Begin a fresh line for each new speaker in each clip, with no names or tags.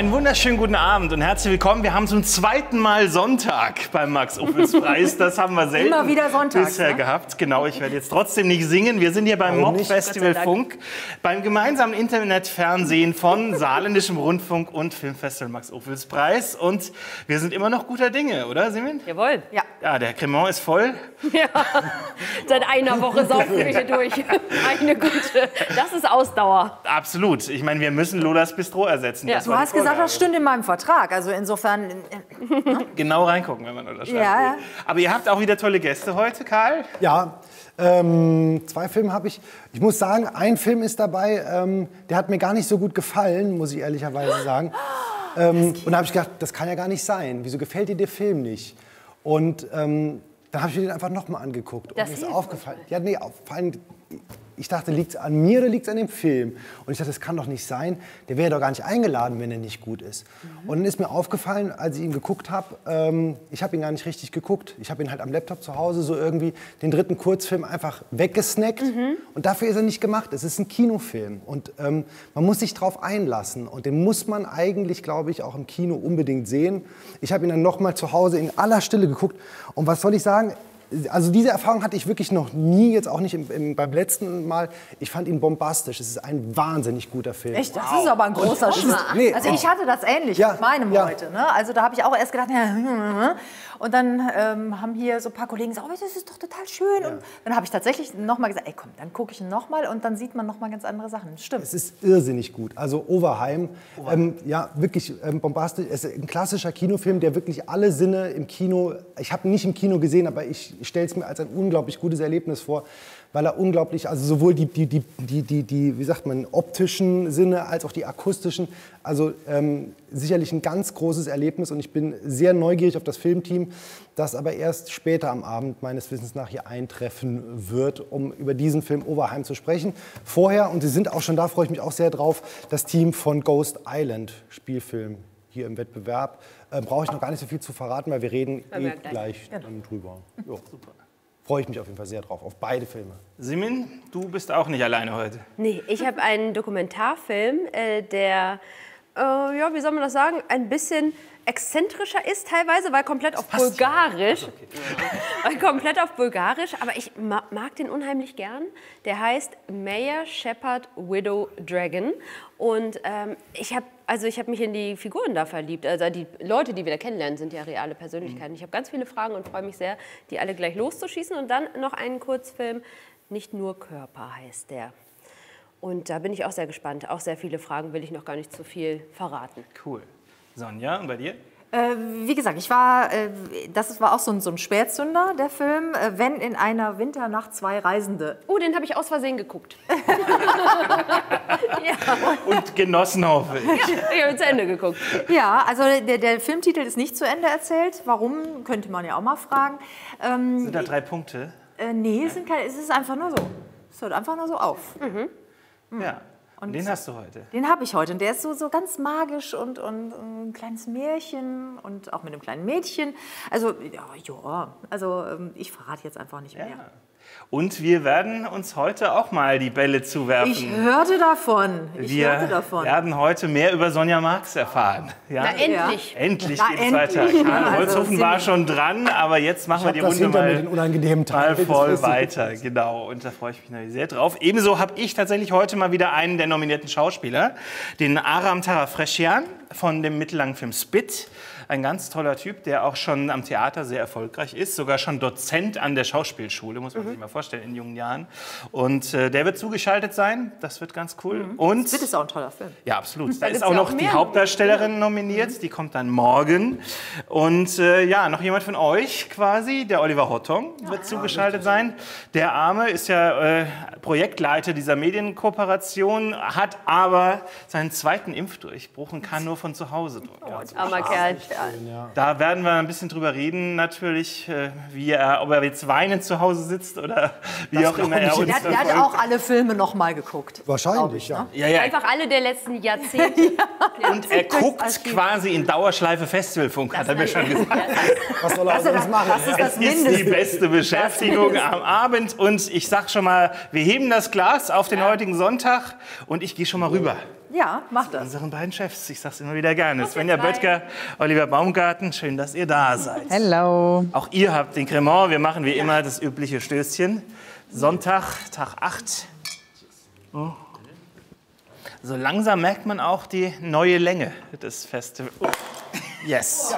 Einen wunderschönen guten Abend und herzlich willkommen. Wir haben zum zweiten Mal Sonntag beim Max-Ophüls-Preis. Das haben wir selten
Immer wieder Sonntag,
bisher
ne?
gehabt. Genau, ich werde jetzt trotzdem nicht singen. Wir sind hier beim
Warum
Mob
nicht?
Festival
Gott sei Dank.
Funk, beim gemeinsamen Internetfernsehen von Saarländischem Rundfunk und Filmfestival Max-Ophüls-Preis. Und wir sind immer noch guter Dinge, oder, Simin?
Jawohl.
Ja.
Ja, der Cremant ist voll.
Ja. Seit einer Woche saufen wir hier durch. Eine gute. Das ist Ausdauer.
Absolut. Ich meine, wir müssen Lolas Bistro ersetzen.
Ja.
Du hast gesagt,
Vorgabe.
das stünde in meinem Vertrag. Also insofern, äh,
Genau reingucken, wenn man unterschreibt.
Ja.
Aber ihr habt auch wieder tolle Gäste heute, Karl.
Ja, ähm, zwei Filme habe ich. Ich muss sagen, ein Film ist dabei, ähm, der hat mir gar nicht so gut gefallen, muss ich ehrlicherweise sagen. Ähm, und da habe ich gedacht, das kann ja gar nicht sein. Wieso gefällt dir der Film nicht? Und ähm, dann habe ich mir den einfach nochmal angeguckt.
Das
und mir ist aufgefallen. Ja, nee, auf- vor allem, ich dachte, liegt es an mir oder liegt es an dem Film? Und ich dachte, das kann doch nicht sein. Der wäre doch gar nicht eingeladen, wenn er nicht gut ist. Und dann ist mir aufgefallen, als ich ihn geguckt habe, ähm, ich habe ihn gar nicht richtig geguckt. Ich habe ihn halt am Laptop zu Hause so irgendwie den dritten Kurzfilm einfach weggesnackt. Und dafür ist er nicht gemacht. Es ist ein Kinofilm. Und ähm, man muss sich drauf einlassen. Und den muss man eigentlich, glaube ich, auch im Kino unbedingt sehen. Ich habe ihn dann noch mal zu Hause in aller Stille geguckt. Und was soll ich sagen? Also diese Erfahrung hatte ich wirklich noch nie, jetzt auch nicht im, im, beim letzten Mal. Ich fand ihn bombastisch. Es ist ein wahnsinnig guter Film.
echt, das ist aber ein großer Schritt.
nee,
also ich hatte das ähnlich
Ja,
mit meinem
ja.
heute. Ne? Also da habe ich auch erst gedacht, ja. Und dann ähm, haben hier so ein paar Kollegen gesagt, oh, das ist doch total schön. Und dann habe ich tatsächlich nochmal gesagt, ey komm, dann gucke ich ihn nochmal und dann sieht man nochmal ganz andere Sachen. Stimmt.
Es ist irrsinnig gut. Also Overheim, ähm, ja, wirklich ähm, bombastisch. Es ist ein klassischer Kinofilm, der wirklich alle Sinne im Kino, ich habe ihn nicht im Kino gesehen, aber ich stelle es mir als ein unglaublich gutes Erlebnis vor, weil er unglaublich, also sowohl die, die, die, die, die, die wie sagt man, optischen Sinne als auch die akustischen, also ähm, sicherlich ein ganz großes Erlebnis und ich bin sehr neugierig auf das Filmteam, das aber erst später am Abend meines Wissens nach hier eintreffen wird, um über diesen Film Overheim zu sprechen. Vorher, und Sie sind auch schon da, freue ich mich auch sehr drauf, das Team von Ghost Island, Spielfilm hier im Wettbewerb. Äh, Brauche ich noch gar nicht so viel zu verraten, weil wir reden eh
ja gleich.
gleich dann drüber. Ja. Freue ich mich auf jeden Fall sehr drauf, auf beide Filme.
Simin, du bist auch nicht alleine heute.
Nee, ich habe einen Dokumentarfilm, äh, der, äh, ja, wie soll man das sagen, ein bisschen exzentrischer ist teilweise, weil komplett auf Bulgarisch. weil komplett auf Bulgarisch, aber ich ma mag den unheimlich gern. Der heißt Mayor Shepherd Widow Dragon und ähm, ich habe also ich habe mich in die Figuren da verliebt. Also die Leute, die wir da kennenlernen, sind ja reale Persönlichkeiten. Ich habe ganz viele Fragen und freue mich sehr, die alle gleich loszuschießen. Und dann noch einen Kurzfilm, nicht nur Körper heißt der. Und da bin ich auch sehr gespannt. Auch sehr viele Fragen will ich noch gar nicht zu viel verraten.
Cool. Sonja, und bei dir?
Äh, wie gesagt, ich war, äh, das war auch so ein, so ein der Film. Äh, wenn in einer Winternacht zwei Reisende.
Oh, den habe ich aus Versehen geguckt.
Und genossen hoffe ich.
Ich habe zu Ende geguckt.
Ja, also der, der Filmtitel ist nicht zu Ende erzählt. Warum, könnte man ja auch mal fragen. Ähm,
Sind da drei Punkte?
äh, nee, es, sind keine, es ist einfach nur so. Es hört einfach nur so auf.
Ja. Und den hast du heute.
Den habe ich heute und der ist so, so ganz magisch und, und ein kleines Märchen und auch mit einem kleinen Mädchen. Also, ja, ja also ähm, ich verrate jetzt einfach nicht mehr.
Und wir werden uns heute auch mal die Bälle zuwerfen.
Ich hörte davon. Ich
wir
hörte davon.
werden heute mehr über Sonja Marx erfahren. Ja?
Na, endlich.
Endlich
Na,
geht's weiter. Karl
Also,
Holzhofen war schon dran, aber jetzt machen wir die Runde mal,
den unangenehmen Teil
mal voll weiter. Genau, und da freue ich mich natürlich sehr drauf. Ebenso habe ich tatsächlich heute mal wieder einen der nominierten Schauspieler, den Aram Tarafreshian von dem mittellangen Film Spit. Ein ganz toller Typ, der auch schon am Theater sehr erfolgreich ist, sogar schon Dozent an der Schauspielschule, muss man sich mal vorstellen, in jungen Jahren. Und äh, der wird zugeschaltet sein, das wird ganz cool. Und
Das ist auch ein toller Film.
ja, absolut. Da ist
gibt's
auch noch
auch
die. Hauptdarstellerin nominiert, die kommt dann morgen. Und äh, ja, noch jemand von euch quasi, der Oliver Hottong wird zugeschaltet sein. Der Arme ist ja äh, Projektleiter dieser Medienkooperation, hat aber seinen zweiten Impfdurchbruch und kann nur von zu Hause drücken.
Armer Kerl.
Da werden wir ein bisschen drüber reden, natürlich, äh, wie er, ob er jetzt weinend zu Hause sitzt oder wie auch immer er
ich
uns
Der, hat- der hat auch alle Filme noch mal geguckt.
Wahrscheinlich, ja.
Ja, ja,
Einfach alle der letzten Jahrzehnte.
und er guckt quasi in Dauerschleife Festivalfunk, hat er mir schon gesagt.
Was soll er sonst machen?
Das ist das
Es ist die beste Beschäftigung am Abend und ich sag schon mal, wir heben das Glas auf den heutigen Sonntag und ich gehe schon mal rüber.
Ja, mach das.
Unseren beiden Chefs, ich sag's immer wieder gerne. Svenja Böttger, Oliver Baumgarten, schön, dass ihr da seid.
Hello.
Auch ihr habt den Cremant. Wir machen wie immer das übliche Stößchen. Sonntag, Tag 8. Oh. So langsam merkt man auch die neue Länge des Festivals. Oh. Yes.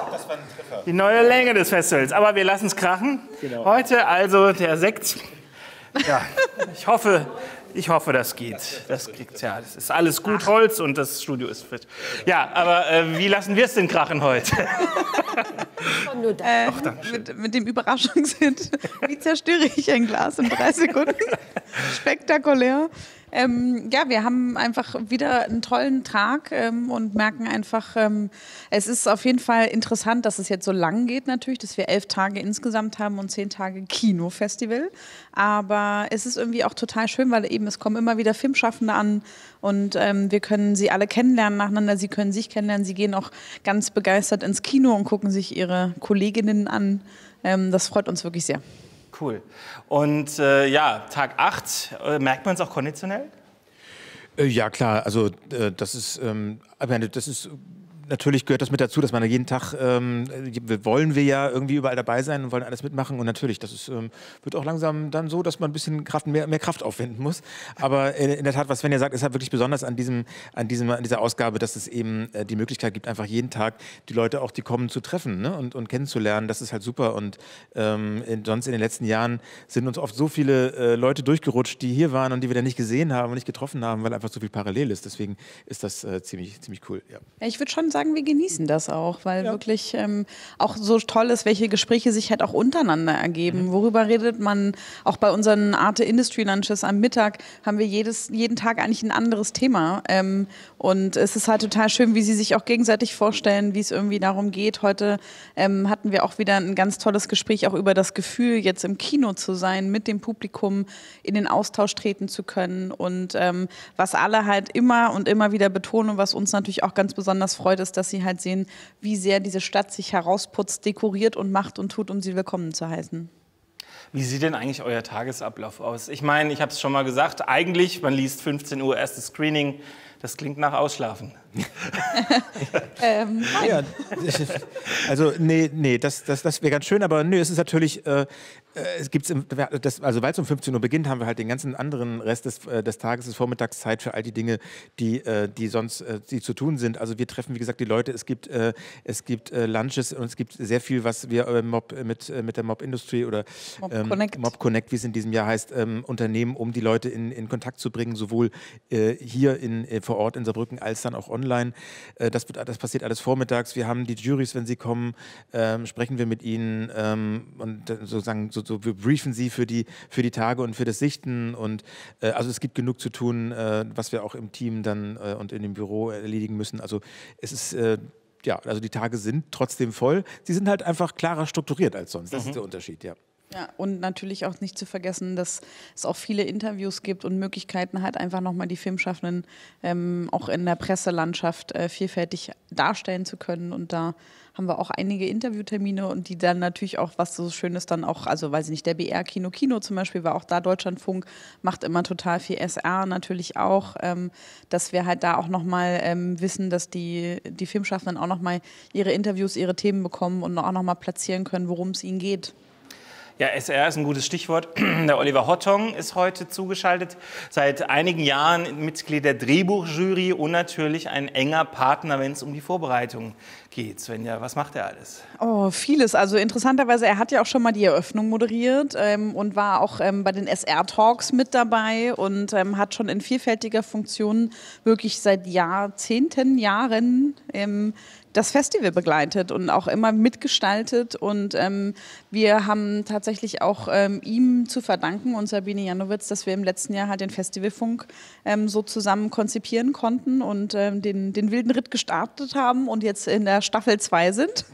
Die neue Länge des Festivals. Aber wir lassen es krachen. Heute also der Sekt. Ja, ich hoffe, ich hoffe, das geht. Das kriegt ja. Das ist alles gut Holz und das Studio ist fit. Ja, aber äh, wie lassen wir es denn krachen heute?
Äh, mit, mit dem Überraschungshit. Wie zerstöre ich ein Glas in drei Sekunden? Spektakulär. Ähm, ja, wir haben einfach wieder einen tollen Tag ähm, und merken einfach, ähm, es ist auf jeden Fall interessant, dass es jetzt so lang geht natürlich, dass wir elf Tage insgesamt haben und zehn Tage Kinofestival. Aber es ist irgendwie auch total schön, weil eben es kommen immer wieder Filmschaffende an und ähm, wir können sie alle kennenlernen nacheinander, sie können sich kennenlernen, sie gehen auch ganz begeistert ins Kino und gucken sich ihre Kolleginnen an. Ähm, das freut uns wirklich sehr.
Cool. Und äh, ja, Tag 8, äh, merkt man es auch konditionell?
Äh, ja, klar. Also, äh, das ist, ähm, das ist natürlich gehört das mit dazu, dass man jeden Tag, ähm, wollen wir ja irgendwie überall dabei sein und wollen alles mitmachen. Und natürlich, das ist, ähm, wird auch langsam dann so, dass man ein bisschen Kraft, mehr, mehr Kraft aufwenden muss. Aber in, in der Tat, was Svenja sagt, ist halt wirklich besonders an, diesem, an, diesem, an dieser Ausgabe, dass es eben äh, die Möglichkeit gibt, einfach jeden Tag die Leute auch, die kommen, zu treffen ne? und, und kennenzulernen. Das ist halt super. Und ähm, in, sonst in den letzten Jahren sind uns oft so viele äh, Leute durchgerutscht, die hier waren und die wir dann nicht gesehen haben und nicht getroffen haben, weil einfach so viel parallel ist. Deswegen ist das äh, ziemlich, ziemlich cool. Ja.
Ich würde schon sagen, wir genießen das auch, weil ja. wirklich ähm, auch so toll ist, welche Gespräche sich halt auch untereinander ergeben. Mhm. Worüber redet man auch bei unseren Arte Industry Lunches am Mittag haben wir jedes, jeden Tag eigentlich ein anderes Thema. Ähm, und es ist halt total schön, wie sie sich auch gegenseitig vorstellen, wie es irgendwie darum geht. Heute ähm, hatten wir auch wieder ein ganz tolles Gespräch auch über das Gefühl, jetzt im Kino zu sein, mit dem Publikum in den Austausch treten zu können. Und ähm, was alle halt immer und immer wieder betonen und was uns natürlich auch ganz besonders freut, ist, dass sie halt sehen, wie sehr diese Stadt sich herausputzt, dekoriert und macht und tut, um sie willkommen zu heißen.
Wie sieht denn eigentlich euer Tagesablauf aus? Ich meine, ich habe es schon mal gesagt, eigentlich, man liest 15 Uhr erstes Screening, das klingt nach Ausschlafen.
ähm, ja, also nee, nee, das, das, das wäre ganz schön, aber nö, es ist natürlich, äh, äh, es gibt's im, das, also weil es um 15 Uhr beginnt, haben wir halt den ganzen anderen Rest des, äh, des Tages, des Vormittags Zeit für all die Dinge, die, äh, die sonst äh, die zu tun sind. Also wir treffen, wie gesagt, die Leute, es gibt, äh, es gibt Lunches und es gibt sehr viel, was wir Mob, mit, mit der Mob Industry oder
Mob ähm, Connect,
Mob Connect wie es in diesem Jahr heißt, ähm, unternehmen, um die Leute in, in Kontakt zu bringen, sowohl hier in, vor Ort in Saarbrücken als dann auch online. Das, wird, das passiert alles vormittags. Wir haben die Juries, wenn sie kommen, ähm, sprechen wir mit ihnen ähm, und sozusagen so so, wir briefen sie für die, für die Tage und für das Sichten. Und äh, also es gibt genug zu tun, äh, was wir auch im Team dann äh, und in dem Büro erledigen müssen. Also es ist äh, ja, also die Tage sind trotzdem voll. Sie sind halt einfach klarer strukturiert als sonst. Das mhm. ist der Unterschied, ja.
Ja, und natürlich auch nicht zu vergessen, dass es auch viele Interviews gibt und Möglichkeiten halt einfach nochmal die Filmschaffenden ähm, auch in der Presselandschaft äh, vielfältig darstellen zu können. Und da haben wir auch einige Interviewtermine und die dann natürlich auch, was so schön ist, dann auch, also weiß ich nicht, der BR Kino Kino zum Beispiel war auch da Deutschlandfunk, macht immer total viel SR natürlich auch, ähm, dass wir halt da auch nochmal ähm, wissen, dass die, die Filmschaffenden auch nochmal ihre Interviews, ihre Themen bekommen und auch nochmal platzieren können, worum es ihnen geht.
Ja, SR ist ein gutes Stichwort. Der Oliver Hottong ist heute zugeschaltet. Seit einigen Jahren Mitglied der Drehbuchjury und natürlich ein enger Partner, wenn es um die Vorbereitung geht. Svenja, was macht er alles?
Oh, vieles. Also interessanterweise, er hat ja auch schon mal die Eröffnung moderiert ähm, und war auch ähm, bei den SR-Talks mit dabei und ähm, hat schon in vielfältiger Funktion wirklich seit Jahrzehnten, Jahren ähm, das Festival begleitet und auch immer mitgestaltet. Und ähm, wir haben tatsächlich auch ähm, ihm zu verdanken und Sabine Janowitz, dass wir im letzten Jahr halt den Festivalfunk ähm, so zusammen konzipieren konnten und ähm, den, den wilden Ritt gestartet haben und jetzt in der Staffel 2 sind.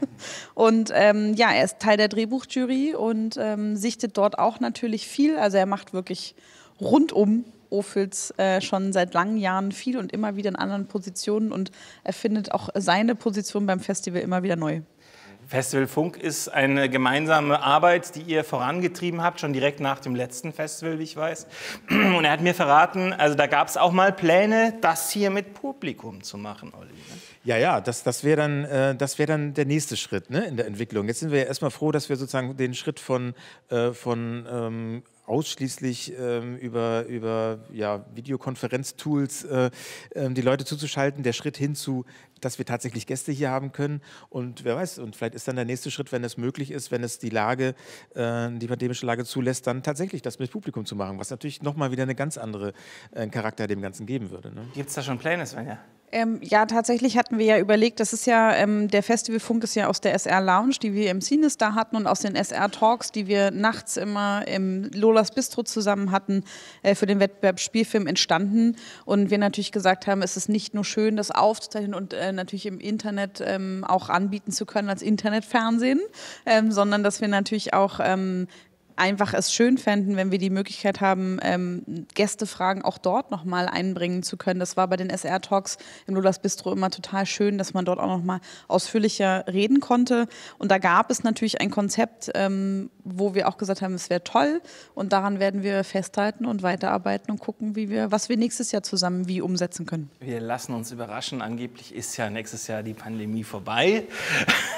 Und ähm, ja, er ist Teil der Drehbuchjury und ähm, sichtet dort auch natürlich viel. Also er macht wirklich rundum Ophüls äh, schon seit langen Jahren viel und immer wieder in anderen Positionen und er findet auch seine Position beim Festival immer wieder neu.
Festival Funk ist eine gemeinsame Arbeit, die ihr vorangetrieben habt, schon direkt nach dem letzten Festival, wie ich weiß. Und er hat mir verraten, also da gab es auch mal Pläne, das hier mit Publikum zu machen, Olli. ne?
Ja, ja, das, das wäre dann, äh, wär dann der nächste Schritt ne, in der Entwicklung. Jetzt sind wir ja erstmal froh, dass wir sozusagen den Schritt von, äh, von ähm, ausschließlich ähm, über, über ja, Videokonferenztools äh, ähm, die Leute zuzuschalten, der Schritt hin zu, dass wir tatsächlich Gäste hier haben können. Und wer weiß, und vielleicht ist dann der nächste Schritt, wenn es möglich ist, wenn es die Lage, äh, die pandemische Lage zulässt, dann tatsächlich das mit Publikum zu machen, was natürlich nochmal wieder eine ganz andere äh, Charakter dem Ganzen geben würde. Ne?
Gibt es da schon Pläne, Svenja?
Ähm, ja, tatsächlich hatten wir ja überlegt, das ist ja, ähm, der Festivalfunk ist ja aus der SR Lounge, die wir im Cines da hatten und aus den SR Talks, die wir nachts immer im Lolas Bistro zusammen hatten, äh, für den Wettbewerb Spielfilm entstanden. Und wir natürlich gesagt haben, es ist nicht nur schön, das aufzuzeichnen und äh, natürlich im Internet ähm, auch anbieten zu können als Internetfernsehen, ähm, sondern dass wir natürlich auch ähm, einfach es schön fänden, wenn wir die Möglichkeit haben, ähm, Gästefragen auch dort nochmal einbringen zu können. Das war bei den SR-Talks im Lulas Bistro immer total schön, dass man dort auch nochmal ausführlicher reden konnte. Und da gab es natürlich ein Konzept, ähm, wo wir auch gesagt haben, es wäre toll. Und daran werden wir festhalten und weiterarbeiten und gucken, wie wir, was wir nächstes Jahr zusammen wie umsetzen können.
Wir lassen uns überraschen. Angeblich ist ja nächstes Jahr die Pandemie vorbei.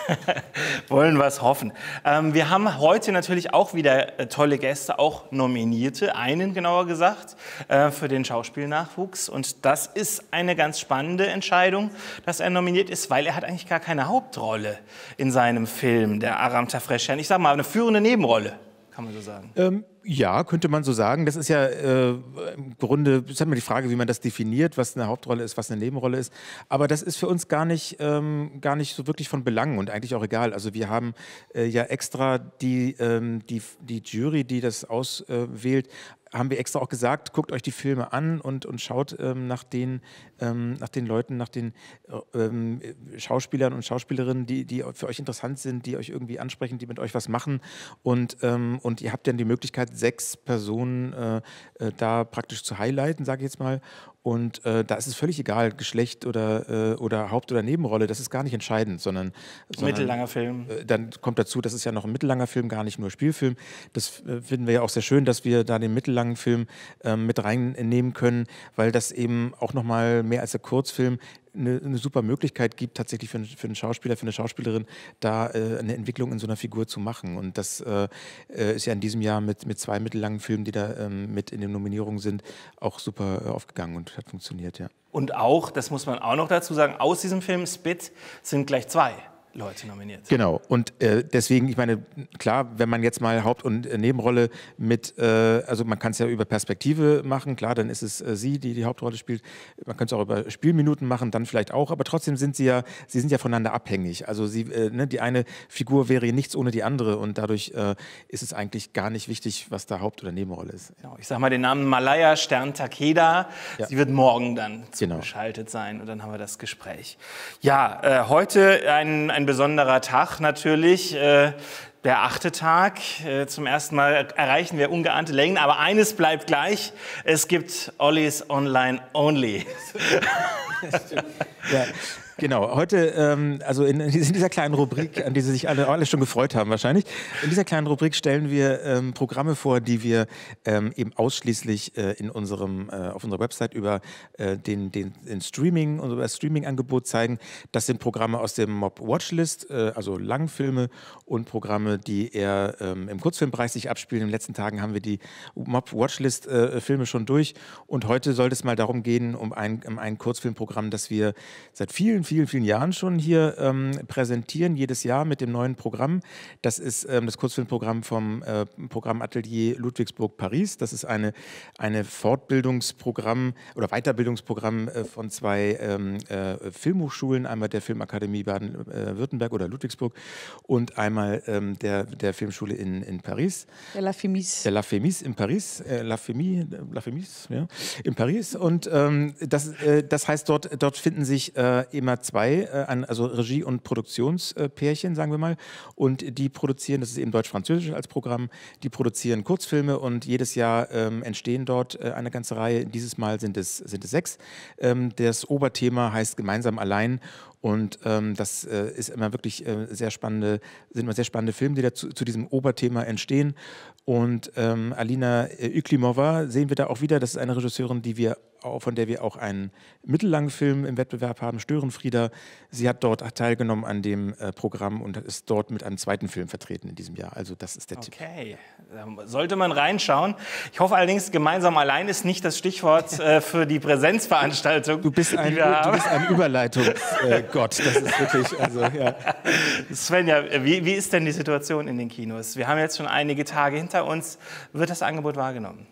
Wollen wir es hoffen. Ähm, wir haben heute natürlich auch wieder äh, tolle Gäste, auch Nominierte, einen genauer gesagt, äh, für den Schauspielnachwuchs. Und das ist eine ganz spannende Entscheidung, dass er nominiert ist, weil er hat eigentlich gar keine Hauptrolle in seinem Film, der Aram Tafreschian. Ich sage mal, eine führende Nebenrolle, kann man so sagen.
Ähm, ja, könnte man so sagen. Das ist ja äh, im Grunde, das ist immer die Frage, wie man das definiert, was eine Hauptrolle ist, was eine Nebenrolle ist. Aber das ist für uns gar nicht, ähm, gar nicht so wirklich von Belang und eigentlich auch egal. Also wir haben äh, ja extra die, ähm, die, die Jury, die das auswählt, haben wir extra auch gesagt, guckt euch die Filme an und, und schaut ähm, nach, den, ähm, nach den Leuten, nach den äh, ähm, Schauspielern und Schauspielerinnen, die, die für euch interessant sind, die euch irgendwie ansprechen, die mit euch was machen. Und, ähm, und ihr habt dann die Möglichkeit, sechs Personen äh, äh, da praktisch zu highlighten, sage ich jetzt mal. Und äh, da ist es völlig egal, Geschlecht oder, äh, oder Haupt- oder Nebenrolle, das ist gar nicht entscheidend, sondern. sondern
Mittellanger Film.
äh, Dann kommt dazu, das ist ja noch ein mittellanger Film, gar nicht nur Spielfilm. Das äh, finden wir ja auch sehr schön, dass wir da den mittellangen Film ähm, mit reinnehmen können, weil das eben auch nochmal mehr als der Kurzfilm eine, eine super Möglichkeit gibt, tatsächlich für, einen- für einen Schauspieler, für eine Schauspielerin, da äh, eine Entwicklung in so einer Figur zu machen. Und das äh, äh, ist ja in diesem Jahr mit, mit zwei mittellangen Filmen, die da ähm, mit in den Nominierungen sind, auch super äh, aufgegangen und hat funktioniert, ja.
Und auch, das muss man auch noch dazu sagen, aus diesem Film Spit sind gleich zwei Leute nominiert.
Genau. Und äh, deswegen, ich meine, klar, wenn man jetzt mal Haupt- und äh, Nebenrolle mit, äh, also man kann es ja über Perspektive machen, klar, dann ist es äh, sie, die die Hauptrolle spielt. Man könnte es auch über Spielminuten machen, dann vielleicht auch, aber trotzdem sind sie ja, sie sind ja voneinander abhängig. Also sie, äh, ne, die eine Figur wäre nichts ohne die andere und dadurch äh, ist es eigentlich gar nicht wichtig, was da Haupt- oder Nebenrolle ist.
Genau, ich sage mal den Namen Malaya Stern Takeda.
Ja.
Sie wird morgen dann
Genau.
zugeschaltet sein und dann haben wir das Gespräch. Ja, heute ein, ein besonderer Tag natürlich. Äh, der achte Tag. Äh, zum ersten Mal erreichen wir ungeahnte Längen, aber eines bleibt gleich. Es gibt Ollis Online Only.
Ja, genau. Heute, ähm, also in, in dieser kleinen Rubrik, an die Sie sich alle, alle schon gefreut haben wahrscheinlich, in dieser kleinen Rubrik stellen wir ähm, Programme vor, die wir ähm, eben ausschließlich äh, in unserem, äh, auf unserer Website über äh, den, den, den Streaming, unser Streaming-Angebot zeigen. Das sind Programme aus dem Mob Watchlist, äh, also Langfilme und Programme, die eher ähm, im Kurzfilmbereich sich abspielen. In den letzten Tagen haben wir die Mob Watchlist-Filme schon durch und heute soll es mal darum gehen, um ein, um ein Kurzfilmprogramm, das wir seit vielen, vielen, vielen Jahren schon hier ähm, präsentieren, jedes Jahr mit dem neuen Programm. Das ist ähm, das Kurzfilmprogramm vom äh, Programmatelier Ludwigsburg-Paris. Das ist eine, eine Fortbildungsprogramm oder Weiterbildungsprogramm äh, von zwei ähm, äh, Filmhochschulen, einmal der Filmakademie Baden-Württemberg oder Ludwigsburg und einmal ähm, der, der Filmschule in, in Paris.
Der La Femis.
Der La Femis in Paris, äh, La Femis, La Femis, ja, in Paris. Und ähm, das, äh, das heißt, dort, dort finden sich äh, immer zwei, äh, an, also Regie- und Produktionspärchen, sagen wir mal. Und die produzieren, das ist eben deutsch-französisch als Programm, die produzieren Kurzfilme und jedes Jahr ähm, entstehen dort äh, eine ganze Reihe. Dieses Mal sind es, sind es sechs. Ähm, das Oberthema heißt Gemeinsam allein. Und ähm, das äh, ist immer wirklich äh, sehr spannende, sind immer sehr spannende Filme, die dazu, zu diesem Oberthema entstehen. Und ähm, Alina Yklimova sehen wir da auch wieder. Das ist eine Regisseurin, die wir von der wir auch einen mittellangen Film im Wettbewerb haben, Störenfrieder. Sie hat dort teilgenommen an dem äh, Programm und ist dort mit einem zweiten Film vertreten in diesem Jahr. Also das ist der
okay.
Tipp.
Okay, da sollte man reinschauen. Ich hoffe allerdings, gemeinsam allein ist nicht das Stichwort äh, für die Präsenzveranstaltung.
Du bist ein, du bist ein Überleitungsgott. Äh, das ist wirklich, also ja.
Svenja, wie, wie ist denn die Situation in den Kinos? Wir haben jetzt schon einige Tage hinter uns. Wird das Angebot wahrgenommen?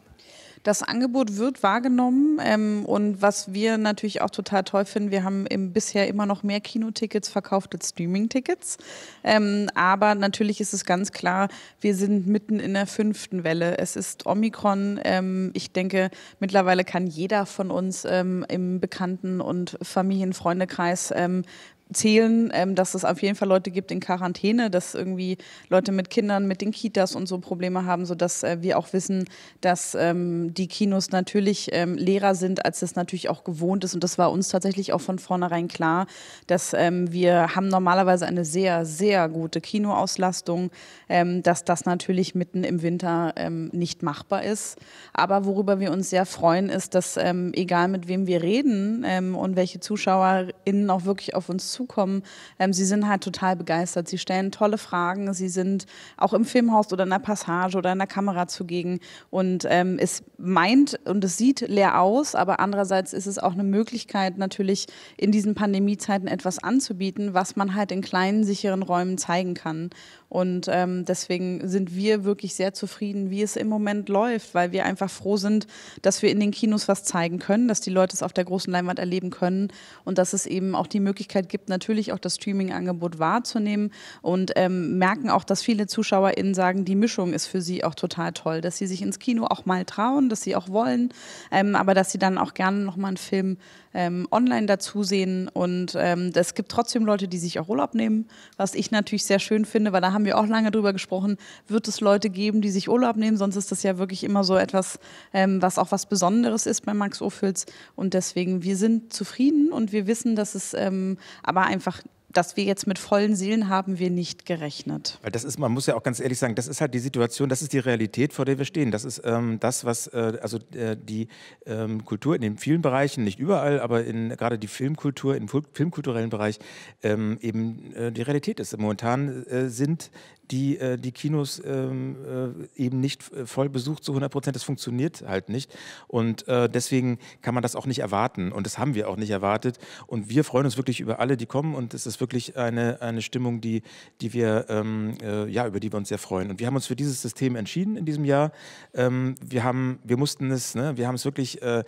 Das Angebot wird wahrgenommen ähm, und was wir natürlich auch total toll finden, wir haben bisher immer noch mehr Kinotickets verkauft als Streaming-Tickets. Ähm, aber natürlich ist es ganz klar, wir sind mitten in der fünften Welle. Es ist Omikron. Ähm, ich denke, mittlerweile kann jeder von uns ähm, im Bekannten- und Familienfreundekreis ähm, zählen, ähm, dass es auf jeden Fall Leute gibt in Quarantäne, dass irgendwie Leute mit Kindern, mit den Kitas und so Probleme haben, sodass äh, wir auch wissen, dass ähm, die Kinos natürlich ähm, leerer sind, als es natürlich auch gewohnt ist. Und das war uns tatsächlich auch von vornherein klar, dass ähm, wir haben normalerweise eine sehr, sehr gute Kinoauslastung, ähm, dass das natürlich mitten im Winter ähm, nicht machbar ist. Aber worüber wir uns sehr freuen, ist, dass egal mit wem wir reden und welche ZuschauerInnen auch wirklich auf uns zu dazukommen. Ähm, sie sind halt total begeistert. Sie stellen tolle Fragen. Sie sind auch im Filmhaus oder in der Passage oder in der Kamera zugegen. Und ähm, es meint und es sieht leer aus, aber andererseits ist es auch eine Möglichkeit, natürlich in diesen Pandemiezeiten etwas anzubieten, was man halt in kleinen, sicheren Räumen zeigen kann. Und ähm, deswegen sind wir wirklich sehr zufrieden, wie es im Moment läuft, weil wir einfach froh sind, dass wir in den Kinos was zeigen können, dass die Leute es auf der großen Leinwand erleben können und dass es eben auch die Möglichkeit gibt, natürlich auch das Streaming-Angebot wahrzunehmen und ähm, merken auch, dass viele ZuschauerInnen sagen, die Mischung ist für sie auch total toll, dass sie sich ins Kino auch mal trauen, dass sie auch wollen, ähm, aber dass sie dann auch gerne nochmal einen Film ähm, online dazu sehen. Und ähm, es gibt trotzdem Leute, die sich auch Urlaub nehmen, was ich natürlich sehr schön finde, weil da haben wir auch lange drüber gesprochen, wird es Leute geben, die sich Urlaub nehmen, sonst ist das ja wirklich immer so etwas, ähm, was auch was Besonderes ist bei Max Ophüls. Und deswegen, wir sind zufrieden und wir wissen, dass es ähm, aber einfach dass wir jetzt mit vollen Seelen haben wir nicht gerechnet.
Weil das ist, man muss ja auch ganz ehrlich sagen, das ist halt die Situation, das ist die Realität, vor der wir stehen. Das ist ähm, das, was äh, also äh, die ähm, Kultur in den vielen Bereichen, nicht überall, aber in gerade die Filmkultur, im filmkulturellen Bereich ähm, eben äh, die Realität ist. Momentan äh, sind die, äh, die Kinos ähm, äh, eben nicht äh, voll besucht zu 100 Prozent. Das funktioniert halt nicht. Und äh, deswegen kann man das auch nicht erwarten. Und das haben wir auch nicht erwartet. Und wir freuen uns wirklich über alle, die kommen. Und es ist wirklich eine, eine Stimmung, die, die wir, ähm, äh, ja, über die wir uns sehr freuen. Und wir haben uns für dieses System entschieden in diesem Jahr. Ähm, wir, haben, wir mussten es, ne, wir haben es wirklich äh,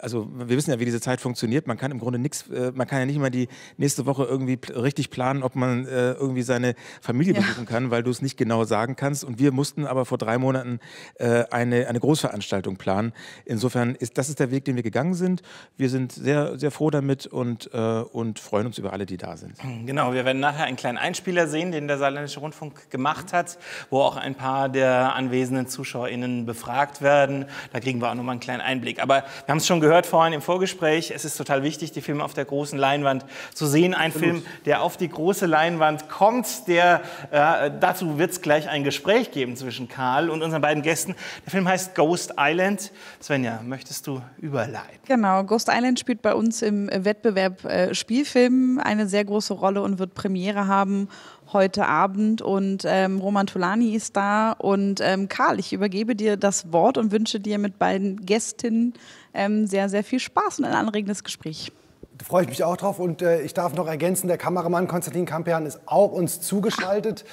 also wir wissen ja, wie diese Zeit funktioniert. Man kann im Grunde nichts, äh, man kann ja nicht mal die nächste Woche irgendwie richtig planen, ob man äh, irgendwie seine Familie ja. besuchen kann, weil du es nicht genau sagen kannst. Und wir mussten aber vor drei Monaten äh, eine, eine Großveranstaltung planen. Insofern ist das ist der Weg, den wir gegangen sind. Wir sind sehr, sehr froh damit und, äh, und freuen uns über alle, die da sind.
Genau, wir werden nachher einen kleinen Einspieler sehen, den der Saarländische Rundfunk gemacht hat, wo auch ein paar der anwesenden ZuschauerInnen befragt werden. Da kriegen wir auch nochmal einen kleinen Einblick. Aber wir haben es schon gehört, gehört vorhin im Vorgespräch, es ist total wichtig, die Filme auf der großen Leinwand zu sehen. Ein Absolut. Film, der auf die große Leinwand kommt, der, äh, dazu wird es gleich ein Gespräch geben zwischen Karl und unseren beiden Gästen. Der Film heißt Ghost Island. Svenja, möchtest du überleiten?
Genau, Ghost Island spielt bei uns im Wettbewerb äh, Spielfilm eine sehr große Rolle und wird Premiere haben heute Abend und ähm, Roman Tolani ist da und ähm, Karl, ich übergebe dir das Wort und wünsche dir mit beiden Gästinnen ähm, sehr, sehr viel Spaß und ein anregendes Gespräch.
Da freue ich mich auch drauf und äh, ich darf noch ergänzen, der Kameramann Konstantin Kampian ist auch uns zugeschaltet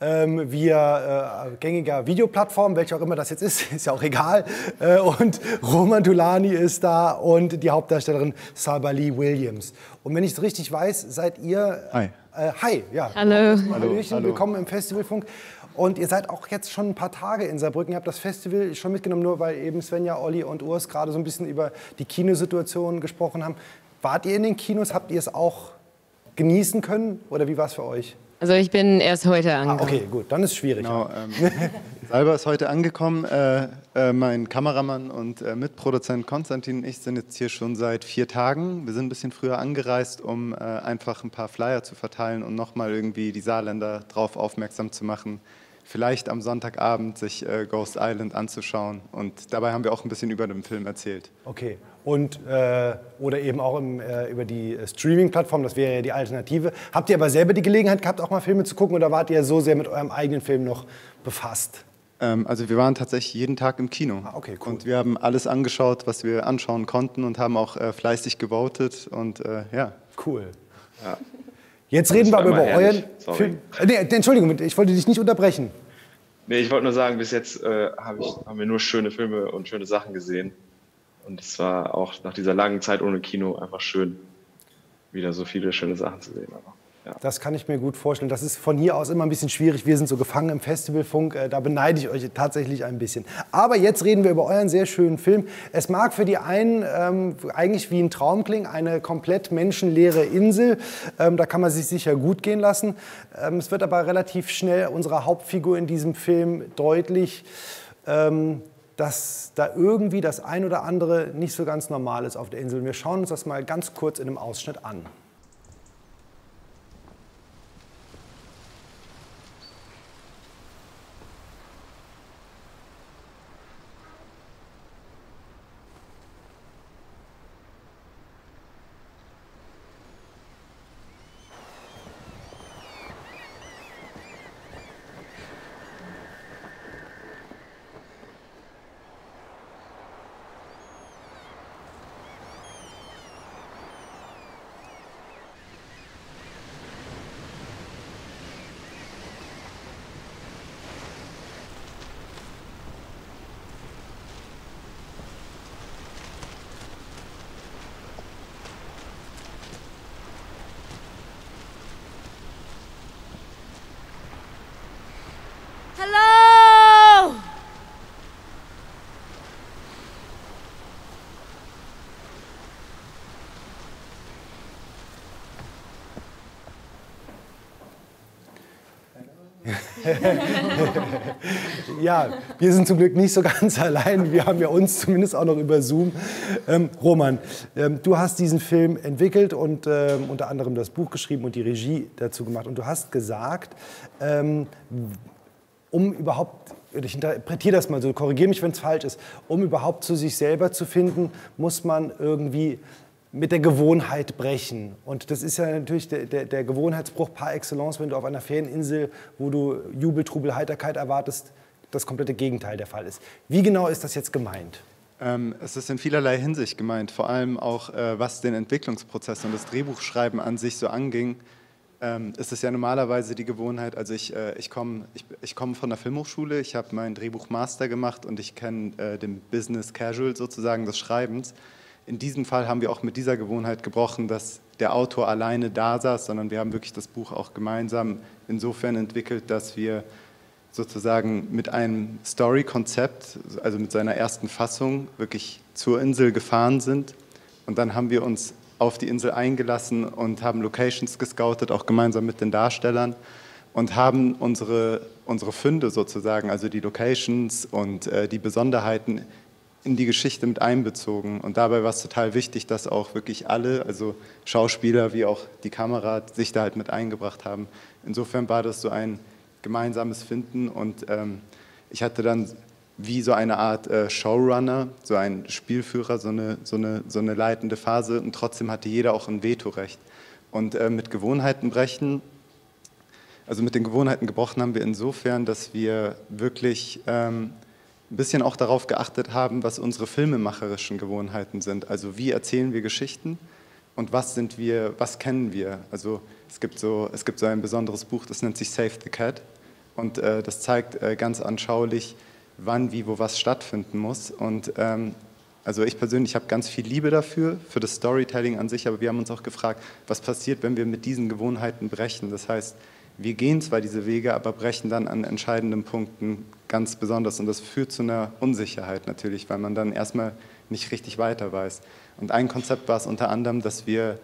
ähm, via äh, gängiger Videoplattform, welche auch immer das jetzt ist, ist ja auch egal. Äh, und Roman Tulani ist da und die Hauptdarstellerin Salba Lee Williams. Und wenn ich es richtig weiß, seid ihr...
Hi.
Äh, hi, ja.
Hallo.
Hallo. Hallo. Willkommen im Festivalfunk. Und ihr seid auch jetzt schon ein paar Tage in Saarbrücken. Ihr habt das Festival schon mitgenommen, nur weil eben Svenja, Olli und Urs gerade so ein bisschen über die Kinosituation gesprochen haben. Wart ihr in den Kinos? Habt ihr es auch genießen können? Oder wie war es für euch?
Also ich bin erst heute angekommen.
Ah, okay, gut, dann ist es schwierig.
Genau, ähm,
Salva ist heute angekommen. Äh, äh, mein Kameramann und äh, Mitproduzent Konstantin und ich sind jetzt hier schon seit vier Tagen. Wir sind ein bisschen früher angereist, um äh, einfach ein paar Flyer zu verteilen und nochmal irgendwie die Saarländer darauf aufmerksam zu machen, vielleicht am Sonntagabend sich äh, Ghost Island anzuschauen. Und dabei haben wir auch ein bisschen über den Film erzählt.
Okay. Und, äh, oder eben auch im, äh, über die Streaming-Plattform, das wäre ja die Alternative. Habt ihr aber selber die Gelegenheit gehabt, auch mal Filme zu gucken oder wart ihr so sehr mit eurem eigenen Film noch befasst?
Ähm, also wir waren tatsächlich jeden Tag im Kino.
Ah, okay, cool.
Und wir haben alles angeschaut, was wir anschauen konnten und haben auch äh, fleißig gewotet und äh, ja.
Cool. Jetzt reden wir aber über euren.
Sorry.
Film. Äh, Nee, Entschuldigung, ich wollte dich nicht unterbrechen.
Nee, ich wollte nur sagen, bis jetzt äh, hab ich, haben wir nur schöne Filme und schöne Sachen gesehen. Und es war auch nach dieser langen Zeit ohne Kino einfach schön, wieder so viele schöne Sachen zu sehen. Aber, ja.
Das kann ich mir gut vorstellen. Das ist von hier aus immer ein bisschen schwierig. Wir sind so gefangen im Festivalfunk. Äh, Da beneide ich euch tatsächlich ein bisschen. Aber jetzt reden wir über euren sehr schönen Film. Es mag für die einen ähm, eigentlich wie ein Traum klingen, eine komplett menschenleere Insel. Ähm, da kann man sich sicher gut gehen lassen. Ähm, es wird aber relativ schnell unserer Hauptfigur in diesem Film deutlich, ähm, dass da irgendwie das ein oder andere nicht so ganz normal ist auf der Insel. Wir schauen uns das mal ganz kurz in einem Ausschnitt an. Ja, wir sind zum Glück nicht so ganz allein. Wir haben ja uns zumindest auch noch über Zoom. Ähm, Roman, ähm, du hast diesen Film entwickelt und ähm, unter anderem das Buch geschrieben und die Regie dazu gemacht. Und du hast gesagt, ähm, um überhaupt, ich interpretiere das mal so, korrigiere mich, wenn es falsch ist, um überhaupt zu sich selber zu finden, muss man irgendwie mit der Gewohnheit brechen. Und das ist ja natürlich der, der, der Gewohnheitsbruch par excellence, wenn du auf einer Ferieninsel, wo du Jubel, Trubel, Heiterkeit erwartest, das komplette Gegenteil der Fall ist. Wie genau ist das jetzt gemeint?
Ähm, es ist in vielerlei Hinsicht gemeint, vor allem auch äh, was den Entwicklungsprozess und das Drehbuchschreiben an sich so anging. Ähm, ist es ja normalerweise die Gewohnheit, also ich, äh, ich komme ich, ich komm von der Filmhochschule, ich habe meinen Drehbuchmaster gemacht und ich kenne äh, den Business Casual sozusagen des Schreibens. In diesem Fall haben wir auch mit dieser Gewohnheit gebrochen, dass der Autor alleine da saß, sondern wir haben wirklich das Buch auch gemeinsam insofern entwickelt, dass wir sozusagen mit einem Story-Konzept, also mit seiner ersten Fassung, wirklich zur Insel gefahren sind. Und dann haben wir uns auf die Insel eingelassen und haben Locations gescoutet, auch gemeinsam mit den Darstellern und haben unsere, unsere Funde sozusagen, also die Locations und äh, die Besonderheiten in die Geschichte mit einbezogen. Und dabei war es total wichtig, dass auch wirklich alle, also Schauspieler wie auch die Kamera, sich da halt mit eingebracht haben. Insofern war das so ein gemeinsames Finden und ähm, ich hatte dann wie so eine Art äh, Showrunner, so ein Spielführer, so eine, so, eine, so eine leitende Phase und trotzdem hatte jeder auch ein Vetorecht. Und äh, mit Gewohnheiten brechen, also mit den Gewohnheiten gebrochen haben wir insofern, dass wir wirklich ähm, ein bisschen auch darauf geachtet haben, was unsere filmemacherischen Gewohnheiten sind. Also wie erzählen wir Geschichten und was sind wir, was kennen wir. Also es gibt so, es gibt so ein besonderes Buch, das nennt sich Save the Cat und äh, das zeigt äh, ganz anschaulich, wann, wie, wo was stattfinden muss. Und ähm, also ich persönlich habe ganz viel Liebe dafür, für das Storytelling an sich, aber wir haben uns auch gefragt, was passiert, wenn wir mit diesen Gewohnheiten brechen. Das heißt, wir gehen zwar diese Wege, aber brechen dann an entscheidenden Punkten ganz besonders. Und das führt zu einer Unsicherheit natürlich, weil man dann erstmal nicht richtig weiter weiß. Und ein Konzept war es unter anderem, dass wir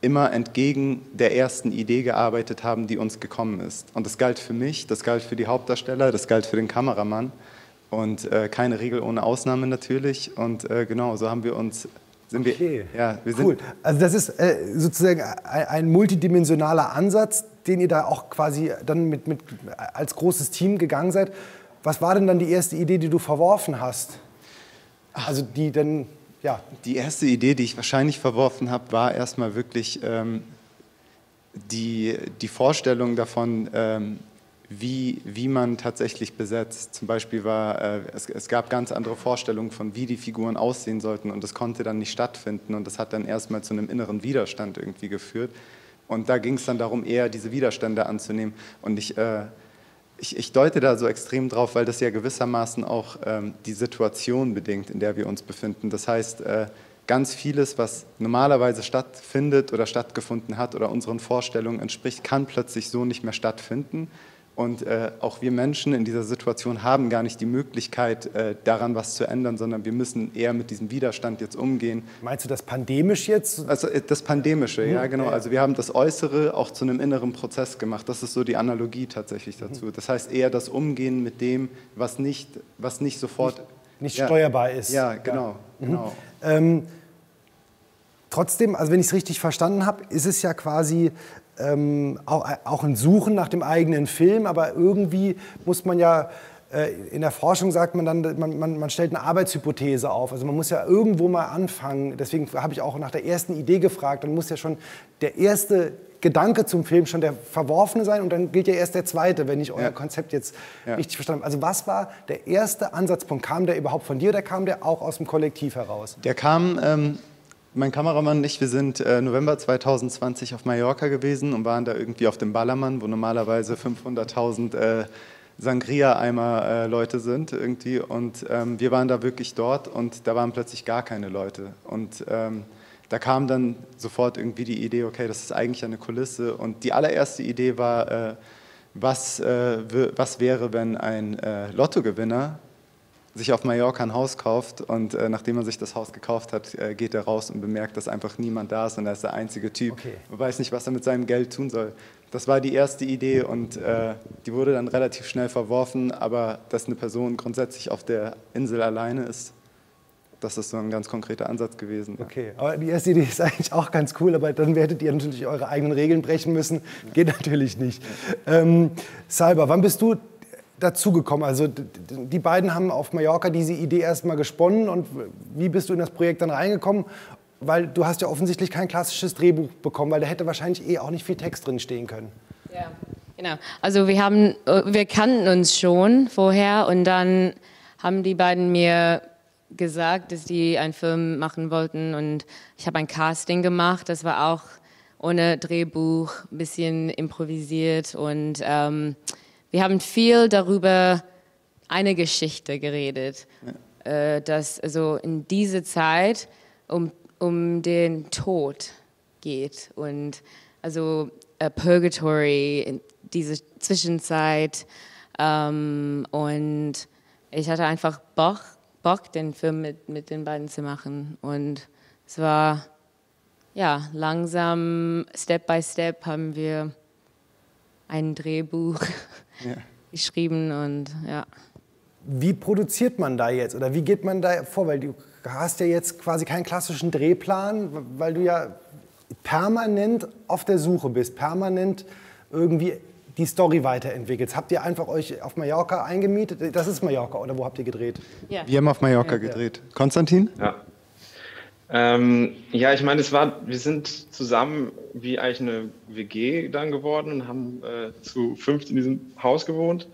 immer entgegen der ersten Idee gearbeitet haben, die uns gekommen ist. Und das galt für mich, das galt für die Hauptdarsteller, das galt für den Kameramann. Und äh, keine Regel ohne Ausnahme natürlich. Und äh, genau, so haben wir uns sind
Okay.
wir, ja, wir sind,
Cool. Also das ist äh, sozusagen ein, ein multidimensionaler Ansatz, den ihr da auch quasi dann mit, mit als großes Team gegangen seid. Was war denn dann die erste Idee, die du verworfen hast? Also die dann, ja,
Die erste Idee, die ich wahrscheinlich verworfen habe, war erstmal wirklich ähm, die, die Vorstellung davon, ähm, wie, wie man tatsächlich besetzt. Zum Beispiel war, äh, es, es gab ganz andere Vorstellungen von, wie die Figuren aussehen sollten und das konnte dann nicht stattfinden und das hat dann erstmal zu einem inneren Widerstand irgendwie geführt. Und da ging es dann darum, eher diese Widerstände anzunehmen und ich... Äh, ich, ich deute da so extrem drauf, weil das ja gewissermaßen auch ähm, die Situation bedingt, in der wir uns befinden. Das heißt, äh, ganz vieles, was normalerweise stattfindet oder stattgefunden hat oder unseren Vorstellungen entspricht, kann plötzlich so nicht mehr stattfinden. Und äh, auch wir Menschen in dieser Situation haben gar nicht die Möglichkeit, äh, daran was zu ändern, sondern wir müssen eher mit diesem Widerstand jetzt umgehen.
meinst du das pandemisch jetzt?
Also äh, das Pandemische, ja genau. Also wir haben das Äußere auch zu einem inneren Prozess gemacht. Das ist so die Analogie tatsächlich dazu. Das heißt eher das Umgehen mit dem, was nicht, was nicht sofort
Nicht
Ja.
steuerbar ist.
Ja, genau, genau.
Ähm, trotzdem, also wenn ich es richtig verstanden habe, ist es ja quasi ähm, auch, auch ein Suchen nach dem eigenen Film, aber irgendwie muss man ja, äh, in der Forschung sagt man dann, man, man, man stellt eine Arbeitshypothese auf. Also man muss ja irgendwo mal anfangen. Deswegen habe ich auch nach der ersten Idee gefragt. Dann muss ja schon der erste Gedanke zum Film schon der verworfene sein und dann gilt ja erst der zweite, wenn ich euer
Ja.
Konzept jetzt
Ja.
richtig verstanden habe. Also was war der erste Ansatzpunkt? Kam der überhaupt von dir oder kam der auch aus dem Kollektiv heraus?
Der kam, ähm, mein Kameramann und ich, wir sind äh, November 2020 auf Mallorca gewesen und waren da irgendwie auf dem Ballermann, wo normalerweise 500.000 äh, Sangria-Eimer äh, Leute sind irgendwie. Und ähm, wir waren da wirklich dort und da waren plötzlich gar keine Leute. Und ähm, da kam dann sofort irgendwie die Idee, okay, das ist eigentlich eine Kulisse. Und die allererste Idee war, äh, was, äh, was wäre, wenn ein äh, Lottogewinner sich auf Mallorca ein Haus kauft und äh, nachdem er sich das Haus gekauft hat, äh, geht er raus und bemerkt, dass einfach niemand da ist und er ist der einzige Typ
Okay.
und weiß nicht, was er mit seinem Geld tun soll. Das war die erste Idee und äh, die wurde dann relativ schnell verworfen, aber dass eine Person grundsätzlich auf der Insel alleine ist, das ist so ein ganz konkreter Ansatz gewesen. ja.
Okay, aber die erste Idee ist eigentlich auch ganz cool, aber dann werdet ihr natürlich eure eigenen Regeln brechen müssen. Geht natürlich nicht. Ähm, Salber, wann bist du dazugekommen? Also die beiden haben auf Mallorca diese Idee erstmal gesponnen und wie bist du in das Projekt dann reingekommen? Weil du hast ja offensichtlich kein klassisches Drehbuch bekommen, weil da hätte wahrscheinlich eh auch nicht viel Text drin stehen können.
Ja, genau. Also wir haben, äh, wir kannten uns schon vorher und dann haben die beiden mir gesagt, dass die einen Film machen wollten und ich habe ein Casting gemacht. Das war auch ohne Drehbuch, ein bisschen improvisiert und ähm, wir haben viel darüber eine Geschichte geredet, äh, dass also in diese Zeit um, um den Tod geht und also äh, Purgatory, in diese Zwischenzeit ähm, und ich hatte einfach Bock, Bock den Film mit, mit den beiden zu machen und es war ja langsam, Step by Step haben wir ein Drehbuch geschrieben und ja.
Wie produziert man da jetzt oder wie geht man da vor? Weil du hast ja jetzt quasi keinen klassischen Drehplan, weil du ja permanent auf der Suche bist, permanent irgendwie die Story weiterentwickelst. Habt ihr einfach euch auf Mallorca eingemietet? Das ist Mallorca oder wo habt ihr gedreht?
ja.
Wir haben auf Mallorca gedreht. Konstantin?
Ja. Ähm, ja, ich meine, es war, wir sind zusammen wie eigentlich eine WG dann geworden und haben äh, zu fünft in diesem Haus gewohnt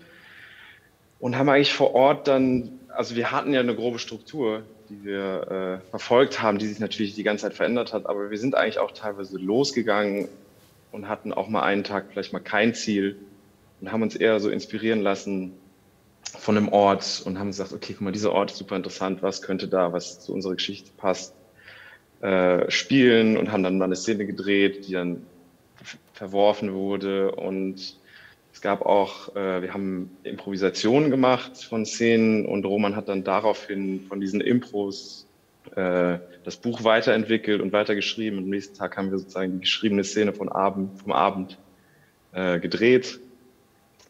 und haben eigentlich vor Ort dann, also wir hatten ja eine grobe Struktur, die wir äh, verfolgt haben, die sich natürlich die ganze Zeit verändert hat, aber wir sind eigentlich auch teilweise losgegangen und hatten auch mal einen Tag vielleicht mal kein Ziel und haben uns eher so inspirieren lassen von einem Ort und haben gesagt, okay, guck mal, dieser Ort ist super interessant, was könnte da, was zu unserer Geschichte passt, äh, spielen und haben dann mal eine Szene gedreht, die dann verworfen wurde und es gab auch, äh, wir haben Improvisationen gemacht von Szenen und Roman hat dann daraufhin von diesen Impros äh, das Buch weiterentwickelt und weitergeschrieben. Und am nächsten Tag haben wir sozusagen die geschriebene Szene von Abend, vom Abend äh, gedreht.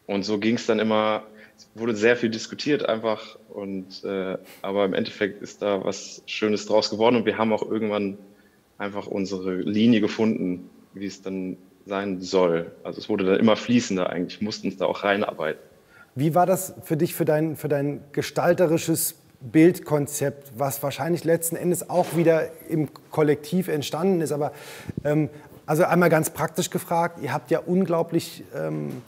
Und so ging es dann immer, wurde sehr viel diskutiert einfach. Und, äh, aber im Endeffekt ist da was Schönes draus geworden und wir haben auch irgendwann einfach unsere Linie gefunden, wie es dann sein soll. Also es wurde dann immer fließender eigentlich, mussten uns da auch reinarbeiten.
Wie war das für dich, für dein, für dein gestalterisches Bildkonzept, was wahrscheinlich letzten Endes auch wieder im Kollektiv entstanden ist? Aber ähm, also einmal ganz praktisch gefragt, ihr habt ja unglaublich ähm,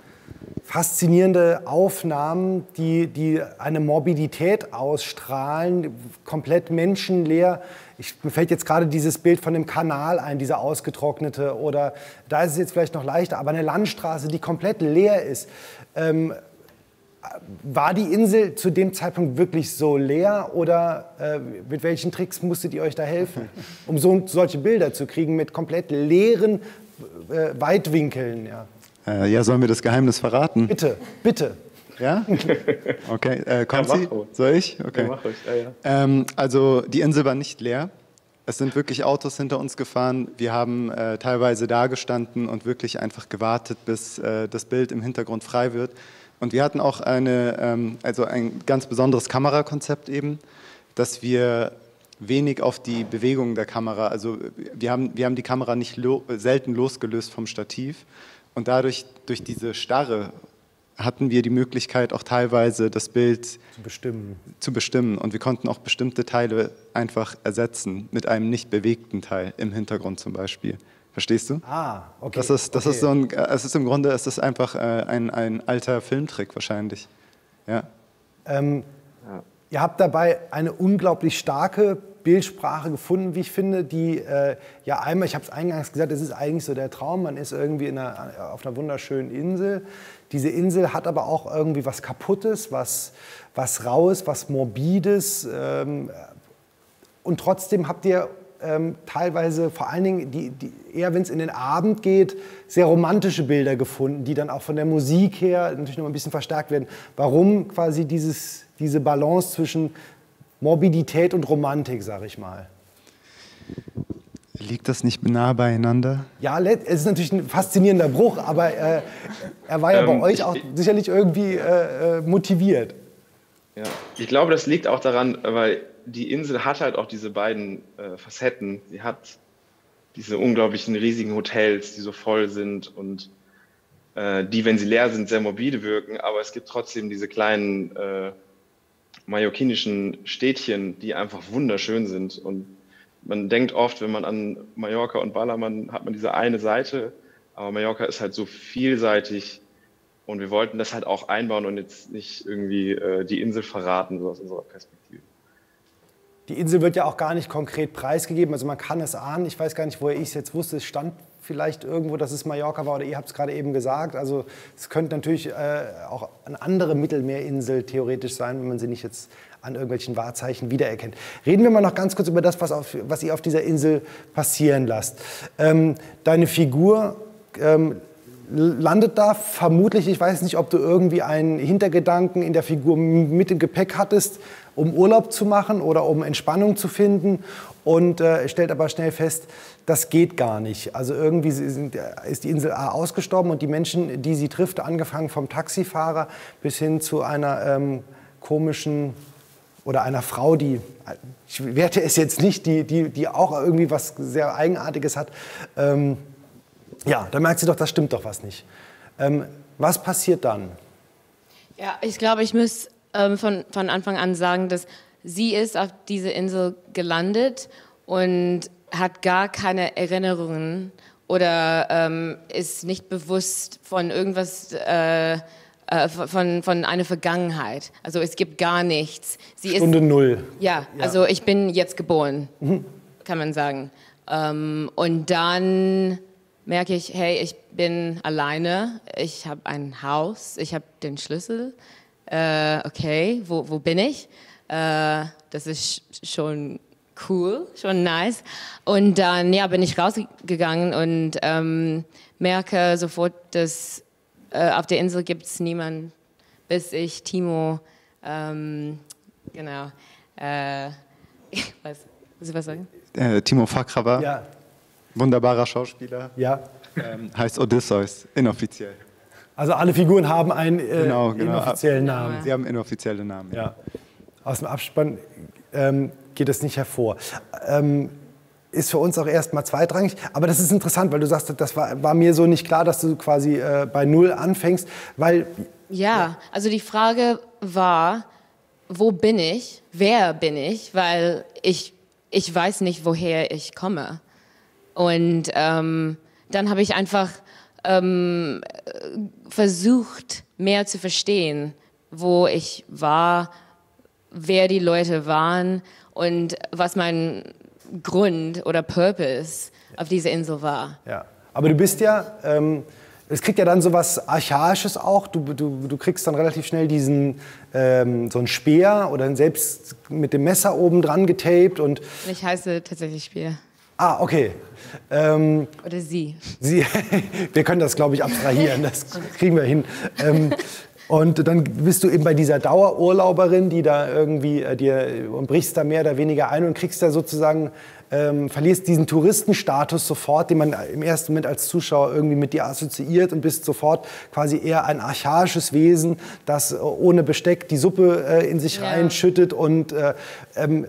faszinierende Aufnahmen, die, die eine Morbidität ausstrahlen, komplett menschenleer. Ich, mir fällt jetzt gerade dieses Bild von dem Kanal ein, dieser ausgetrocknete, oder da ist es jetzt vielleicht noch leichter, aber eine Landstraße, die komplett leer ist. Ähm, war die Insel zu dem Zeitpunkt wirklich so leer oder äh, mit welchen Tricks musstet ihr euch da helfen, um so, solche Bilder zu kriegen mit komplett leeren äh, Weitwinkeln? Ja.
Äh, ja, sollen wir das Geheimnis verraten?
Bitte, bitte.
Ja? Okay, äh, kommt
Ja,
sie? Soll ich? Okay.
Ja, mach ruhig. Ja, ja.
Ähm, also die Insel war nicht leer. Es sind wirklich Autos hinter uns gefahren. Wir haben äh, teilweise da gestanden und wirklich einfach gewartet, bis äh, das Bild im Hintergrund frei wird. Und wir hatten auch eine, ähm, also ein ganz besonderes Kamerakonzept eben, dass wir wenig auf die Bewegung der Kamera, also wir haben, wir haben die Kamera nicht lo selten losgelöst vom Stativ und dadurch, durch diese Starre, hatten wir die Möglichkeit auch teilweise das Bild
Zu bestimmen.
zu bestimmen und wir konnten auch bestimmte Teile einfach ersetzen mit einem nicht bewegten Teil im Hintergrund zum Beispiel. Verstehst du?
Ah, okay.
Das ist, das
okay.
ist so ein, äh, es ist im Grunde, es ist einfach äh, ein, ein alter Filmtrick wahrscheinlich. Ja.
Ähm, Ihr habt dabei eine unglaublich starke Bildsprache gefunden, wie ich finde, die äh, ja einmal, ich habe es eingangs gesagt, es ist eigentlich so der Traum, man ist irgendwie in einer, auf einer wunderschönen Insel. Diese Insel hat aber auch irgendwie was Kaputtes, was, was Raues, was Morbides. Ähm, und trotzdem habt ihr ähm, teilweise, vor allen Dingen die, die, eher wenn es in den Abend geht, sehr romantische Bilder gefunden, die dann auch von der Musik her natürlich noch ein bisschen verstärkt werden. Warum quasi dieses, diese Balance zwischen Morbidität und Romantik, sage ich mal?
Liegt das nicht nah beieinander?
Ja, es ist natürlich ein faszinierender Bruch, aber äh, er war ja
Ähm,
bei euch
ich-
auch sicherlich irgendwie äh, äh, motiviert.
Ja. Ich glaube, das liegt auch daran, weil die Insel hat halt auch diese beiden äh, Facetten. Sie hat diese unglaublichen riesigen Hotels, die so voll sind und äh, die, wenn sie leer sind, sehr morbide wirken. Aber es gibt trotzdem diese kleinen äh, mallorquinischen Städtchen, die einfach wunderschön sind. Und man denkt oft, wenn man an Mallorca und Ballermann hat man diese eine Seite, aber Mallorca ist halt so vielseitig und wir wollten das halt auch einbauen und jetzt nicht irgendwie äh, die Insel verraten, so aus unserer Perspektive.
Die Insel wird ja auch gar nicht konkret preisgegeben, also man kann es ahnen. Ich weiß gar nicht, woher ich es jetzt wusste. Es stand vielleicht irgendwo, dass es Mallorca war oder ihr habt es gerade eben gesagt. Also es könnte natürlich äh, auch eine andere Mittelmeerinsel theoretisch sein, wenn man sie nicht jetzt an irgendwelchen Wahrzeichen wiedererkennt. Reden wir mal noch ganz kurz über das, was, auf, was ihr auf dieser Insel passieren lasst. Ähm, deine Figur ähm, landet da vermutlich, ich weiß nicht, ob du irgendwie einen Hintergedanken in der Figur mit dem Gepäck hattest, um Urlaub zu machen oder um Entspannung zu finden und äh, stellt aber schnell fest, das geht gar nicht. Also irgendwie sind, ist die Insel A ausgestorben und die Menschen, die sie trifft, angefangen vom Taxifahrer bis hin zu einer ähm, komischen oder einer Frau, die, ich werte es jetzt nicht, die, die, die auch irgendwie was sehr Eigenartiges hat, ähm, ja, da merkt sie doch, das stimmt doch was nicht. Ähm, was passiert dann?
Ja, ich glaube, ich muss ähm, von, von Anfang an sagen, dass sie ist auf diese Insel gelandet und hat gar keine Erinnerungen oder ähm, ist nicht bewusst von irgendwas, äh, äh, von, von einer Vergangenheit. Also es gibt gar nichts. Sie
Stunde
ist,
Null.
ja, also ich bin jetzt geboren,
Mhm.
kann man sagen. Ähm, und dann merke ich, hey, ich bin alleine, ich habe ein Haus, ich habe den Schlüssel. Äh, okay, wo, wo bin ich? Äh, das ist schon cool, schon nice. Und dann ja, bin ich rausgegangen und ähm, merke sofort, dass äh, auf der Insel gibt es niemanden, bis ich Timo, ähm, genau, äh, was, Muss ich was sagen?
Äh, Timo Fakrava,
Ja,
wunderbarer Schauspieler,
ja.
ähm, heißt Odysseus, inoffiziell.
Also alle Figuren haben einen äh,
Genau, genau.
inoffiziellen Namen.
Sie haben inoffizielle Namen.
Ja. Aus dem Abspann ähm, geht es nicht hervor. Ähm, ist für uns auch erstmal zweitrangig. Aber das ist interessant, weil du sagst, das war, war mir so nicht klar, dass du quasi äh, bei Null anfängst, weil
Ja, also die Frage war, wo bin ich? Wer bin ich? Weil ich, ich weiß nicht, woher ich komme. Und ähm, dann habe ich einfach ähm, äh, versucht, mehr zu verstehen, wo ich war, wer die Leute waren und was mein Grund oder Purpose auf dieser Insel war.
Ja, aber du bist ja, ähm, es kriegt ja dann so was Archaisches auch. Du, du, du kriegst dann relativ schnell diesen, ähm, so einen Speer oder selbst mit dem Messer oben dran getaped und,
ich heiße tatsächlich Spiel.
Ah, okay. Ähm,
Oder sie.
Sie, wir können das, glaube ich, abstrahieren, das kriegen wir hin. Ähm, und dann bist du eben bei dieser Dauerurlauberin, die da irgendwie äh, dir und brichst da mehr oder weniger ein und kriegst da sozusagen, ähm, verlierst diesen Touristenstatus sofort, den man im ersten Moment als Zuschauer irgendwie mit dir assoziiert und bist sofort quasi eher ein archaisches Wesen, das äh, ohne Besteck die Suppe äh, in sich
Ja.
reinschüttet und äh, ähm,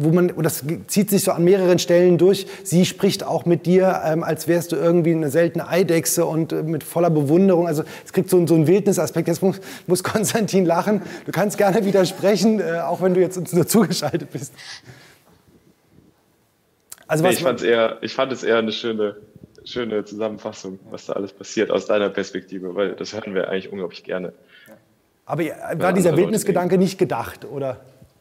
wo man, und das zieht sich so an mehreren Stellen durch, sie spricht auch mit dir, ähm, als wärst du irgendwie eine seltene Eidechse und äh, mit voller Bewunderung. Also es kriegt so, einen- so einen Wildnisaspekt. Jetzt muss, muss Konstantin lachen. Du kannst gerne widersprechen, äh, auch wenn du jetzt uns nur zugeschaltet bist. Also
Nee, ich, fand's eher, ich fand es eher eine schöne, schöne Zusammenfassung, was da alles passiert aus deiner Perspektive, weil das hören wir eigentlich unglaublich gerne.
aber ja, war dieser Wildnisgedanke nicht gedacht, oder?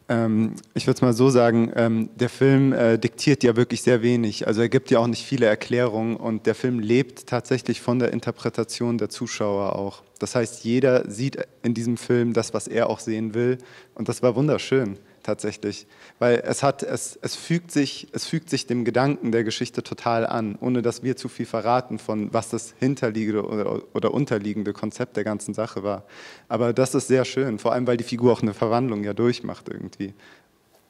Ähm, ich würde es mal so sagen, ähm, der Film äh, diktiert ja wirklich sehr wenig. Also er gibt ja auch nicht viele Erklärungen und der Film lebt tatsächlich von der Interpretation der Zuschauer auch. Das heißt, jeder sieht in diesem Film das, was er auch sehen will und das war wunderschön tatsächlich, weil es hat, es, es fügt sich, es fügt sich dem Gedanken der Geschichte total an, ohne dass wir zu viel verraten von was das hinterliegende oder, oder unterliegende Konzept der ganzen Sache war. Aber das ist sehr schön, vor allem weil die Figur auch eine Verwandlung ja durchmacht irgendwie.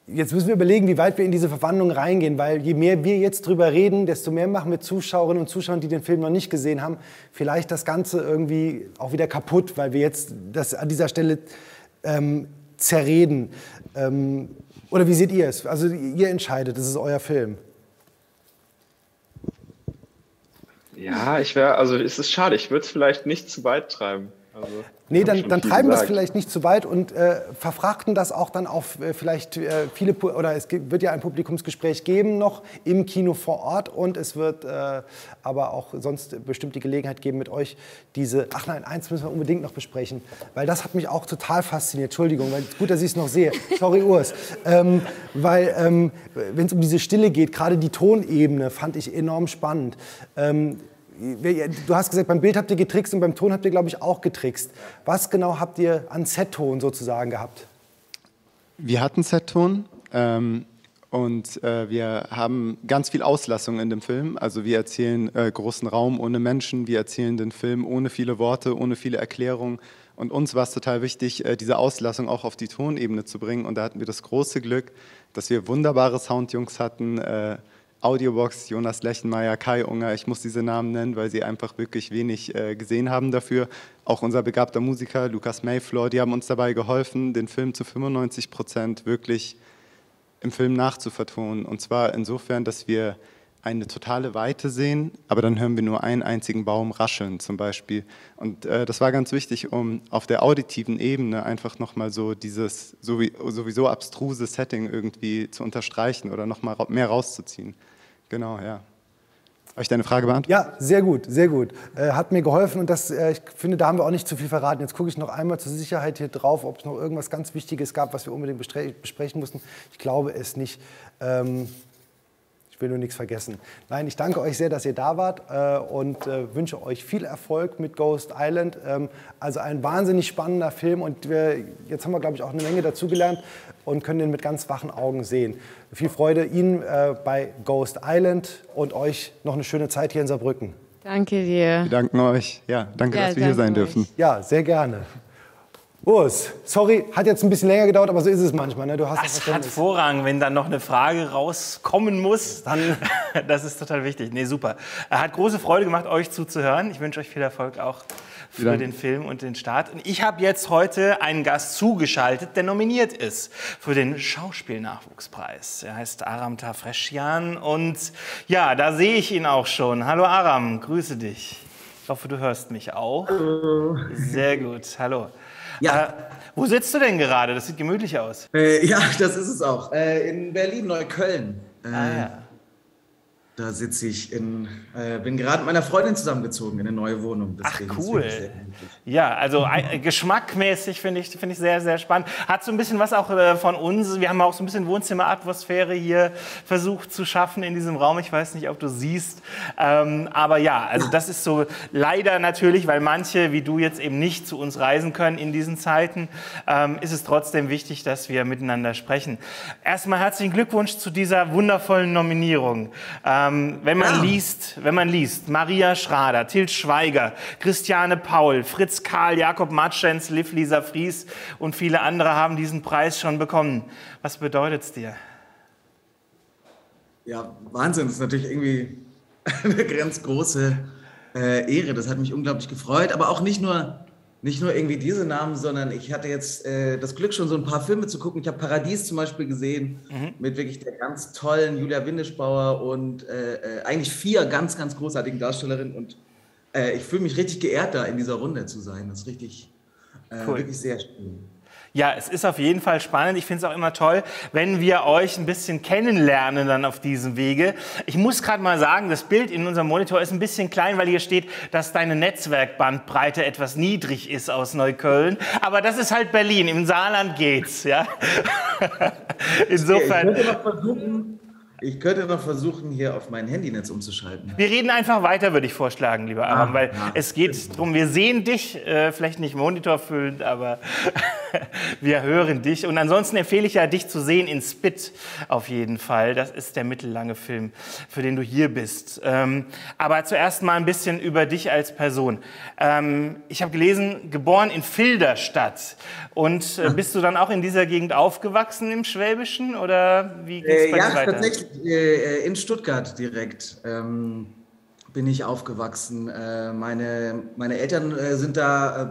Jetzt müssen wir überlegen, wie weit wir in diese Verwandlung reingehen, weil je mehr wir jetzt drüber reden, desto mehr machen wir Zuschauerinnen und Zuschauern, die den Film noch nicht gesehen haben, vielleicht das Ganze irgendwie auch wieder kaputt, weil wir jetzt das an dieser Stelle ähm, zerreden. Ähm, oder wie seht ihr es? Also ihr entscheidet, das ist euer Film.
Ja, ich wäre, also es ist schade, ich würde es vielleicht nicht zu weit treiben. Also,
Nee, dann, dann treiben wir es vielleicht nicht zu weit und äh, verfrachten das auch dann auf äh, vielleicht äh, viele, oder es wird ja ein Publikumsgespräch geben noch im Kino vor Ort und es wird äh, aber auch sonst bestimmt die Gelegenheit geben mit euch diese, ach nein, eins müssen wir unbedingt noch besprechen, weil das hat mich auch total fasziniert, Entschuldigung, weil gut, dass ich es noch sehe, sorry Urs, ähm, weil ähm, wenn es um diese Stille geht, gerade die Tonebene fand ich enorm spannend. Ähm, Du hast gesagt, beim Bild habt ihr getrickst und beim Ton habt ihr, glaube ich, auch getrickst. Was genau habt ihr an Set-Ton sozusagen gehabt?
Wir hatten Set-Ton ähm, und äh, wir haben ganz viel Auslassung in dem Film. Also wir erzählen äh, großen Raum ohne Menschen, wir erzählen den Film ohne viele Worte, ohne viele Erklärungen. Und uns war es total wichtig, äh, diese Auslassung auch auf die Tonebene zu bringen. Und da hatten wir das große Glück, dass wir wunderbare Soundjungs hatten. Audiobox, Jonas Lechenmeier, Kai Unger, ich muss diese Namen nennen, weil sie einfach wirklich wenig äh, gesehen haben dafür. Auch unser begabter Musiker Lukas Mayfloor, die haben uns dabei geholfen, den Film zu 95 Prozent wirklich im Film nachzuvertonen. Und zwar insofern, dass wir eine totale Weite sehen, aber dann hören wir nur einen einzigen Baum rascheln zum Beispiel. Und äh, das war ganz wichtig, um auf der auditiven Ebene einfach nochmal so dieses sowie- sowieso abstruse Setting irgendwie zu unterstreichen oder nochmal mehr rauszuziehen. Genau, ja. Habe ich deine Frage beantwortet?
Ja, sehr gut, sehr gut. Äh, hat mir geholfen und das, äh, ich finde, da haben wir auch nicht zu viel verraten. Jetzt gucke ich noch einmal zur Sicherheit hier drauf, ob es noch irgendwas ganz Wichtiges gab, was wir unbedingt besprechen mussten. Ich glaube es nicht. Ähm, ich will nur nichts vergessen. Nein, ich danke euch sehr, dass ihr da wart äh, und äh, wünsche euch viel Erfolg mit Ghost Island. Ähm, also ein wahnsinnig spannender Film und wir, jetzt haben wir, glaube ich, auch eine Menge dazugelernt und können den mit ganz wachen Augen sehen. Viel Freude Ihnen äh, bei Ghost Island und euch noch eine schöne Zeit hier in Saarbrücken.
Danke dir.
Wir danken euch. Ja, danke,
Ja,
dass wir hier
danke
sein
euch.
dürfen.
Ja, sehr gerne. Urs, sorry, hat jetzt ein bisschen länger gedauert, aber so ist es manchmal. Ne? Du hast
das hat Vorrang, wenn dann noch eine Frage rauskommen muss. Dann, das ist total wichtig. Nee, super. Er hat große Freude gemacht, euch zuzuhören. Ich wünsche euch viel Erfolg auch für den Film und den Start. Und ich habe jetzt heute einen Gast zugeschaltet, der nominiert ist für den Schauspielnachwuchspreis. Er heißt Aram Tafreschian und ja, da sehe ich ihn auch schon. Hallo Aram, grüße dich. Ich hoffe, du hörst mich auch. Hallo. Sehr gut, hallo. Ja. Äh, wo sitzt du denn gerade? Das sieht gemütlich aus.
Äh, ja, das ist es auch. Äh, in Berlin-Neukölln. Äh, ah, ja. Da sitze ich in, äh, bin gerade mit meiner Freundin zusammengezogen in eine neue Wohnung.
Deswegen Ach cool. Ja, also äh, geschmackmäßig finde ich, find ich sehr, sehr spannend. Hat so ein bisschen was auch äh, von uns. Wir haben auch so ein bisschen Wohnzimmeratmosphäre hier versucht zu schaffen in diesem Raum. Ich weiß nicht, ob du siehst. Ähm, aber ja, also das ist so leider natürlich, weil manche wie du jetzt eben nicht zu uns reisen können in diesen Zeiten, ähm, ist es trotzdem wichtig, dass wir miteinander sprechen. Erstmal herzlichen Glückwunsch zu dieser wundervollen Nominierung. Ähm, ähm, wenn man ja. liest, wenn man liest, Maria Schrader, Til Schweiger, Christiane Paul, Fritz Karl, Jakob Matschens, Liv Lisa Fries und viele andere haben diesen Preis schon bekommen. Was bedeutet es dir?
Ja, Wahnsinn. Das ist natürlich irgendwie eine ganz große äh, Ehre. Das hat mich unglaublich gefreut. Aber auch nicht nur nicht nur irgendwie diese Namen, sondern ich hatte jetzt äh, das Glück, schon so ein paar Filme zu gucken. Ich habe Paradies zum Beispiel gesehen mhm. mit wirklich der ganz tollen Julia Windischbauer und äh, äh, eigentlich vier ganz, ganz großartigen Darstellerinnen. Und äh, ich fühle mich richtig geehrt, da in dieser Runde zu sein. Das ist richtig, äh, cool. wirklich sehr schön.
Ja, es ist auf jeden Fall spannend. Ich finde es auch immer toll, wenn wir euch ein bisschen kennenlernen dann auf diesem Wege. Ich muss gerade mal sagen, das Bild in unserem Monitor ist ein bisschen klein, weil hier steht, dass deine Netzwerkbandbreite etwas niedrig ist aus Neukölln. Aber das ist halt Berlin. Im Saarland geht's, ja.
Insofern. Ich könnte noch versuchen, ich könnte noch versuchen, hier auf mein Handynetz umzuschalten.
Wir reden einfach weiter, würde ich vorschlagen, lieber Aram, ah, weil ja, es geht darum, wir sehen dich, äh, vielleicht nicht monitorfüllend, aber wir hören dich. Und ansonsten empfehle ich ja, dich zu sehen in Spit auf jeden Fall. Das ist der mittellange Film, für den du hier bist. Ähm, aber zuerst mal ein bisschen über dich als Person. Ähm, ich habe gelesen, geboren in Filderstadt. Und äh, bist du dann auch in dieser Gegend aufgewachsen im Schwäbischen oder wie
äh, bei ja, dir weiter? Tatsächlich äh, in Stuttgart direkt ähm, bin ich aufgewachsen. Äh, meine, meine Eltern äh, sind da, äh,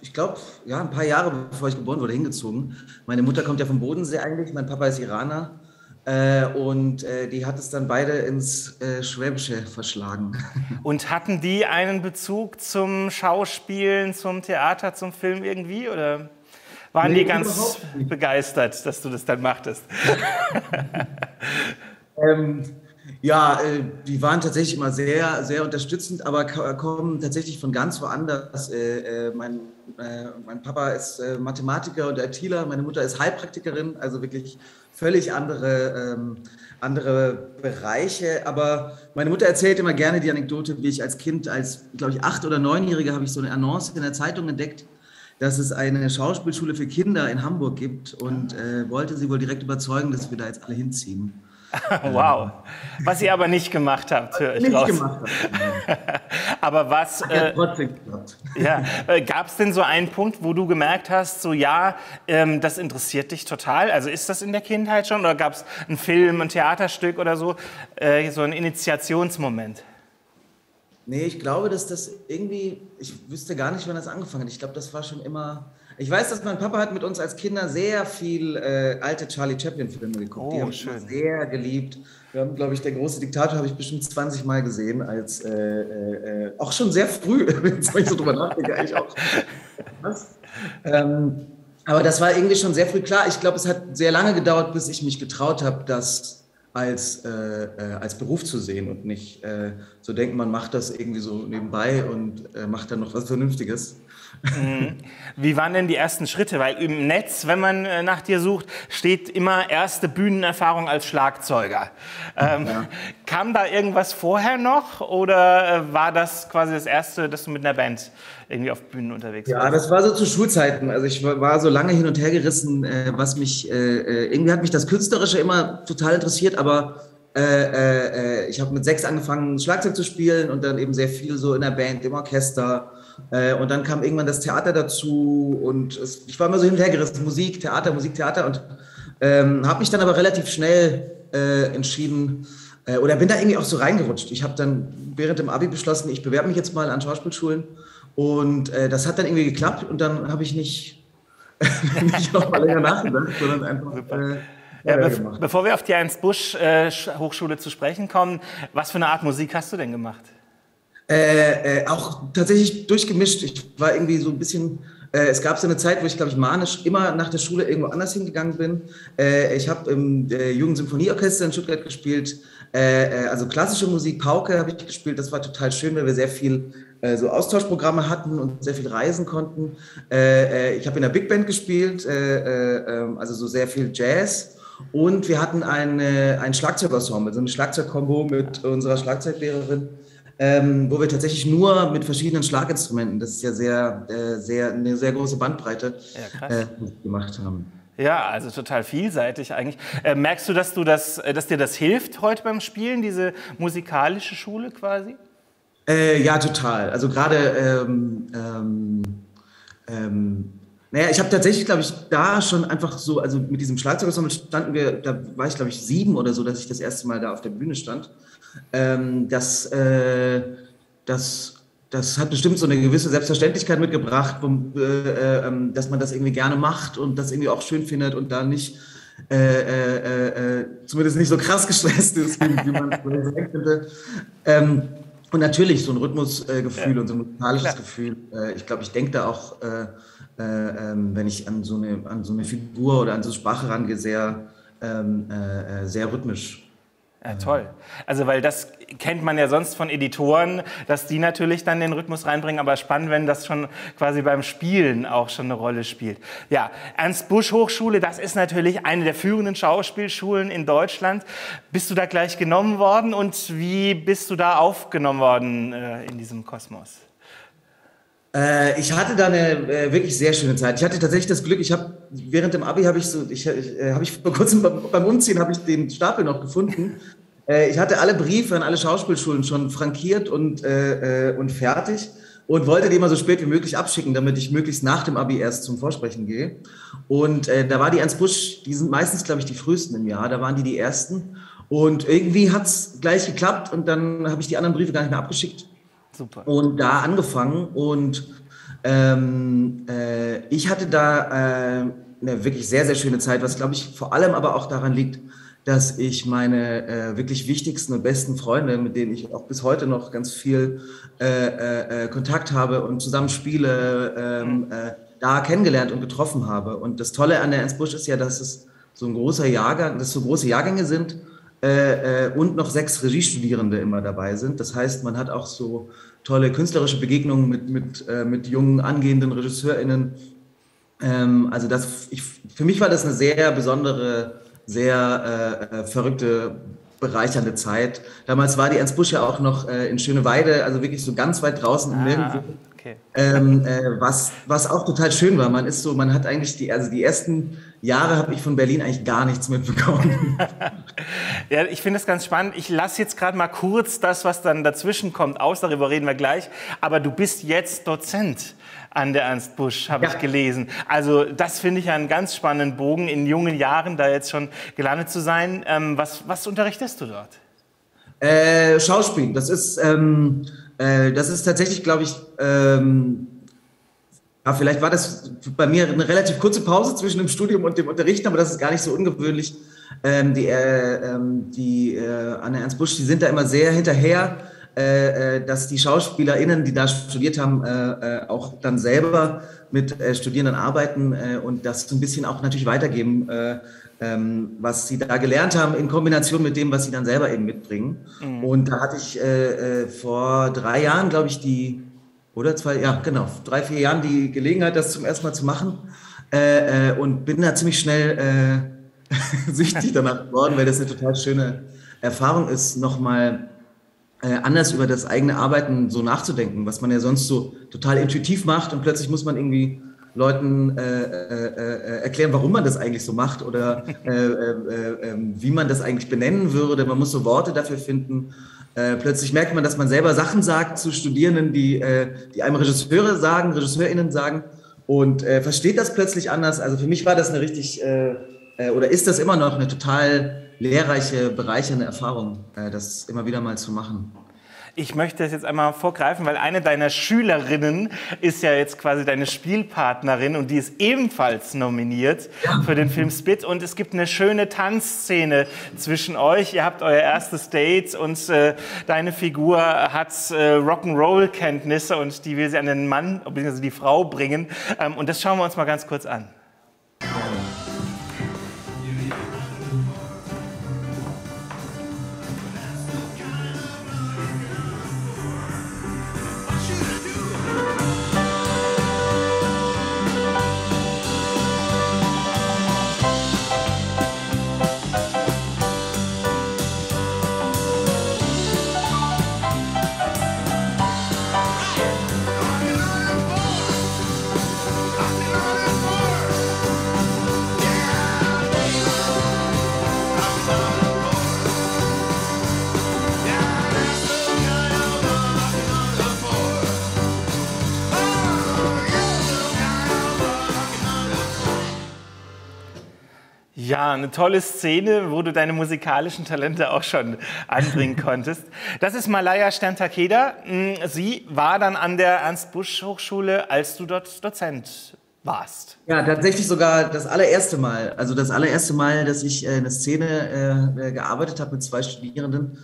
ich glaube, ja, ein paar Jahre bevor ich geboren wurde, hingezogen. Meine Mutter kommt ja vom Bodensee eigentlich, mein Papa ist Iraner. Äh, und die hat es dann beide ins Schwäbische verschlagen.
Und hatten die einen Bezug zum Schauspielen, zum Theater, zum Film irgendwie? Oder waren nee, die ganz begeistert, dass du das dann machtest?
Ähm, ja, äh, die waren tatsächlich immer sehr, sehr unterstützend, aber kommen tatsächlich von ganz woanders. Äh, äh, mein, äh, mein Papa ist äh, Mathematiker und ITler, meine Mutter ist Heilpraktikerin, also wirklich völlig andere, ähm, andere Bereiche. Aber meine Mutter erzählt immer gerne die Anekdote, wie ich als Kind, als, glaube ich, acht- oder neunjährige, habe ich so eine Annonce in der Zeitung entdeckt, dass es eine Schauspielschule für Kinder in Hamburg gibt und äh, wollte sie wohl direkt überzeugen, dass wir da jetzt alle hinziehen.
wow. Was ihr aber nicht gemacht habt, höre ich
nicht
raus.
Gemacht
aber was. Äh, ja, äh, Gab es denn so einen Punkt, wo du gemerkt hast, so ja, ähm, das interessiert dich total? Also ist das in der Kindheit schon? Oder gab es einen Film, ein Theaterstück oder so? Äh, so ein Initiationsmoment?
Nee, ich glaube, dass das irgendwie. Ich wüsste gar nicht, wann das angefangen hat. Ich glaube, das war schon immer ich weiß, dass mein Papa hat mit uns als Kinder sehr viel äh, alte Charlie Chaplin-Filme geguckt. Oh, die haben schön. sehr geliebt. Wir haben, glaube ich, der große Diktator habe ich bestimmt 20 Mal gesehen, als äh, äh, äh auch schon sehr früh, wenn ich so drüber nachdenke, eigentlich auch. Was? Ähm, aber das war irgendwie schon sehr früh klar. Ich glaube, es hat sehr lange gedauert, bis ich mich getraut habe, das als, äh, äh, als Beruf zu sehen und nicht äh, so denken, man macht das irgendwie so nebenbei und äh, macht dann noch was Vernünftiges.
Mhm. Wie waren denn die ersten Schritte? Weil im Netz, wenn man äh, nach dir sucht, steht immer erste Bühnenerfahrung als Schlagzeuger. Ähm, ja. Kam da irgendwas vorher noch oder äh, war das quasi das erste, dass du mit einer Band irgendwie auf Bühnen unterwegs
warst? Ja, das war so zu Schulzeiten. Also ich war so lange hin und her gerissen, äh, was mich, irgendwie hat mich das Künstlerische immer total interessiert, aber ich habe mit sechs angefangen, Schlagzeug zu spielen und dann eben sehr viel so in der Band, im Orchester und dann kam irgendwann das Theater dazu und es, ich war immer so hin und her gerissen, Musik, Theater, Musik, Theater und ähm, habe mich dann aber relativ schnell äh, entschieden, äh, oder bin da irgendwie auch so reingerutscht. Ich habe dann während dem Abi beschlossen, ich bewerbe mich jetzt mal an Schauspielschulen und äh, das hat dann irgendwie geklappt und dann habe ich nicht, nicht noch mal länger nachgedacht, sondern einfach äh,
Ja,
gemacht.
bevor wir auf die Ernst Busch äh, zu sprechen kommen, was für eine Art Musik hast du denn gemacht?
Äh, äh, auch tatsächlich durchgemischt. Ich war irgendwie so ein bisschen. Äh, es gab so eine Zeit, wo ich, glaube ich, manisch immer nach der Schule irgendwo anders hingegangen bin. Äh, ich habe im äh, Jugendsymphonieorchester in Stuttgart gespielt. Äh, äh, also klassische Musik, Pauke habe ich gespielt. Das war total schön, weil wir sehr viel äh, so Austauschprogramme hatten und sehr viel reisen konnten. Äh, äh, ich habe in der Big Band gespielt, äh, äh, ähm, also so sehr viel Jazz. Und wir hatten eine, ein Schlagzeugensemble, so eine Schlagzeugkombo mit unserer Schlagzeuglehrerin ähm, wo wir tatsächlich nur mit verschiedenen Schlaginstrumenten, das ist ja sehr, äh, sehr, eine sehr große Bandbreite,
Ja,
äh, gemacht haben.
Ja, also total vielseitig eigentlich. Äh, merkst du, dass, du das, äh, dass dir das hilft heute beim Spielen, diese musikalische Schule quasi?
Äh, ja, total. Also gerade, ähm, ähm, ähm, naja, ich habe tatsächlich, glaube ich, da schon einfach so, also mit diesem Schlagzeugensemble standen wir, da war ich, glaube ich, sieben oder so, dass ich das erste Mal da auf der Bühne stand. Ähm, das, äh, das, das hat bestimmt so eine gewisse Selbstverständlichkeit mitgebracht, äh, äh, ähm, dass man das irgendwie gerne macht und das irgendwie auch schön findet und da nicht äh, äh, äh, zumindest nicht so krass gestresst ist, wie, man es sein könnte. Ähm, und natürlich so ein Rhythmusgefühl und so ein musikalisches. Gefühl. Ich glaube, ich denke da auch, äh, äh, ähm, wenn ich an so, eine, an so eine Figur oder an so Sprache rangehe, sehr, ähm, äh, äh, sehr rhythmisch.
Ja, toll. Also, weil das kennt man ja sonst von Editoren, dass die natürlich dann den Rhythmus reinbringen, aber spannend, wenn das schon quasi beim Spielen auch schon eine Rolle spielt. Ja, Ernst Busch Hochschule, das ist natürlich eine der führenden Schauspielschulen in Deutschland. Bist du da gleich genommen worden und wie bist du da aufgenommen worden äh, in diesem Kosmos?
Äh, ich hatte da eine äh, wirklich sehr schöne Zeit. Ich hatte tatsächlich das Glück, ich habe während dem Abi habe ich so, ich, ich äh, habe ich vor kurzem beim, beim Umziehen habe ich den Stapel noch gefunden. Äh, ich hatte alle Briefe an alle Schauspielschulen schon frankiert und äh, äh, und fertig und wollte die immer so spät wie möglich abschicken, damit ich möglichst nach dem Abi erst zum Vorsprechen gehe. Und äh, da war die Ernst Busch, die sind meistens, glaube ich, die frühesten im Jahr. Da waren die die ersten. Und irgendwie hat es gleich geklappt und dann habe ich die anderen Briefe gar nicht mehr abgeschickt
Super.
und da angefangen und ähm, äh, ich hatte da äh, eine wirklich sehr, sehr schöne Zeit, was glaube ich vor allem aber auch daran liegt, dass ich meine äh, wirklich wichtigsten und besten Freunde, mit denen ich auch bis heute noch ganz viel äh, äh, äh, Kontakt habe und zusammen spiele, ähm, äh, da kennengelernt und getroffen habe. Und das Tolle an der Ernst Busch ist ja, dass es so ein großer Jahrgang, dass so große Jahrgänge sind äh, und noch sechs Regiestudierende immer dabei sind. Das heißt, man hat auch so tolle künstlerische Begegnungen mit, mit, äh, mit jungen angehenden RegisseurInnen. Ähm, also das, ich, für mich war das eine sehr besondere, sehr äh, äh, verrückte, bereichernde Zeit. Damals war die Ernst Busch ja auch noch äh, in Schöneweide, also wirklich so ganz weit draußen im Nirgendwo.
Ah, okay.
Ähm, äh, was, was auch total schön war. Man ist so, man hat eigentlich die, also die ersten Jahre habe ich von Berlin eigentlich gar nichts mitbekommen.
Ja, ich finde es ganz spannend. Ich lasse jetzt gerade mal kurz das, was dann dazwischen kommt, aus. Darüber reden wir gleich. Aber du bist jetzt Dozent an der Ernst Busch, habe
Ja.
ich gelesen. Also das finde ich einen ganz spannenden Bogen, in jungen Jahren da jetzt schon gelandet zu sein. Ähm, was, was unterrichtest du dort?
Äh, Schauspiel, das ist, ähm, äh, das ist tatsächlich, glaube ich, ähm, ja, vielleicht war das bei mir eine relativ kurze Pause zwischen dem Studium und dem Unterrichten, aber das ist gar nicht so ungewöhnlich. Ähm, die äh, ähm, die äh, Anne Ernst Busch, die sind da immer sehr hinterher, äh, äh, dass die SchauspielerInnen, die da studiert haben, äh, äh, auch dann selber mit äh, Studierenden arbeiten äh, und das so ein bisschen auch natürlich weitergeben, äh, ähm, was sie da gelernt haben, in Kombination mit dem, was sie dann selber eben mitbringen. Und da hatte ich äh, äh, vor drei Jahren, glaube ich, die, oder zwei, ja, genau, drei, vier Jahren die Gelegenheit, das zum ersten Mal zu machen. Äh, äh, und bin da ziemlich schnell äh, süchtig danach geworden, weil das eine total schöne Erfahrung ist, nochmal äh, anders über das eigene Arbeiten so nachzudenken, was man ja sonst so total intuitiv macht und plötzlich muss man irgendwie Leuten äh, äh, äh, erklären, warum man das eigentlich so macht oder äh, äh, äh, äh, wie man das eigentlich benennen würde. Man muss so Worte dafür finden. Äh, plötzlich merkt man, dass man selber Sachen sagt zu Studierenden, die, äh, die einem Regisseure sagen, RegisseurInnen sagen und äh, versteht das plötzlich anders. Also für mich war das eine richtig, äh, äh, oder ist das immer noch eine total lehrreiche, bereichernde Erfahrung, das immer wieder mal zu machen.
Ich möchte das jetzt einmal vorgreifen, weil eine deiner Schülerinnen ist ja jetzt quasi deine Spielpartnerin und die ist ebenfalls nominiert für den Film Spit. Und es gibt eine schöne Tanzszene zwischen euch. Ihr habt euer erstes Date und äh, deine Figur hat äh, Rock'n'Roll-Kenntnisse und die will sie an den Mann, bzw. die Frau bringen. Ähm, und das schauen wir uns mal ganz kurz an. Ja, eine tolle Szene, wo du deine musikalischen Talente auch schon anbringen konntest. Das ist Malaya Stern-Takeda. Mm, sie war dann an der Ernst-Busch-Hochschule, als du dort Dozent warst.
Ja, tatsächlich sogar das allererste Mal. Also das allererste Mal, dass ich äh, eine Szene äh, gearbeitet habe mit zwei Studierenden.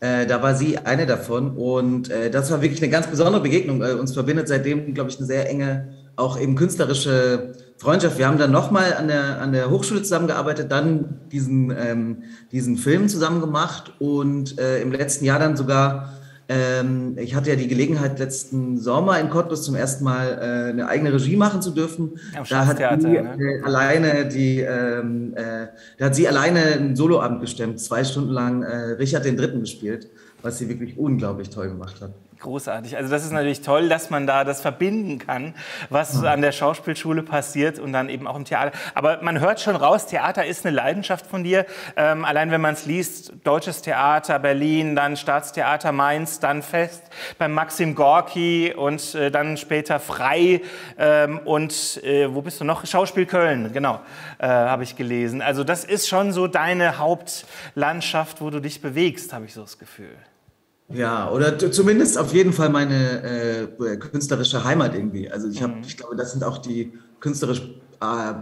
Äh, da war sie eine davon und äh, das war wirklich eine ganz besondere Begegnung. Äh, uns verbindet seitdem, glaube ich, eine sehr enge, auch eben künstlerische Freundschaft. Wir haben dann nochmal an der, an der Hochschule zusammengearbeitet, dann diesen, ähm, diesen Film zusammen gemacht und äh, im letzten Jahr dann sogar, ähm, ich hatte ja die Gelegenheit, letzten Sommer in Cottbus zum ersten Mal äh, eine eigene Regie machen zu dürfen.
Am da hat sie
ne? äh, alleine die, ähm, äh, da hat sie alleine einen Soloabend gestemmt, zwei Stunden lang äh, Richard den Dritten gespielt, was sie wirklich unglaublich toll gemacht hat.
Großartig. Also das ist natürlich toll, dass man da das verbinden kann, was ja. an der Schauspielschule passiert und dann eben auch im Theater. Aber man hört schon raus, Theater ist eine Leidenschaft von dir. Ähm, allein wenn man es liest, Deutsches Theater Berlin, dann Staatstheater Mainz, dann Fest beim Maxim Gorki und äh, dann später Frei ähm, und äh, wo bist du noch? Schauspiel Köln, genau, äh, habe ich gelesen. Also das ist schon so deine Hauptlandschaft, wo du dich bewegst, habe ich so das Gefühl.
Ja, oder zumindest auf jeden Fall meine äh, künstlerische Heimat irgendwie. Also ich, hab, mhm. ich glaube, das sind auch die künstlerisch äh,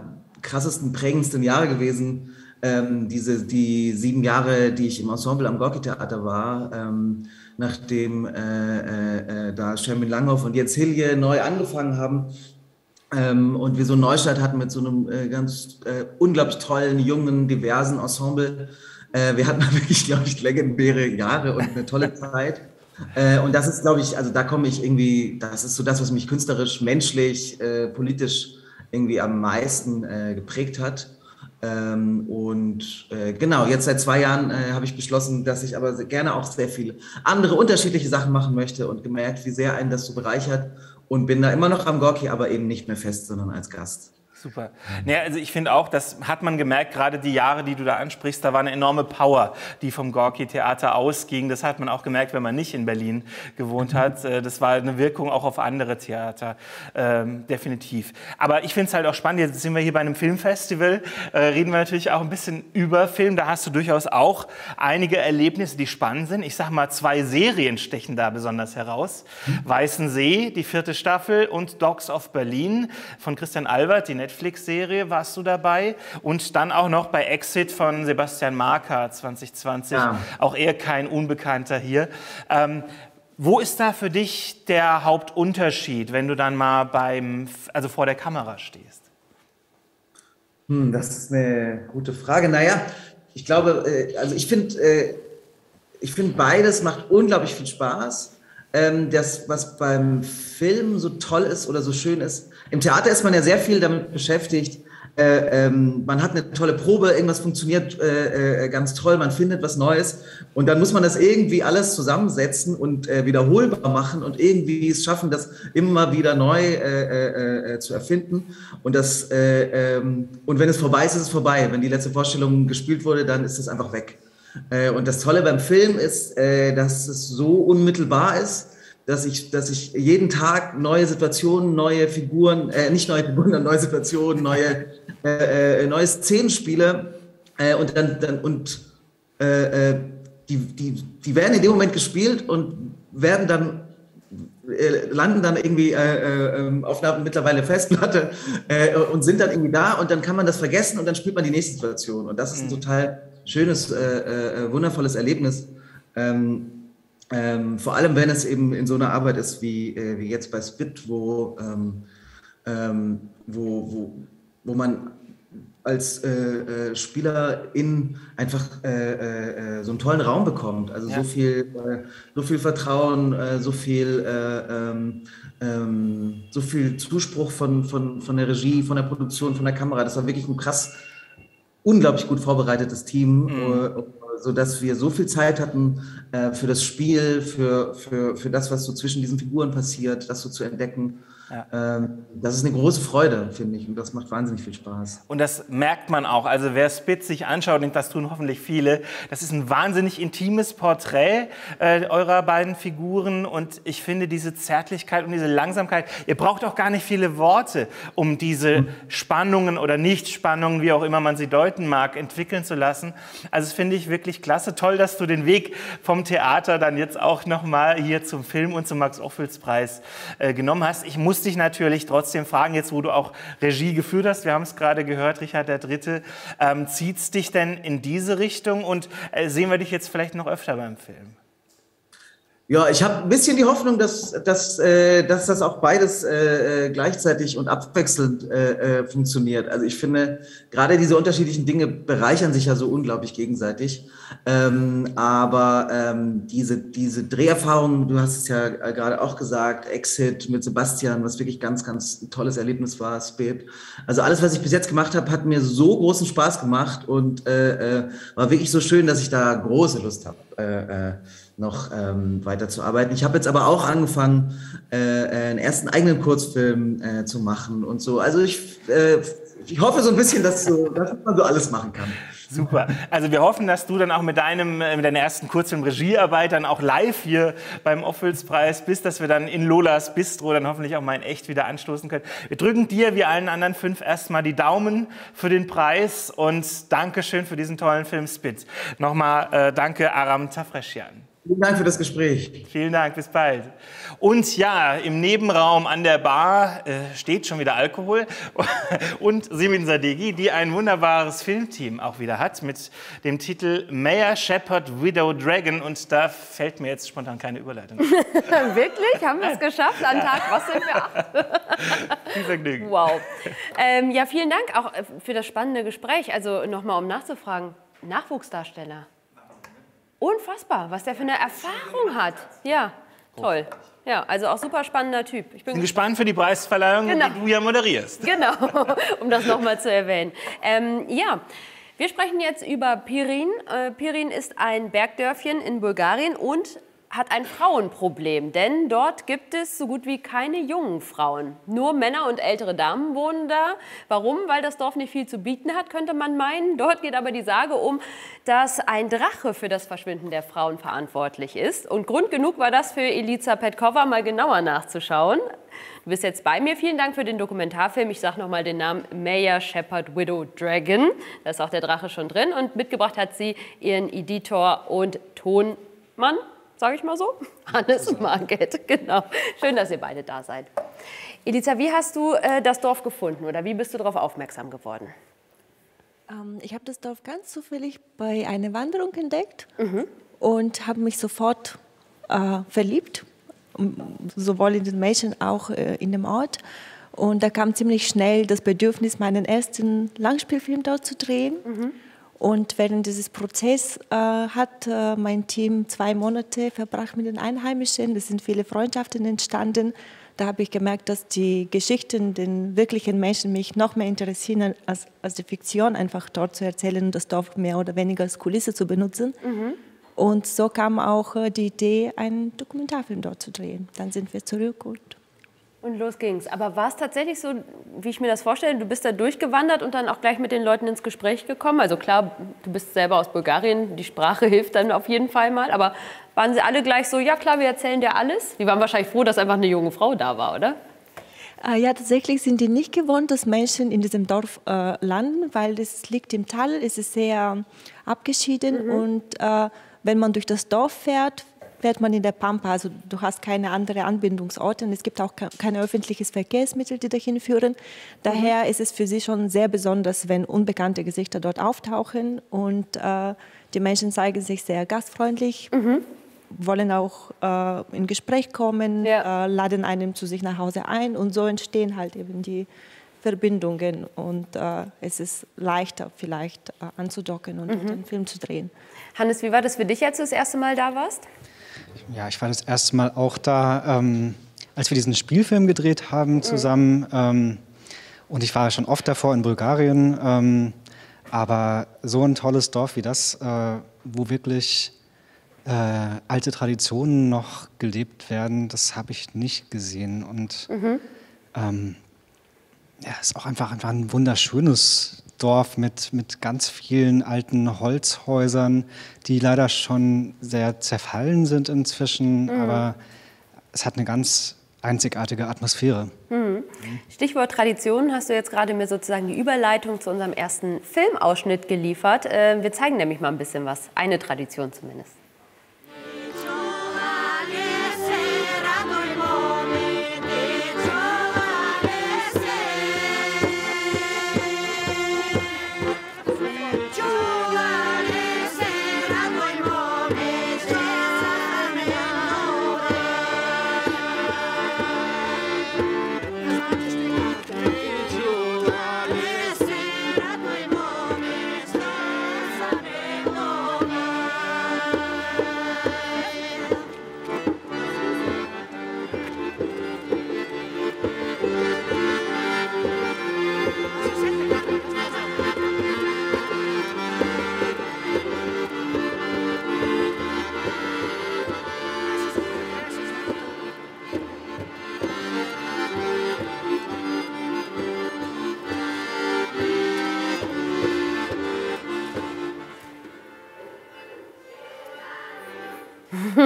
krassesten, prägendsten Jahre gewesen. Ähm, diese die sieben Jahre, die ich im Ensemble am Gorki-Theater war, ähm, nachdem äh, äh, äh da Shermin Langhoff und Jens Hilje neu angefangen haben ähm, und wir so einen Neustart hatten mit so einem äh, ganz unglaublich tollen, jungen, diversen Ensemble. Äh, wir hatten wirklich, glaube ich, legendäre Jahre und eine tolle Zeit. Äh, und das ist, glaube ich, also da komme ich irgendwie, das ist so das, was mich künstlerisch, menschlich, äh, politisch irgendwie am meisten äh, geprägt hat. Ähm, und äh, genau, jetzt seit zwei Jahren äh, habe ich beschlossen, dass ich aber gerne auch sehr viele andere unterschiedliche Sachen machen möchte und gemerkt, wie sehr einen das so bereichert und bin da immer noch am Gorki, aber eben nicht mehr fest, sondern als Gast.
Super. Naja, also ich finde auch, das hat man gemerkt, gerade die Jahre, die du da ansprichst, da war eine enorme Power, die vom Gorki-Theater ausging. Das hat man auch gemerkt, wenn man nicht in Berlin gewohnt hat. Äh, das war eine Wirkung auch auf andere Theater, ähm, definitiv. Aber ich finde es halt auch spannend, jetzt sind wir hier bei einem Filmfestival, äh, reden wir natürlich auch ein bisschen über Film. Da hast du durchaus auch einige Erlebnisse, die spannend sind. Ich sage mal, zwei Serien stechen da besonders heraus. Mhm. Weißen See, die vierte Staffel und Dogs of Berlin von Christian Albert, die Netflix-Serie warst du dabei und dann auch noch bei Exit von Sebastian Marker 2020, ja. auch eher kein Unbekannter hier. Ähm, wo ist da für dich der Hauptunterschied, wenn du dann mal beim, also vor der Kamera stehst?
Hm, das ist eine gute Frage. Naja, ich glaube, äh, also ich finde, äh, ich finde beides macht unglaublich viel Spaß. Ähm, das, was beim Film so toll ist oder so schön ist, im Theater ist man ja sehr viel damit beschäftigt. Äh, ähm, man hat eine tolle Probe, irgendwas funktioniert äh, äh, ganz toll, man findet was Neues und dann muss man das irgendwie alles zusammensetzen und äh, wiederholbar machen und irgendwie es schaffen, das immer wieder neu äh, äh, zu erfinden. Und, das, ähm, und wenn es vorbei ist, ist es vorbei. Wenn die letzte Vorstellung gespielt wurde, dann ist es einfach weg. Und das Tolle beim Film ist, dass es so unmittelbar ist, dass ich, dass ich jeden Tag neue Situationen, neue Figuren, äh, nicht neue Figuren, sondern neue Situationen, neue, äh, äh, neue Szenen spiele äh, und dann, dann und äh, äh, die, die, die werden in dem Moment gespielt und werden dann äh, landen dann irgendwie äh, äh, auf einer mittlerweile Festplatte äh, und sind dann irgendwie da und dann kann man das vergessen und dann spielt man die nächste Situation. Und das ist ein mhm. total schönes, wundervolles Erlebnis. Ähm, ähm, vor allem, wenn es eben in so einer Arbeit ist wie, wie jetzt bei Spit, wo, ähm, ähm wo, wo, wo man als äh, äh, Spielerin einfach äh, äh, so einen tollen Raum bekommt. Also ja. so viel, äh, so viel Vertrauen, äh, so viel, ähm, ähm, so viel Zuspruch von, von, von der Regie, von der Produktion, von der Kamera. Das war wirklich ein krass, unglaublich gut vorbereitetes Team, mhm. So dass wir so viel Zeit hatten für das Spiel, für, für, für das, was so zwischen diesen Figuren passiert, das so zu entdecken. Ja. Ähm, das ist eine große Freude, finde ich, und das macht wahnsinnig viel Spaß.
Und das merkt man auch. Also wer Spitz sich anschaut, und das tun hoffentlich viele, das ist ein wahnsinnig intimes Porträt äh, eurer beiden Figuren und ich finde diese Zärtlichkeit und diese Langsamkeit, ihr braucht auch gar nicht viele Worte, um diese Spannungen oder Nichtspannungen, wie auch immer man sie deuten mag, entwickeln zu lassen. Also das finde ich wirklich klasse. Toll, dass du den Weg vom Theater dann jetzt auch nochmal hier zum Film und zum Max-Ophüls-Preis äh, genommen hast. Ich muss muss dich natürlich trotzdem fragen, jetzt wo du auch Regie geführt hast, wir haben es gerade gehört, Richard der Dritte, ähm, zieht es dich denn in diese Richtung? Und äh, sehen wir dich jetzt vielleicht noch öfter beim Film?
Ja, ich habe ein bisschen die Hoffnung, dass, dass, äh, dass das auch beides äh, äh, gleichzeitig und abwechselnd äh, äh, funktioniert. Also ich finde, gerade diese unterschiedlichen Dinge bereichern sich ja so unglaublich gegenseitig. Ähm, aber ähm, diese, diese Dreherfahrung, du hast es ja äh, gerade auch gesagt, Exit mit Sebastian, was wirklich ganz, ganz tolles Erlebnis war, Spät. Also alles, was ich bis jetzt gemacht habe, hat mir so großen Spaß gemacht und äh, äh, war wirklich so schön, dass ich da große Lust habe. Äh, äh, noch ähm, weiterzuarbeiten. Ich habe jetzt aber auch angefangen, äh, einen ersten eigenen Kurzfilm äh, zu machen und so. Also ich, äh, ich hoffe so ein bisschen, dass, so, dass man so alles machen kann.
Super. Also wir hoffen, dass du dann auch mit, deinem, äh, mit deiner ersten Kurzfilm-Regiearbeit dann auch live hier beim Offels-Preis bist, dass wir dann in Lolas Bistro dann hoffentlich auch mal in echt wieder anstoßen können. Wir drücken dir wie allen anderen fünf erstmal die Daumen für den Preis und Dankeschön für diesen tollen Film Spit. Nochmal äh, danke Aram Tafreschian.
Vielen Dank für das Gespräch.
Vielen Dank, bis bald. Und ja, im Nebenraum an der Bar äh, steht schon wieder Alkohol und Simin Sadeghi, die ein wunderbares Filmteam auch wieder hat mit dem Titel Mayor Shepherd Widow Dragon und da fällt mir jetzt spontan keine Überleitung.
Wirklich? Haben wir es geschafft? An Tag, was sind wir acht?
Viel Vergnügen.
Wow. Ähm, ja, vielen Dank auch äh, für das spannende Gespräch. Also nochmal, um nachzufragen, Nachwuchsdarsteller. Unfassbar, was der für eine Erfahrung hat. Ja, toll. Ja, also auch super spannender Typ.
Ich bin, bin gespannt für die Preisverleihung, genau. die du ja moderierst.
Genau, um das nochmal zu erwähnen. Ähm, ja, wir sprechen jetzt über Pirin. Äh, Pirin ist ein Bergdörfchen in Bulgarien und hat ein Frauenproblem, denn dort gibt es so gut wie keine jungen Frauen. Nur Männer und ältere Damen wohnen da. Warum? Weil das Dorf nicht viel zu bieten hat, könnte man meinen. Dort geht aber die Sage um, dass ein Drache für das Verschwinden der Frauen verantwortlich ist. Und Grund genug war das für Eliza Petkova mal genauer nachzuschauen. Du bist jetzt bei mir. Vielen Dank für den Dokumentarfilm. Ich sage nochmal den Namen Mayor Shepherd Widow Dragon. Da ist auch der Drache schon drin. Und mitgebracht hat sie ihren Editor und Tonmann sage ich mal so. Hannes und Margit, genau. Schön, dass ihr beide da seid. Eliza, wie hast du äh, das Dorf gefunden oder wie bist du darauf aufmerksam geworden?
Ähm, ich habe das Dorf ganz zufällig bei einer Wanderung entdeckt mhm. und habe mich sofort äh, verliebt, sowohl in den Menschen als auch äh, in dem Ort. Und da kam ziemlich schnell das Bedürfnis, meinen ersten Langspielfilm dort zu drehen. Mhm. Und während dieses Prozesses äh, hat äh, mein Team zwei Monate verbracht mit den Einheimischen. Es sind viele Freundschaften entstanden. Da habe ich gemerkt, dass die Geschichten den wirklichen Menschen mich noch mehr interessieren, als, als die Fiktion einfach dort zu erzählen und das Dorf mehr oder weniger als Kulisse zu benutzen. Mhm. Und so kam auch äh, die Idee, einen Dokumentarfilm dort zu drehen. Dann sind wir zurück und
Und los ging's. Aber war es tatsächlich so, wie ich mir das vorstelle, du bist da durchgewandert und dann auch gleich mit den Leuten ins Gespräch gekommen? Also klar, du bist selber aus Bulgarien, die Sprache hilft dann auf jeden Fall mal. Aber waren sie alle gleich so, ja klar, wir erzählen dir alles? Die waren wahrscheinlich froh, dass einfach eine junge Frau da war, oder?
Äh, ja, tatsächlich sind die nicht gewohnt, dass Menschen in diesem Dorf äh, landen, weil es liegt im Tal, es ist sehr abgeschieden
Mhm.
und äh, wenn man durch das Dorf fährt, fährt man in der Pampa, also du hast keine andere Anbindungsorte und es gibt auch ke- keine öffentlichen Verkehrsmittel, die dahin führen. Daher ist es für sie schon sehr besonders, wenn unbekannte Gesichter dort auftauchen und äh, die Menschen zeigen sich sehr gastfreundlich, wollen auch äh, in Gespräch kommen, äh, laden einen zu sich nach Hause ein und so entstehen halt eben die Verbindungen und äh, es ist leichter vielleicht äh, anzudocken und
Mhm.
den Film zu drehen.
Hannes, wie war das für dich, als du das erste Mal da warst?
Ja, ich war das erste Mal auch da, ähm, als wir diesen Spielfilm gedreht haben zusammen. Ähm, und ich war schon oft davor in Bulgarien. Ähm, aber so ein tolles Dorf wie das, äh, wo wirklich äh, alte Traditionen noch gelebt werden, das habe ich nicht gesehen. Und
Mhm.
ähm, ja, es ist auch einfach, einfach ein wunderschönes Dorf mit, mit ganz vielen alten Holzhäusern, die leider schon sehr zerfallen sind inzwischen,
Mhm.
aber es hat eine ganz einzigartige Atmosphäre.
Mhm. Stichwort Tradition hast du jetzt gerade mir sozusagen die Überleitung zu unserem ersten Filmausschnitt geliefert. Äh, Wir zeigen nämlich mal ein bisschen was, eine Tradition zumindest.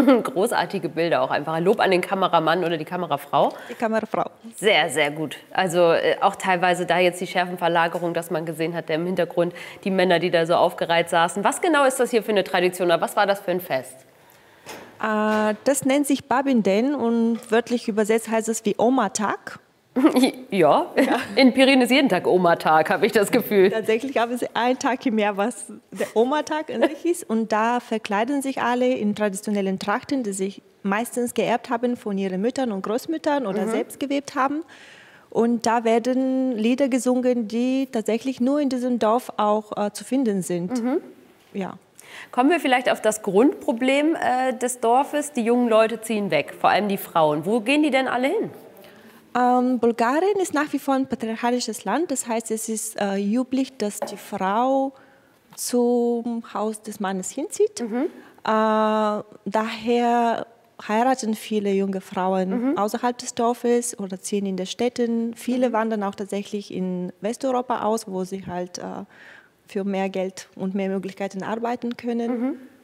Großartige Bilder auch einfach. Lob an den Kameramann oder die Kamerafrau.
Die Kamerafrau.
Sehr, sehr gut. Also äh, auch teilweise da jetzt die Schärfenverlagerung, dass man gesehen hat, der im Hintergrund die Männer, die da so aufgereiht saßen. Was genau ist das hier für eine Tradition oder was war das für ein Fest?
Äh, das nennt sich Babinden und wörtlich übersetzt heißt es wie Oma-Tag.
ja, in Pirin ist jeden Tag Oma-Tag, habe ich das Gefühl.
Tatsächlich haben sie einen Tag im Jahr, was der Oma-Tag sich ist. Und da verkleiden sich alle in traditionellen Trachten, die sich meistens geerbt haben von ihren Müttern und Großmüttern oder
Mhm.
selbst gewebt haben. Und da werden Lieder gesungen, die tatsächlich nur in diesem Dorf auch äh, zu finden sind. Ja.
Kommen wir vielleicht auf das Grundproblem äh, des Dorfes. Die jungen Leute ziehen weg, vor allem die Frauen. Wo gehen die denn alle hin?
Ähm, Bulgarien ist nach wie vor ein patriarchalisches Land. Das heißt, es ist äh, üblich, dass die Frau zum Haus des Mannes hinzieht. Äh, daher heiraten viele junge Frauen außerhalb des Dorfes oder ziehen in den Städten. Viele wandern auch tatsächlich in Westeuropa aus, wo sie halt äh, für mehr Geld und mehr Möglichkeiten arbeiten können.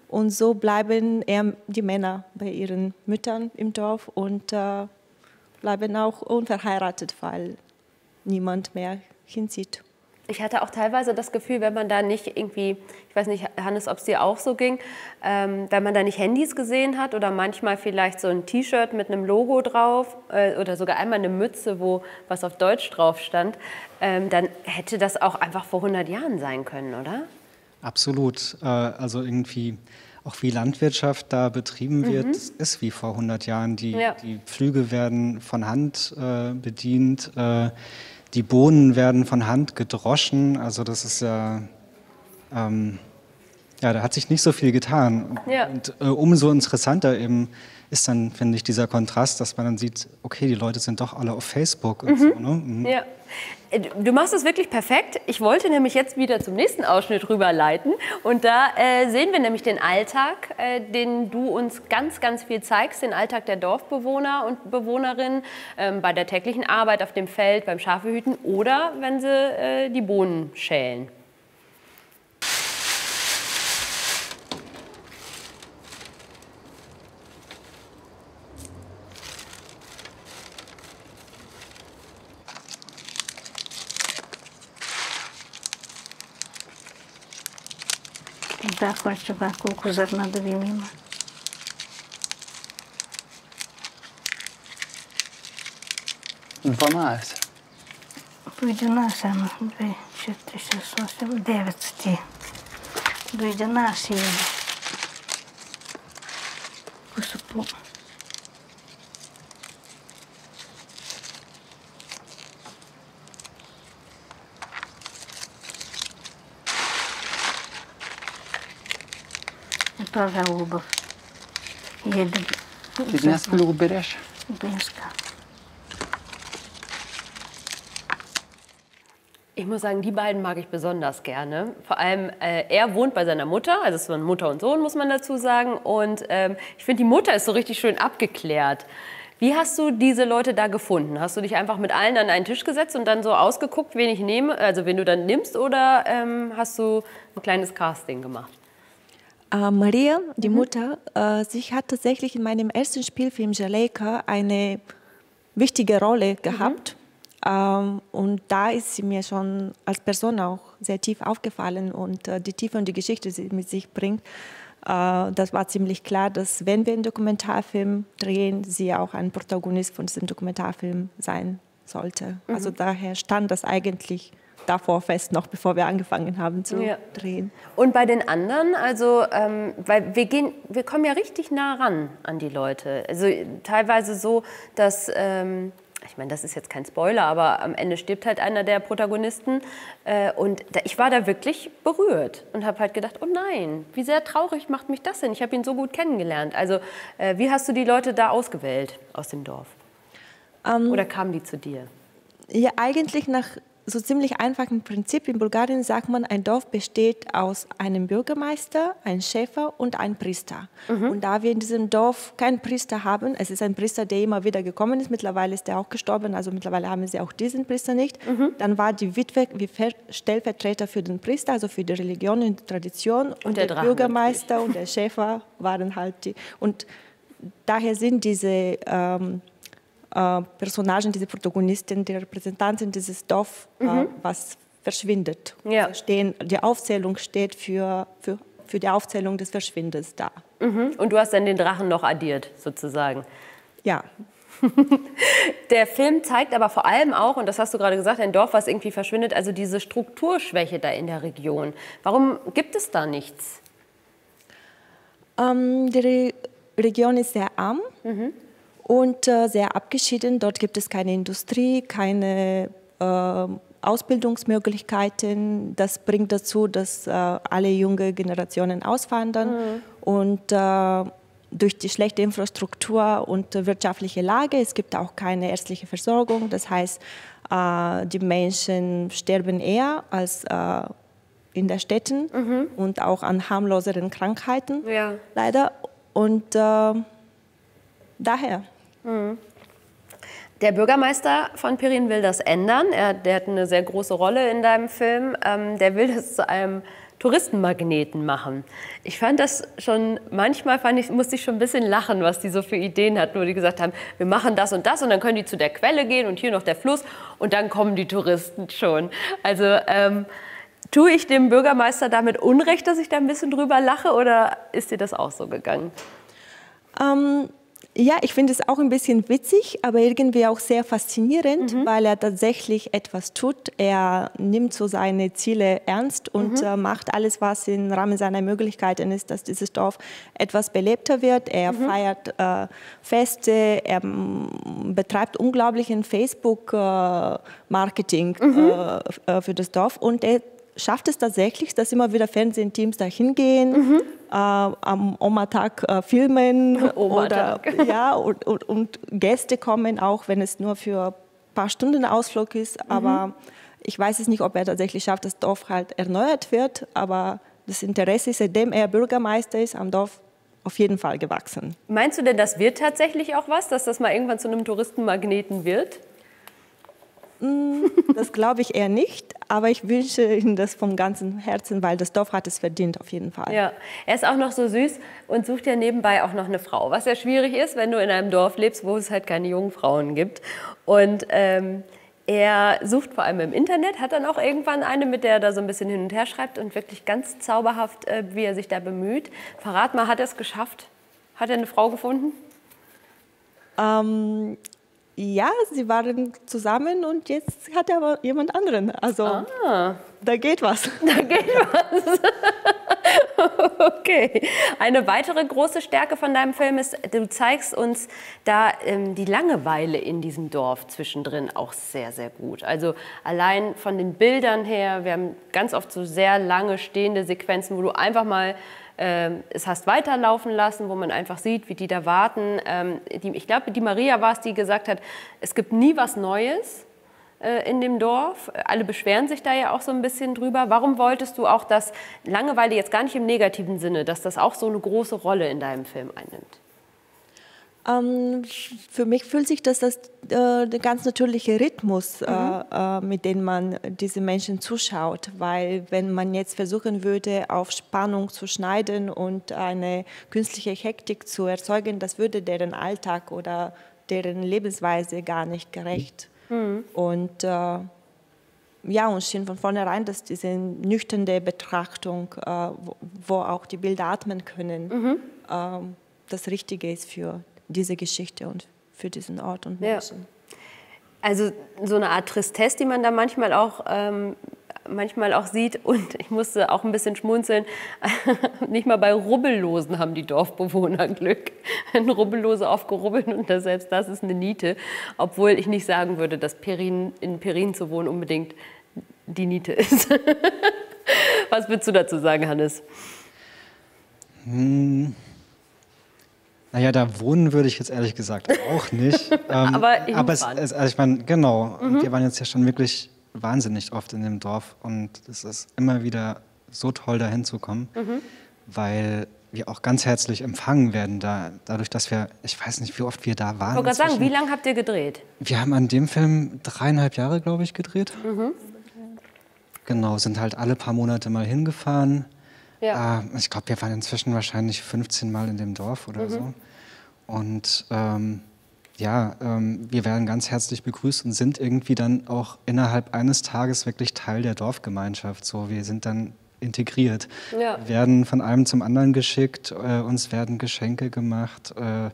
Und so bleiben eher die Männer bei ihren Müttern im Dorf und äh, bleiben auch unverheiratet, weil niemand mehr hinzieht.
Ich hatte auch teilweise das Gefühl, wenn man da nicht irgendwie, ich weiß nicht, Hannes, ob es dir auch so ging, ähm, wenn man da nicht Handys gesehen hat oder manchmal vielleicht so ein T-Shirt mit einem Logo drauf äh, oder sogar einmal eine Mütze, wo was auf Deutsch drauf stand, ähm, dann hätte das auch einfach vor 100 Jahren sein können, oder?
Absolut. Äh, also irgendwie auch wie Landwirtschaft da betrieben wird,
Mhm.
ist wie vor 100 Jahren. Die,
Ja.
die Pflüge werden von Hand äh, bedient, äh, die Bohnen werden von Hand gedroschen. Also das ist ja, ähm, ja, da hat sich nicht so viel getan.
Ja.
Und äh, umso interessanter eben ist dann, finde ich, dieser Kontrast, dass man dann sieht, okay, die Leute sind doch alle auf Facebook und so. Ne? Mhm.
Ja. Äh, Du machst es wirklich perfekt. Ich wollte nämlich jetzt wieder zum nächsten Ausschnitt rüberleiten. Und da äh, sehen wir nämlich den Alltag, äh, den du uns ganz, ganz viel zeigst. Den Alltag der Dorfbewohner und Bewohnerinnen ähm, bei der täglichen Arbeit auf dem Feld, beim Schafehüten oder wenn sie äh, die Bohnen schälen.
Поставях още това, колко зърна да ви има.
Дванадесет.
По една само. Две, четири, шест, осем, девет сти. До единадесет има. Ако са по...
pawełbów. Jeden. Ty z nas
klubu.
Ich muss sagen, die beiden mag ich besonders gerne. Vor allem, äh, er wohnt bei seiner Mutter, also es sind Mutter und Sohn, muss man dazu sagen. Und ähm, ich finde, die Mutter ist so richtig schön abgeklärt. Wie hast du diese Leute da gefunden? Hast du dich einfach mit allen an einen Tisch gesetzt und dann so ausgeguckt, wen ich nehme, also wen du dann nimmst, oder ähm, hast du ein kleines Casting gemacht?
Äh, Maria, die Mutter, äh, sie hat tatsächlich in meinem ersten Spielfilm Jaleika eine wichtige Rolle gehabt. Ähm, und da ist sie mir schon als Person auch sehr tief aufgefallen und äh, die Tiefe und die Geschichte, die sie mit sich bringt, äh, das war ziemlich klar, dass wenn wir einen Dokumentarfilm drehen, sie auch ein Protagonist von diesem Dokumentarfilm sein sollte.
Mhm.
Also daher stand das eigentlich davor fest, noch bevor wir angefangen haben zu
Ja.
drehen.
Und bei den anderen, also, ähm, weil wir gehen, wir kommen ja richtig nah ran an die Leute. Also teilweise so, dass, ähm, ich meine, das ist jetzt kein Spoiler, aber am Ende stirbt halt einer der Protagonisten. Äh, und da, ich war da wirklich berührt und habe halt gedacht, oh nein, wie sehr traurig macht mich das denn? Ich habe ihn so gut kennengelernt. Also, äh, wie hast du die Leute da ausgewählt aus dem Dorf?
Ähm,
Oder kamen die zu dir?
Ja, eigentlich nach so ziemlich einfachen Prinzip. In Bulgarien sagt man, ein Dorf besteht aus einem Bürgermeister, einem Schäfer und einem Priester. Und da wir in diesem Dorf keinen Priester haben, es ist ein Priester, der immer wieder gekommen ist, mittlerweile ist er auch gestorben, also mittlerweile haben sie auch diesen Priester nicht, dann war die Witwe wie Ver- Stellvertreter für den Priester, also für die Religion und die Tradition. Und,
der
der,
Drachen
Bürgermeister und der Schäfer waren halt die. Und daher sind diese ähm, äh, Personagen, diese Protagonisten, die Repräsentanten dieses Dorf, äh,
Mhm.
was verschwindet.
Ja.
Also Stehen, die Aufzählung steht für, für, für die Aufzählung des Verschwindens da.
Mhm. Und du hast dann den Drachen noch addiert, sozusagen.
Ja.
Der Film zeigt aber vor allem auch, und das hast du gerade gesagt, ein Dorf, was irgendwie verschwindet, also diese Strukturschwäche da in der Region. Warum gibt es da nichts?
Ähm, die Re Region ist sehr arm
Mhm.
Und äh, sehr abgeschieden. Dort gibt es keine Industrie, keine äh, Ausbildungsmöglichkeiten. Das bringt dazu, dass äh, alle junge Generationen auswandern.
Mhm.
Und äh, durch die schlechte Infrastruktur und wirtschaftliche Lage, es gibt auch keine ärztliche Versorgung. Das heißt, äh, die Menschen sterben eher als äh, in den Städten und auch an harmloseren Krankheiten,
Ja.
leider. Und äh, daher.
Der Bürgermeister von Pirin will das ändern. Er, der hat eine sehr große Rolle in deinem Film. Ähm, der will das zu einem Touristenmagneten machen. Ich fand das schon, manchmal fand ich, musste ich schon ein bisschen lachen, was die so für Ideen hatten, wo die gesagt haben, wir machen das und das und dann können die zu der Quelle gehen und hier noch der Fluss und dann kommen die Touristen schon. Also ähm, tue ich dem Bürgermeister damit Unrecht, dass ich da ein bisschen drüber lache oder ist dir das auch so gegangen?
Ähm, ja, ich finde es auch ein bisschen witzig, aber irgendwie auch sehr faszinierend, weil er tatsächlich etwas tut. Er nimmt so seine Ziele ernst und äh, macht alles, was im Rahmen seiner Möglichkeiten ist, dass dieses Dorf etwas belebter wird. Er feiert äh, Feste, er mm, betreibt unglaublichen Facebook-Marketing äh, f- äh, für das Dorf und er schafft es tatsächlich, dass immer wieder Fernsehteams da hingehen, äh, am Oma-Tag äh, filmen oder
Oma-Tag.
ja, und, und, und Gäste kommen auch, wenn es nur für ein paar Stunden Ausflug ist. Aber ich weiß es nicht, ob er tatsächlich schafft, dass das Dorf halt erneuert wird. Aber das Interesse ist, seitdem er Bürgermeister ist, am Dorf auf jeden Fall gewachsen.
Meinst du denn, das wird tatsächlich auch was, dass das mal irgendwann zu einem Touristenmagneten wird?
Mm, Das glaube ich eher nicht, aber ich wünsche ihm das vom ganzen Herzen, weil das Dorf hat es verdient, auf jeden Fall.
Ja, er ist auch noch so süß und sucht ja nebenbei auch noch eine Frau, was ja schwierig ist, wenn du in einem Dorf lebst, wo es halt keine jungen Frauen gibt. Und ähm, er sucht vor allem im Internet, hat dann auch irgendwann eine, mit der er da so ein bisschen hin und her schreibt und wirklich ganz zauberhaft, äh, wie er sich da bemüht. Verrat mal, hat er es geschafft? Hat er eine Frau gefunden?
Ähm, ja, sie waren zusammen und jetzt hat er aber jemand anderen. Also
Ah.
da geht was.
Da geht was. okay. Eine weitere große Stärke von deinem Film ist, du zeigst uns da ähm, die Langeweile in diesem Dorf zwischendrin auch sehr, sehr gut. Also allein von den Bildern her, wir haben ganz oft so sehr lange stehende Sequenzen, wo du einfach mal es hast weiterlaufen lassen, wo man einfach sieht, wie die da warten. Ähm, die, ich glaube, die Maria war es, die gesagt hat, es gibt nie was Neues äh, in dem Dorf. Alle beschweren sich da ja auch so ein bisschen drüber. Warum wolltest du auch, dass Langeweile jetzt gar nicht im negativen Sinne, dass das auch so eine große Rolle in deinem Film einnimmt?
Ähm, für mich fühlt sich das als äh, der ganz natürliche Rhythmus, äh, äh, mit dem man diese Menschen zuschaut. Weil wenn man jetzt versuchen würde, auf Spannung zu schneiden und eine künstliche Hektik zu erzeugen, das würde deren Alltag oder deren Lebensweise gar nicht gerecht. Und äh, ja, uns schien von vornherein, dass diese nüchterne Betrachtung, äh, wo, wo auch die Bilder atmen können, ähm, das Richtige ist für diese Geschichte und für diesen Ort und
Ja.
Menschen.
Also so eine Art Tristesse, die man da manchmal auch, ähm, manchmal auch sieht. Und ich musste auch ein bisschen schmunzeln. Nicht mal bei Rubbellosen haben die Dorfbewohner Glück. Wenn Rubbellose aufgerubbelt und das, selbst das ist eine Niete. Obwohl ich nicht sagen würde, dass Perin, in Perin zu wohnen unbedingt die Niete ist. Was würdest du dazu sagen, Hannes?
Hm. Naja, da wohnen würde ich jetzt ehrlich gesagt auch nicht. Ähm,
Aber
aber es, es, also ich meine, genau.
Mhm.
Wir waren jetzt ja schon wirklich wahnsinnig oft in dem Dorf und es ist immer wieder so toll, da hinzukommen,
Mhm.
weil wir auch ganz herzlich empfangen werden, da, dadurch, dass wir, ich weiß nicht, wie oft wir da
Ich
waren.
wollte gerade sagen, wie lange habt ihr gedreht?
Wir haben an dem Film dreieinhalb Jahre, glaube ich, gedreht.
Mhm.
Genau, sind halt alle paar Monate mal hingefahren.
Ja.
Äh, ich glaube, wir waren inzwischen wahrscheinlich 15 Mal in dem Dorf oder
Mhm.
so. Und ähm, ja, ähm, wir werden ganz herzlich begrüßt und sind irgendwie dann auch innerhalb eines Tages wirklich Teil der Dorfgemeinschaft. So, wir sind dann integriert,
Ja.
werden von einem zum anderen geschickt, äh, uns werden Geschenke gemacht, äh,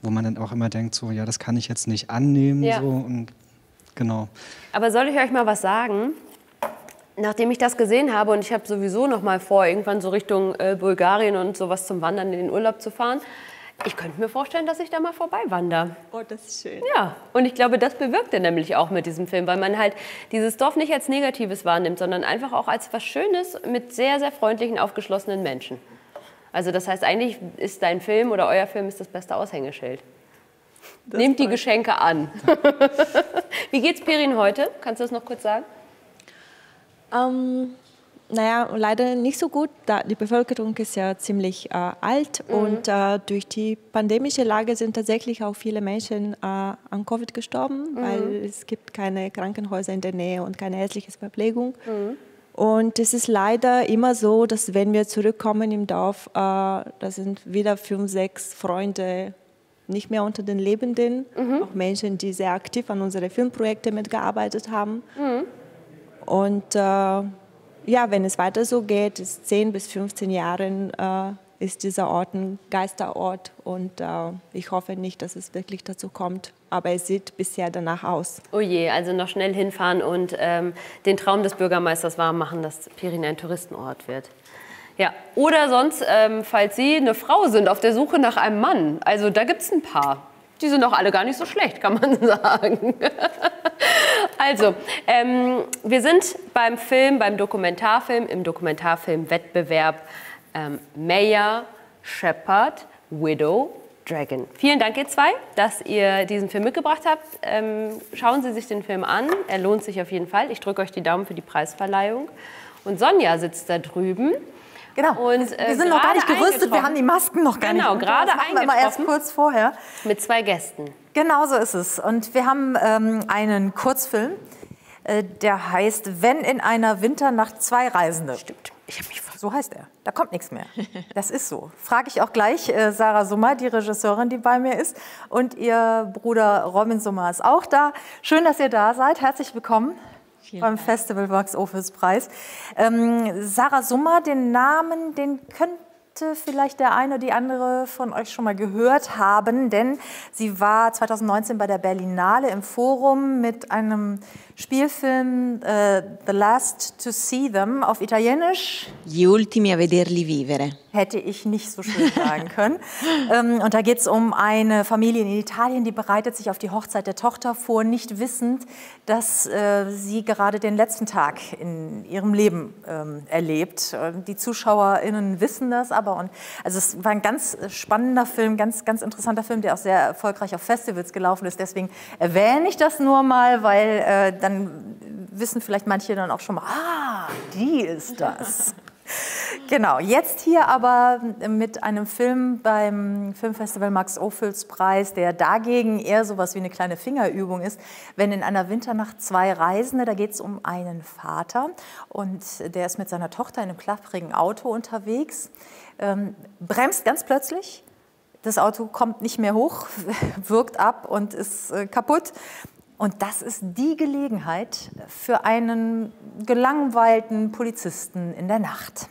wo man dann auch immer denkt, so, ja, das kann ich jetzt nicht annehmen.
Ja.
So, und genau.
Aber soll ich euch mal was sagen? Nachdem ich das gesehen habe und ich habe sowieso noch mal vor, irgendwann so Richtung äh, Bulgarien und sowas zum Wandern in den Urlaub zu fahren, ich könnte mir vorstellen, dass ich da mal vorbei wandere.
Oh, das ist schön.
Ja, und ich glaube, das bewirkt er nämlich auch mit diesem Film, weil man halt dieses Dorf nicht als Negatives wahrnimmt, sondern einfach auch als was Schönes mit sehr, sehr freundlichen, aufgeschlossenen Menschen. Also das heißt, eigentlich ist dein Film oder euer Film ist das beste Aushängeschild. Nehmt die Geschenke an. Wie geht's Perin heute? Kannst du das noch kurz sagen?
Ähm, naja, leider nicht so gut. Da die Bevölkerung ist ja ziemlich äh, alt
Mhm.
und äh, durch die pandemische Lage sind tatsächlich auch viele Menschen äh, an Covid gestorben,
Mhm.
weil es gibt keine Krankenhäuser in der Nähe und keine ärztliche Verpflegung.
Mhm.
Und es ist leider immer so, dass wenn wir zurückkommen im Dorf, äh, da sind wieder fünf, sechs Freunde nicht mehr unter den Lebenden,
Mhm.
auch Menschen, die sehr aktiv an unseren Filmprojekten mitgearbeitet haben. Und äh, ja, wenn es weiter so geht, ist 10 bis 15 Jahren äh, ist dieser Ort ein Geisterort und äh, ich hoffe nicht, dass es wirklich dazu kommt. Aber es sieht bisher danach aus.
Oh je, also noch schnell hinfahren und ähm, den Traum des Bürgermeisters wahrmachen, dass Pirin ein Touristenort wird. Ja, oder sonst, ähm, falls Sie eine Frau sind auf der Suche nach einem Mann, also da gibt es ein paar. Die sind auch alle gar nicht so schlecht, kann man sagen. Also, ähm, wir sind beim Film, beim Dokumentarfilm, im Dokumentarfilm-Wettbewerb ähm, Mayor, Shepherd, Widow, Dragon. Vielen Dank, ihr zwei, dass ihr diesen Film mitgebracht habt. Ähm, schauen Sie sich den Film an. Er lohnt sich auf jeden Fall. Ich drücke euch die Daumen für die Preisverleihung. Und Sonja sitzt da drüben.
Genau.
Und, äh,
wir sind noch gar nicht
gerade
gerüstet, wir
eingetroffen.
haben die Masken noch gar
Genau,
nicht.
gerade
Das machen wir erst
eingetroffen.
kurz vorher.
Mit zwei Gästen.
Genau so ist es. Und wir haben ähm, einen Kurzfilm, äh, der heißt Wenn in einer Winternacht zwei Reisende. Stimmt. Ich habe mich so heißt er. Da kommt nichts mehr. Das ist so. Frage ich auch gleich äh, Sarah Summer, die Regisseurin, die bei mir ist. Und ihr Bruder Robin Summer ist auch da. Schön, dass ihr da seid. Herzlich willkommen beim Festival Box Office Preis. Ähm, Sarah Summer, den Namen, den könnte vielleicht der eine oder die andere von euch schon mal gehört haben, denn sie war 2019 bei der Berlinale im Forum mit einem Spielfilm äh, The Last to See Them auf Italienisch.
Gli ultimi a vederli vivere.
Hätte ich nicht so schön sagen können. ähm, und da geht es um eine Familie in Italien, die bereitet sich auf die Hochzeit der Tochter vor, nicht wissend, dass äh, sie gerade den letzten Tag in ihrem Leben ähm, erlebt. Äh, Die ZuschauerInnen wissen das aber. Und, also es war ein ganz spannender Film, ganz, ganz interessanter Film, der auch sehr erfolgreich auf Festivals gelaufen ist. Deswegen erwähne ich das nur mal, weil äh, dann wissen vielleicht manche dann auch schon mal, ah, die ist das. Genau, jetzt hier aber mit einem Film beim Filmfestival Max Ophüls Preis, der dagegen eher sowas wie eine kleine Fingerübung ist. Wenn in einer Winternacht zwei Reisende, da geht es um einen Vater und der ist mit seiner Tochter in einem klapprigen Auto unterwegs, ähm, bremst ganz plötzlich. Das Auto kommt nicht mehr hoch, wirkt ab und ist äh, kaputt. Und das ist die Gelegenheit für einen gelangweilten Polizisten in der Nacht.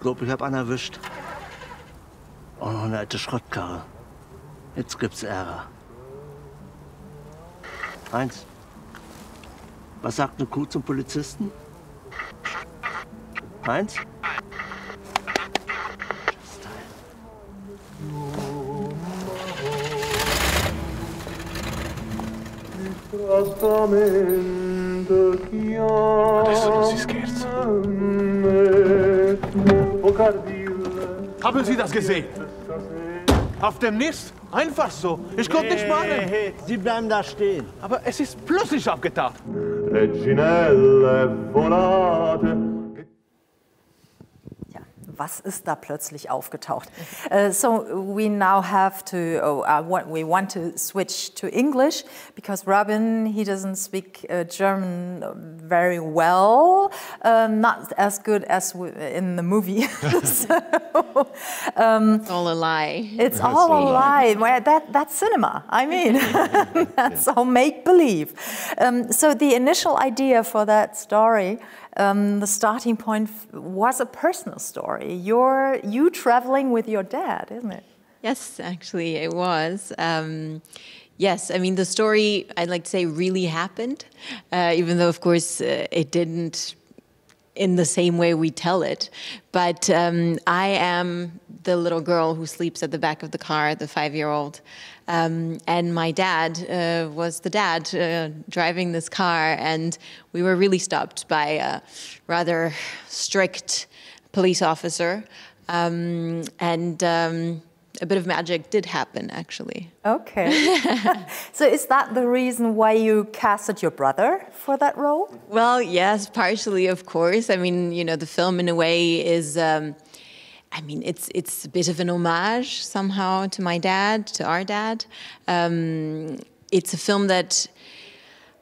Glaub, ich hab einen erwischt. Oh, noch eine alte Schrottkarre. Jetzt gibt's Ärger. Heinz, was sagt eine Kuh zum Polizisten? Heinz?
Adesso non si scherza. Haben Sie das gesehen? Auf dem Nist? Einfach so. Ich konnte nicht malen.
Sie bleiben da stehen.
Aber es ist plötzlich abgetaucht.
Reginelle volate.
Was ist da plötzlich aufgetaucht? Uh, so we now have to, oh, uh, what, we want to switch to English because Robin, he doesn't speak uh, German very well, uh, not as good as w- in the movie. so, um,
It's all a lie.
It's all a lie. Well, that, that's cinema. I mean, that's all make believe. Um, so the initial idea for that story, um, the starting point was a personal story. You're you traveling with your dad, isn't it?
Yes, actually, it was. Um, yes, I mean, the story, I'd like to say, really happened, uh, even though, of course, uh, it didn't in the same way we tell it. But um, I am the little girl who sleeps at the back of the car, the five year old. Um, and my dad uh, was the dad uh, driving this car, and we were really stopped by a rather strict police officer. Um, and um, a bit of magic did happen, actually.
Okay. so is that the reason why you casted your brother for that role?
Well, yes, partially, of course. I mean, you know, the film in a way is. I mean, it's it's a bit of an homage somehow to my dad, to our dad. Um, it's a film that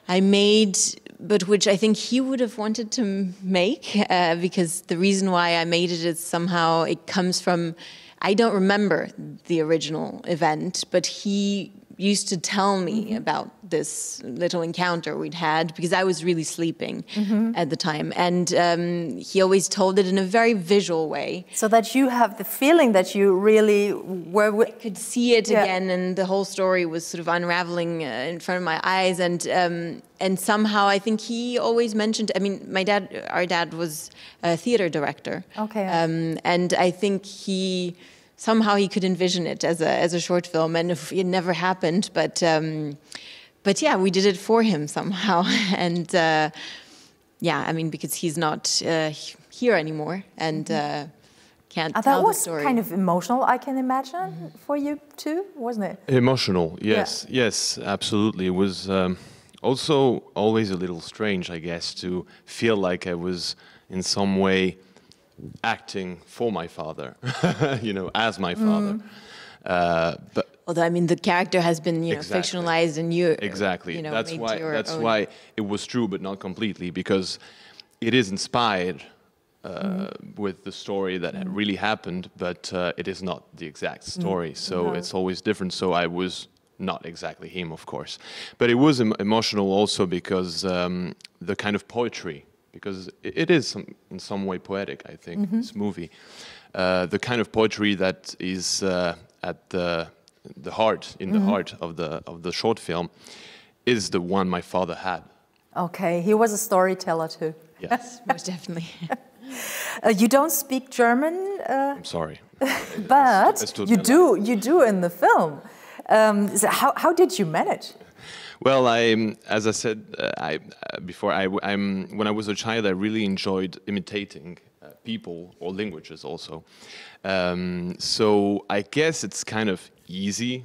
I made, but which I think he would have wanted to make uh, because the reason why I made it is somehow it comes from. I don't remember the original event, but he used to tell me about this little encounter we'd had because I was really sleeping
Mhm.
at the time. And um, he always told it in a very visual way.
So that you have the feeling that you really were. I
could see it
Yeah.
again, and the whole story was sort of unraveling uh, in front of my eyes. And um, and somehow I think he always mentioned. I mean, my dad, our dad was a theater director.
Okay.
Um, and I think he somehow he could envision it as a as a short film, and it never happened, but. But yeah, we did it for him somehow, and uh, yeah, I mean because he's not uh, here anymore and uh, can't
Uh,
tell
that was kind of emotional, I can imagine, for you too, wasn't it?
Emotional, yes, yes, absolutely. It was um, also always a little strange, I guess, to feel like I was in some way acting for my father, you know, as my father.
Mm.
Uh, but
Although I mean, the character has been you know
Exactly.
fictionalized and you
exactly,
You know,
that's why that's
own.
why it was true, but not completely, because it is inspired. Uh,
Mm-hmm.
With the story that had really happened, but uh, it is not the exact story, so
No.
it's always different. So I was not exactly him, of course, but it was em- emotional also because um, the kind of poetry, because it is some, in some way poetic, I think,
Mhm.
this movie. Uh, the kind of poetry that is uh, at the the heart, in the
Mhm.
heart of the of the short film, is the one my father had.
Okay, he was a storyteller too.
Yes.
most definitely.
Uh, you don't speak German, uh,
I'm sorry.
but
es tut
you
mir
do. You do in the film. Um, so how, how did you manage?
Well, I, as I said uh, I, uh, before, I, am when I was a child, I really enjoyed imitating uh, people or languages also. Um, so I guess it's kind of easy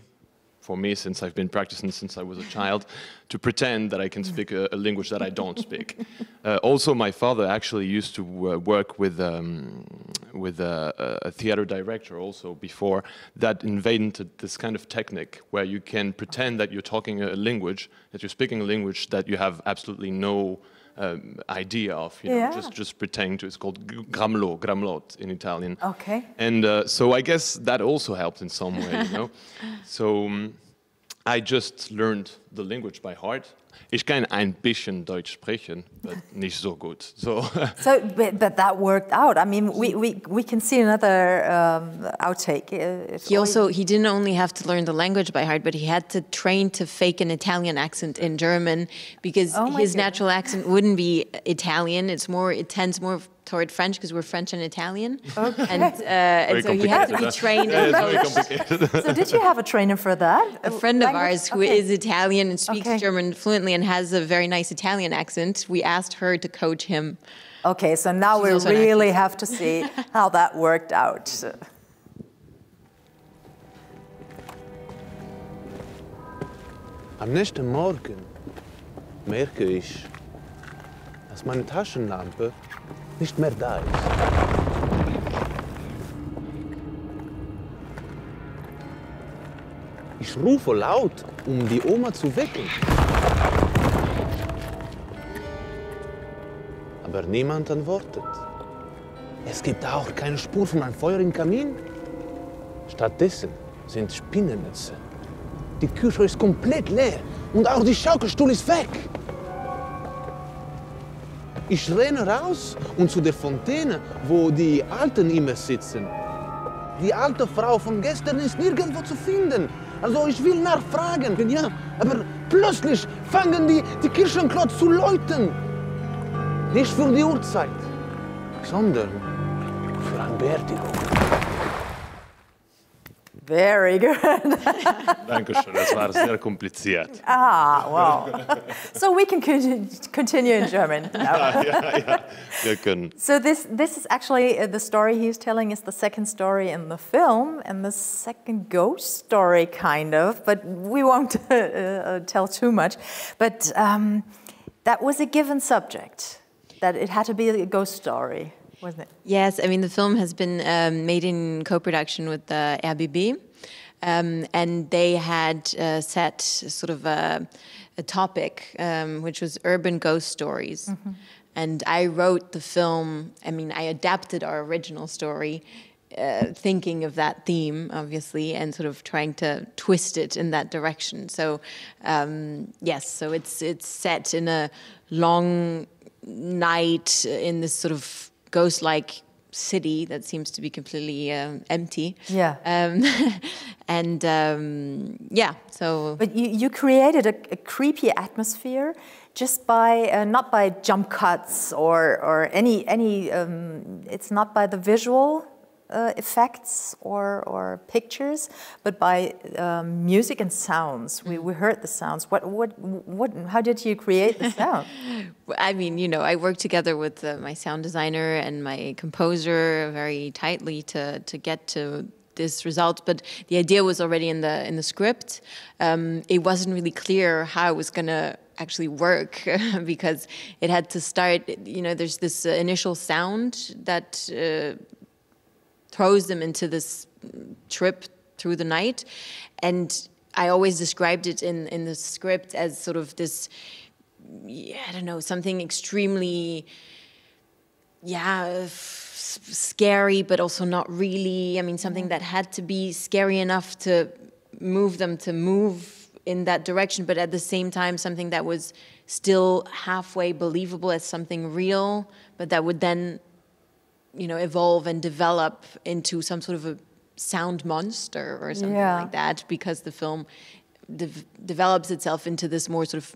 for me, since I've been practicing since I was a child, to pretend that I can speak a, a language that I don't speak. Uh, also, my father actually used to uh, work with um, with a, a theater director also before that invented this kind of technique where you can pretend that you're talking a language, that you're speaking a language that you have absolutely no um, idea of. You know,
Yeah.
just just pretend to. It's called gramlo, gramlot in Italian.
Okay.
And uh, so I guess that also helped in some way, you know. so um, I just learned the language by heart. Ich kann ein bisschen Deutsch sprechen, but nicht so gut. So
So, but, but that worked out. I mean, we, we, we can see another um, outtake. Uh, if
He also he didn't only have to learn the language by heart, but he had to train to fake an Italian accent in German because
Oh
his
goodness.
natural accent wouldn't be Italian. It's more it tends more toward French because we're French and Italian.
Okay.
And, uh, and so he had to be trained. and coached.
so did you have a trainer for that?
A friend of
Language?
ours who is
Okay.
Italian and speaks
Okay.
German fluently and has a very nice Italian accent, we asked her to coach him.
Okay, so now
She's
we really have to see how that worked out.
Am nächsten Morgen merke ich, dass meine Taschenlampe nicht mehr da ist. Ich rufe laut, um die Oma zu wecken. Aber niemand antwortet. Es gibt auch keine Spur von einem Feuer im Kamin. Stattdessen sind Spinnennetze. Die Küche ist komplett leer und auch die Schaukelstuhl ist weg. Ich renne raus und zu der Fontäne, wo die Alten immer sitzen. Die alte Frau von gestern ist nirgendwo zu finden. Also ich will nachfragen, ja, aber plötzlich fangen die, die Kirchenglocke zu läuten. Nicht für die Uhrzeit, sondern für eine Beerdigung.
Very good.
Dankeschön, das war sehr kompliziert.
ah, wow. So we can continue in German.
ja, ja, wir können.
So this this is actually uh, the story he's telling is the second story in the film and the second ghost story kind of, but we won't uh, uh, tell too much. But um, that was a given subject that it had to be a ghost story, wasn't it?
Yes, I mean the film has been um, made in co-production with the RBB, um, and they had uh, set sort of a, a topic um, which was urban ghost stories. And I wrote the film. I mean, I adapted our original story uh, thinking of that theme, obviously, and sort of trying to twist it in that direction. So, um, yes, so it's it's set in a long night in this sort of ghost-like city that seems to be completely um, empty.
Yeah.
Um, and um, yeah, so.
But you, you created a, a creepy atmosphere just by uh, not by jump cuts or or any any. Um, it's not by the visual. Uh, effects or, or pictures, but by um, music and sounds. We, we heard the sounds. What, what, what, how did you create the sound?
I mean, you know, I work together with uh, my sound designer and my composer very tightly to, to get to this result. But the idea was already in the in the script. Um, it wasn't really clear how it was going to actually work because it had to start. You know, there's this initial sound that. Uh, throws them into this trip through the night. And I always described it in, in the script as sort of this, yeah, I don't know, something extremely, yeah, scary, but also not really. I mean, something that had to be scary enough to move them to move in that direction, but at the same time, something that was still halfway believable as something real, but that would then you know, evolve and develop into some sort of a sound monster or something
Yeah.
like that because the film de- develops itself into this more sort of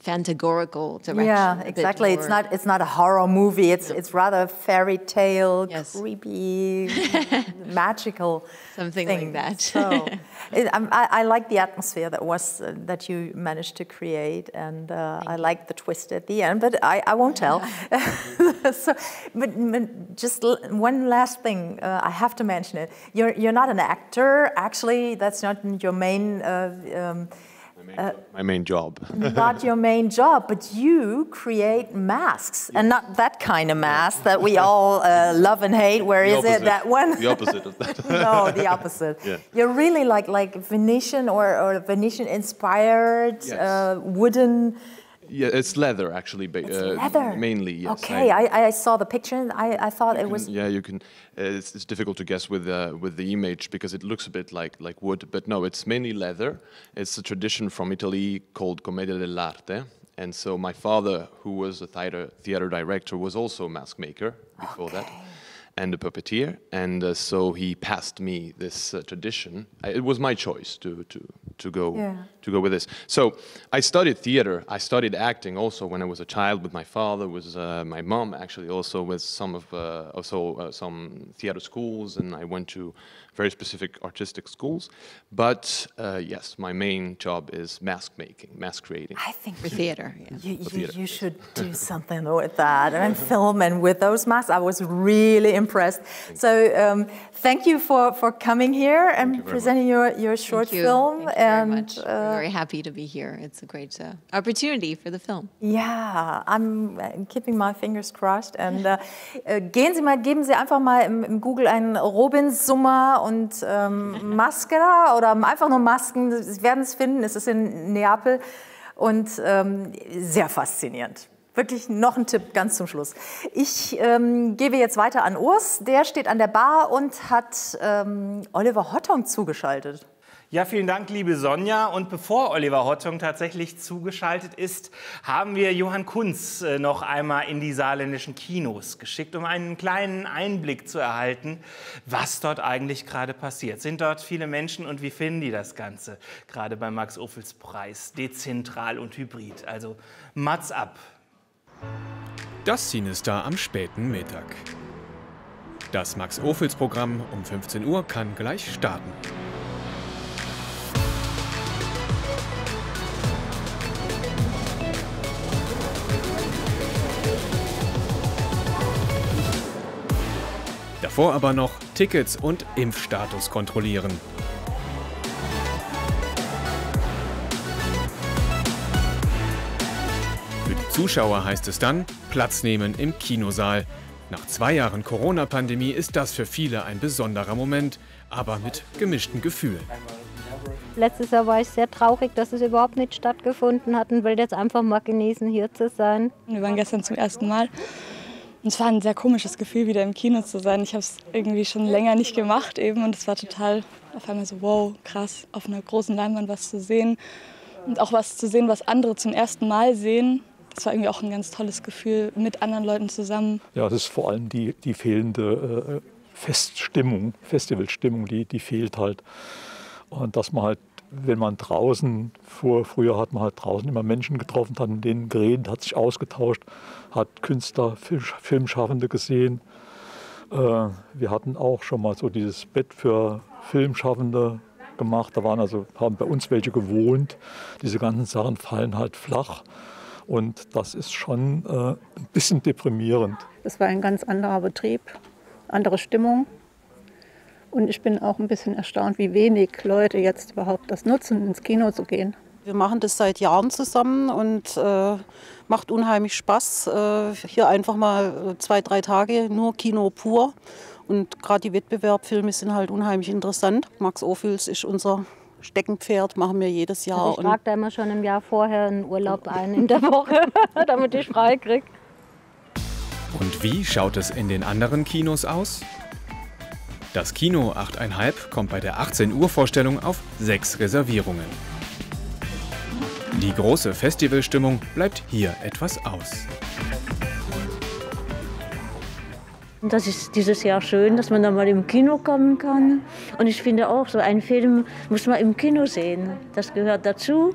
phantasmagorical direction.
Yeah, exactly. It's not it's not a horror movie. It's it's rather fairy tale, creepy, magical.
Something like that.
So, it, um, I, I like the atmosphere that was uh, that you managed to create, and uh, I like the twist at the end. But I, I won't tell. so, but, but just l- one last thing, uh, I have to mention it. You're you're not an actor. Actually, that's not your main. Uh, um, uh,
My main job.
not your main job, but you create masks, and not that kind of mask that we all uh, love and hate. Where
The
is it? That one?
The opposite of that.
no, the opposite.
Yeah.
You're really like like Venetian or, or Venetian inspired
Yes.
uh, wooden.
Yeah, it's leather actually, ba- uh,
leather.
mainly. Yes.
okay, I, I saw the picture. I, I thought it
can-
was.
Yeah, you can. Uh, it's, it's difficult to guess with uh, with the image because it looks a bit like like wood, but no, it's mainly leather. It's a tradition from Italy called commedia dell'arte, and so my father, who was a theater theater director, was also a mask maker before that, and a puppeteer, and uh, so he passed me this uh, tradition. I, it was my choice to to to go
Yeah.
to go with this. So I studied theater. I studied acting also when I was a child with my father, with uh, my mom actually also with some of uh, also uh, some theater schools, and I went to very specific artistic schools. But uh, yes, my main job is mask making, mask creating.
I think
for theater. Yeah.
You,
For
you,
theater,
you should do something with that and film and with those masks. I was really impressed. So um, thank you for, for coming here and
very
presenting your, your short
Thank you.
film.
Thank you very
and
much.
uh,
We're very happy to be here. It's a great uh, opportunity for the film.
Yeah, I'm uh, keeping my fingers crossed. And äh, äh, gehen Sie mal, geben Sie einfach mal im, im Google einen Robin-Summer und ähm, Maskera oder einfach nur Masken. Sie werden es finden. Es ist in Neapel und ähm, sehr faszinierend. Wirklich noch ein Tipp ganz zum Schluss. Ich ähm, gebe jetzt weiter an Urs. Der steht an der Bar und hat ähm, Oliver Hotton zugeschaltet.
Ja, vielen Dank, liebe Sonja. Und bevor Oliver Hottung tatsächlich zugeschaltet ist, haben wir Johann Kunz äh, noch einmal in die saarländischen Kinos geschickt, um einen kleinen Einblick zu erhalten, was dort eigentlich gerade passiert. Sind dort viele Menschen und wie finden die das Ganze? Gerade beim Max-Ophüls-Preis, dezentral und hybrid. Also Mats ab.
Das Cinestar am späten Mittag. Das Max-Ophüls-Programm um 15 Uhr kann gleich starten. Davor aber noch Tickets und Impfstatus kontrollieren. Für die Zuschauer heißt es dann Platz nehmen im Kinosaal. Nach zwei Jahren Corona-Pandemie ist das für viele ein besonderer Moment, aber mit gemischten Gefühlen.
Letztes Jahr war ich sehr traurig, dass es überhaupt nicht stattgefunden hat und will jetzt einfach mal genießen, hier zu sein.
Wir waren gestern zum ersten Mal
Und es war ein sehr komisches Gefühl, wieder im Kino zu sein. Ich habe es irgendwie schon länger nicht gemacht eben und es war total auf einmal so, wow, krass, auf einer großen Leinwand was zu sehen und auch was zu sehen, was andere zum ersten Mal sehen. Das war irgendwie auch ein ganz tolles Gefühl mit anderen Leuten zusammen.
Ja, das ist vor allem die, die fehlende äh, Feststimmung, Festivalstimmung, die, die fehlt halt. Und dass man halt, wenn man draußen, vor, früher hat man halt draußen immer Menschen getroffen, hat mit denen geredet, hat sich ausgetauscht, hat Künstler, Film, Filmschaffende gesehen. Äh, wir hatten auch schon mal so dieses Bett für Filmschaffende gemacht. Da waren also, haben bei uns welche gewohnt. Diese ganzen Sachen fallen halt flach. Und das ist schon äh, ein bisschen deprimierend.
Das war ein ganz anderer Betrieb, andere Stimmung. Und ich bin auch ein bisschen erstaunt, wie wenig Leute jetzt überhaupt das nutzen, ins Kino zu gehen.
Wir machen das seit Jahren zusammen und äh, macht unheimlich Spaß. Äh, hier einfach mal zwei, drei Tage nur Kino pur. Und gerade die Wettbewerbfilme sind halt unheimlich interessant. Max Ophüls ist unser Steckenpferd, machen wir jedes Jahr.
Also ich trage da immer schon im Jahr vorher einen Urlaub ein in der Woche, damit ich frei kriege.
Und wie schaut es in den anderen Kinos aus? Das Kino 8,5 kommt bei der 18 Uhr Vorstellung auf sechs Reservierungen. Die große Festivalstimmung bleibt hier etwas aus.
Das ist dieses Jahr schön, dass man da mal im Kino kommen kann. Und ich finde auch, so einen Film muss man im Kino sehen. Das gehört dazu.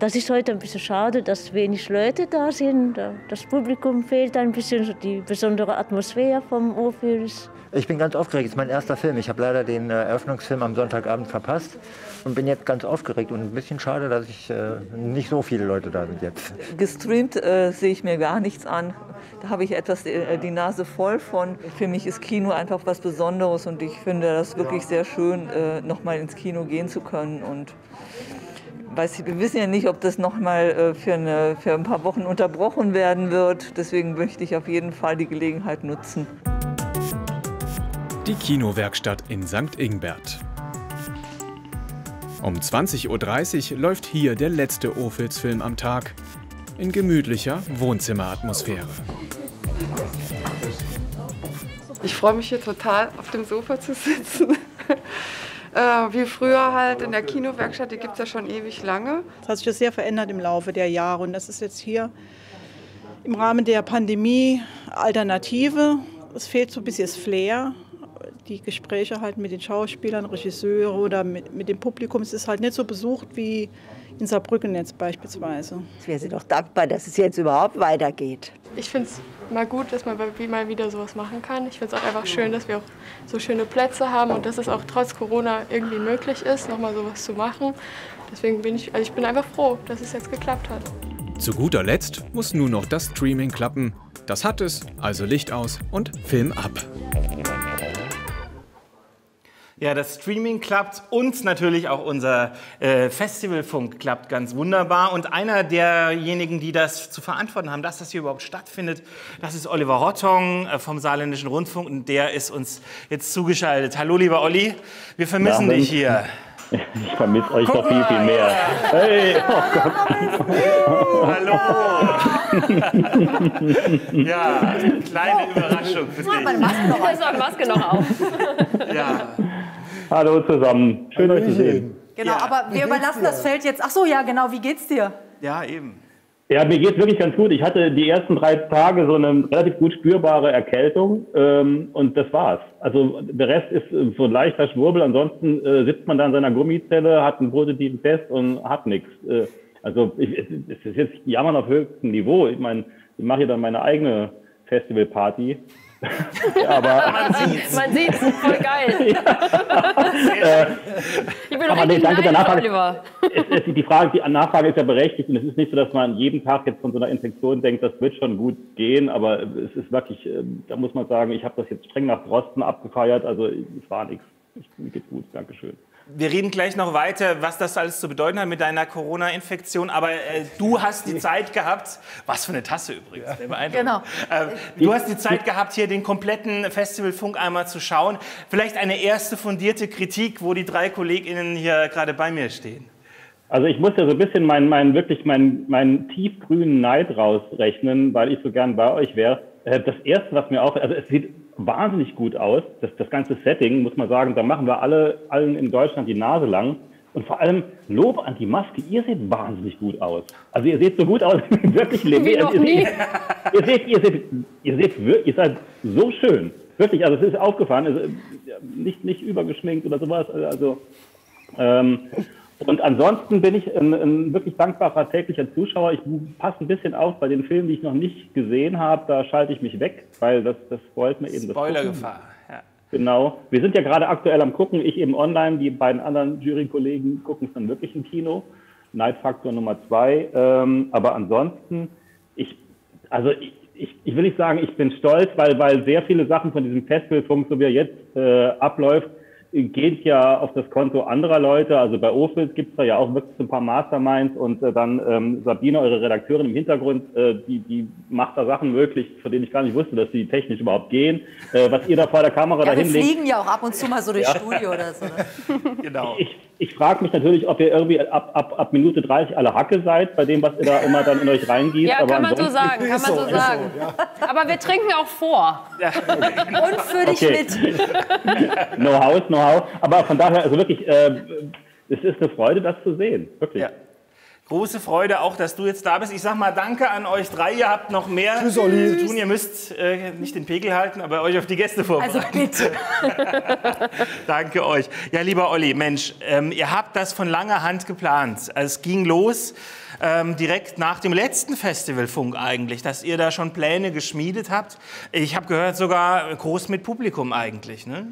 Das ist heute ein bisschen schade, dass wenig Leute da sind. Das Publikum fehlt ein bisschen, die besondere Atmosphäre vom Ophüls.
Ich bin ganz aufgeregt. Es ist mein erster Film. Ich habe leider den äh, Eröffnungsfilm am Sonntagabend verpasst und bin jetzt ganz aufgeregt und ein bisschen schade, dass ich äh, nicht so viele Leute da sind jetzt.
Gestreamt äh, sehe ich mir gar nichts an. Da habe ich etwas äh, die Nase voll von. Für mich ist Kino einfach was Besonderes und ich finde das wirklich sehr schön, äh, noch mal ins Kino gehen zu können und weiß, wir wissen ja nicht, ob das noch mal äh, für, für ein paar Wochen unterbrochen werden wird. Deswegen möchte ich auf jeden Fall die Gelegenheit nutzen.
Die Kinowerkstatt in St. Ingbert. Um 20.30 Uhr läuft hier der letzte Ophüls-Film am Tag. In gemütlicher Wohnzimmeratmosphäre.
Ich freue mich hier total, auf dem Sofa zu sitzen. äh, wie früher halt in der Kinowerkstatt, die gibt es ja schon ewig lange.
Es hat sich das sehr verändert im Laufe der Jahre und das ist jetzt hier im Rahmen der Pandemie Alternative. Es fehlt so ein bisschen das Flair die Gespräche halt mit den Schauspielern, Regisseure oder mit, mit dem Publikum, es ist halt nicht so besucht wie in Saarbrücken jetzt beispielsweise.
Wir sind doch dankbar, dass es jetzt überhaupt weitergeht.
Ich finde es mal gut, dass man mal wieder sowas machen kann. Ich finde es auch einfach schön, dass wir auch so schöne Plätze haben und dass es auch trotz Corona irgendwie möglich ist, nochmal sowas zu machen. Deswegen bin ich, also ich bin einfach froh, dass es jetzt geklappt hat.
Zu guter Letzt muss nur noch das Streaming klappen. Das hat es, also Licht aus und Film ab.
Ja, das Streaming klappt und natürlich auch unser äh, Festivalfunk klappt ganz wunderbar. Und einer derjenigen, die das zu verantworten haben, dass das hier überhaupt stattfindet, das ist Oliver Rottong äh, vom Saarländischen Rundfunk und der ist uns jetzt zugeschaltet. Hallo, lieber Olli, wir vermissen
Ja,
dich hier.
Ich vermisse euch noch viel, viel mehr. Hey, oh Gott.
Hallo. ja, kleine Überraschung für dich.
meine Maske noch, Maske noch auf.
Ja.
Hallo zusammen. Schön euch zu sehen.
Genau, aber wir überlassen das Feld jetzt. Ach so, ja, genau. Wie geht's dir?
Ja, eben.
Ja, mir geht wirklich ganz gut. Ich hatte die ersten drei Tage so eine relativ gut spürbare Erkältung ähm, und das war's. Also der Rest ist äh, so ein leichter Schwurbel. Ansonsten äh, sitzt man da in seiner Gummizelle, hat einen positiven Test und hat nichts. Äh, also ich, es ist jetzt Jammern auf höchstem Niveau. Ich meine, ich mache hier dann meine eigene Festivalparty. Aber
Man. Man sieht's, voll geil.
äh,
Ich bin
aber nee, danke der Nachfrage.
Oliver.
es, es, die Frage, die Nachfrage ist ja berechtigt und es ist nicht so, dass man jeden Tag jetzt von so einer Infektion denkt, das wird schon gut gehen, aber es ist wirklich, äh, da muss man sagen, ich habe das jetzt streng nach Drosten abgefeiert, also es war nichts. Ich- Mir geht's gut, Dankeschön.
Wir reden gleich noch weiter, was das alles zu bedeuten hat mit deiner Corona-Infektion. Aber äh, du hast die Zeit gehabt, was für eine Tasse übrigens, sehr beeindruckend.
Genau.
Ähm, du hast die Zeit gehabt, hier den kompletten Festivalfunk einmal zu schauen. Vielleicht eine erste fundierte Kritik, wo die drei KollegInnen hier gerade bei mir stehen.
Also ich muss ja so ein bisschen meinen, meinen wirklich meinen, meinen tiefgrünen Neid rausrechnen, weil ich so gern bei euch wäre. Äh, das erste, was mir auch, also es sieht wahnsinnig gut aus. Das, das ganze Setting, muss man sagen, da machen wir alle, allen in Deutschland die Nase lang. Und vor allem Lob an die Maske. Ihr seht wahnsinnig gut aus. Also ihr seht so gut aus, wirklich lebendig.
noch
Also ihr,
nie.
ihr seht, ihr seht, ihr seht, ihr seid so schön. Wirklich, also es ist aufgefallen, also nicht, nicht übergeschminkt oder sowas. Also ähm, und ansonsten bin ich ein, ein wirklich dankbarer täglicher Zuschauer. Ich passe ein bisschen auf bei den Filmen, die ich noch nicht gesehen habe. Da schalte ich mich weg, weil das, das spoilt mir eben.
Spoilergefahr. Ja.
Genau. Wir sind ja gerade aktuell am Gucken. Ich eben online. Die beiden anderen Jurykollegen gucken es dann wirklich im Kino. Night Factor Nummer zwei. Ähm, aber ansonsten, ich, also ich, ich, ich will nicht sagen, ich bin stolz, weil, weil sehr viele Sachen von diesem Festivalfunk, so wie er jetzt äh, abläuft, geht ja auf das Konto anderer Leute. Also bei Office gibt es da ja auch wirklich so ein paar Masterminds und äh, dann ähm, Sabine, eure Redakteurin im Hintergrund, äh, die, die macht da Sachen möglich, von denen ich gar nicht wusste, dass die technisch überhaupt gehen. Äh, was ihr da vor der Kamera
Ja, wir
dahin legt.
fliegen ja auch ab und zu mal so durchs
Ja.
Studio oder so. Ne?
Genau.
Ich, ich frage mich natürlich, ob ihr irgendwie ab, ab, ab Minute 30 alle Hacke seid, bei dem, was ihr da immer dann in euch reingießt.
Ja,
Aber
kann man so sagen, kann man so sagen. Aber wir trinken auch vor.
Und für dich
Okay.
mit.
Know-how ist Know-how. Aber von daher, also wirklich, äh, es ist eine Freude, das zu sehen. Wirklich.
Große Freude auch, dass du jetzt da bist. Ich sag mal Danke an euch drei. Ihr habt noch mehr
Tschüss, Olli.
zu tun. Ihr müsst äh, nicht den Pegel halten, aber euch auf die Gäste vorbereiten.
Also bitte.
Danke euch. Ja, lieber Olli, Mensch, ähm, ihr habt das von langer Hand geplant. Also es ging los ähm, direkt nach dem letzten Festivalfunk eigentlich, dass ihr da schon Pläne geschmiedet habt. Ich habe gehört, sogar groß mit Publikum eigentlich. Ne?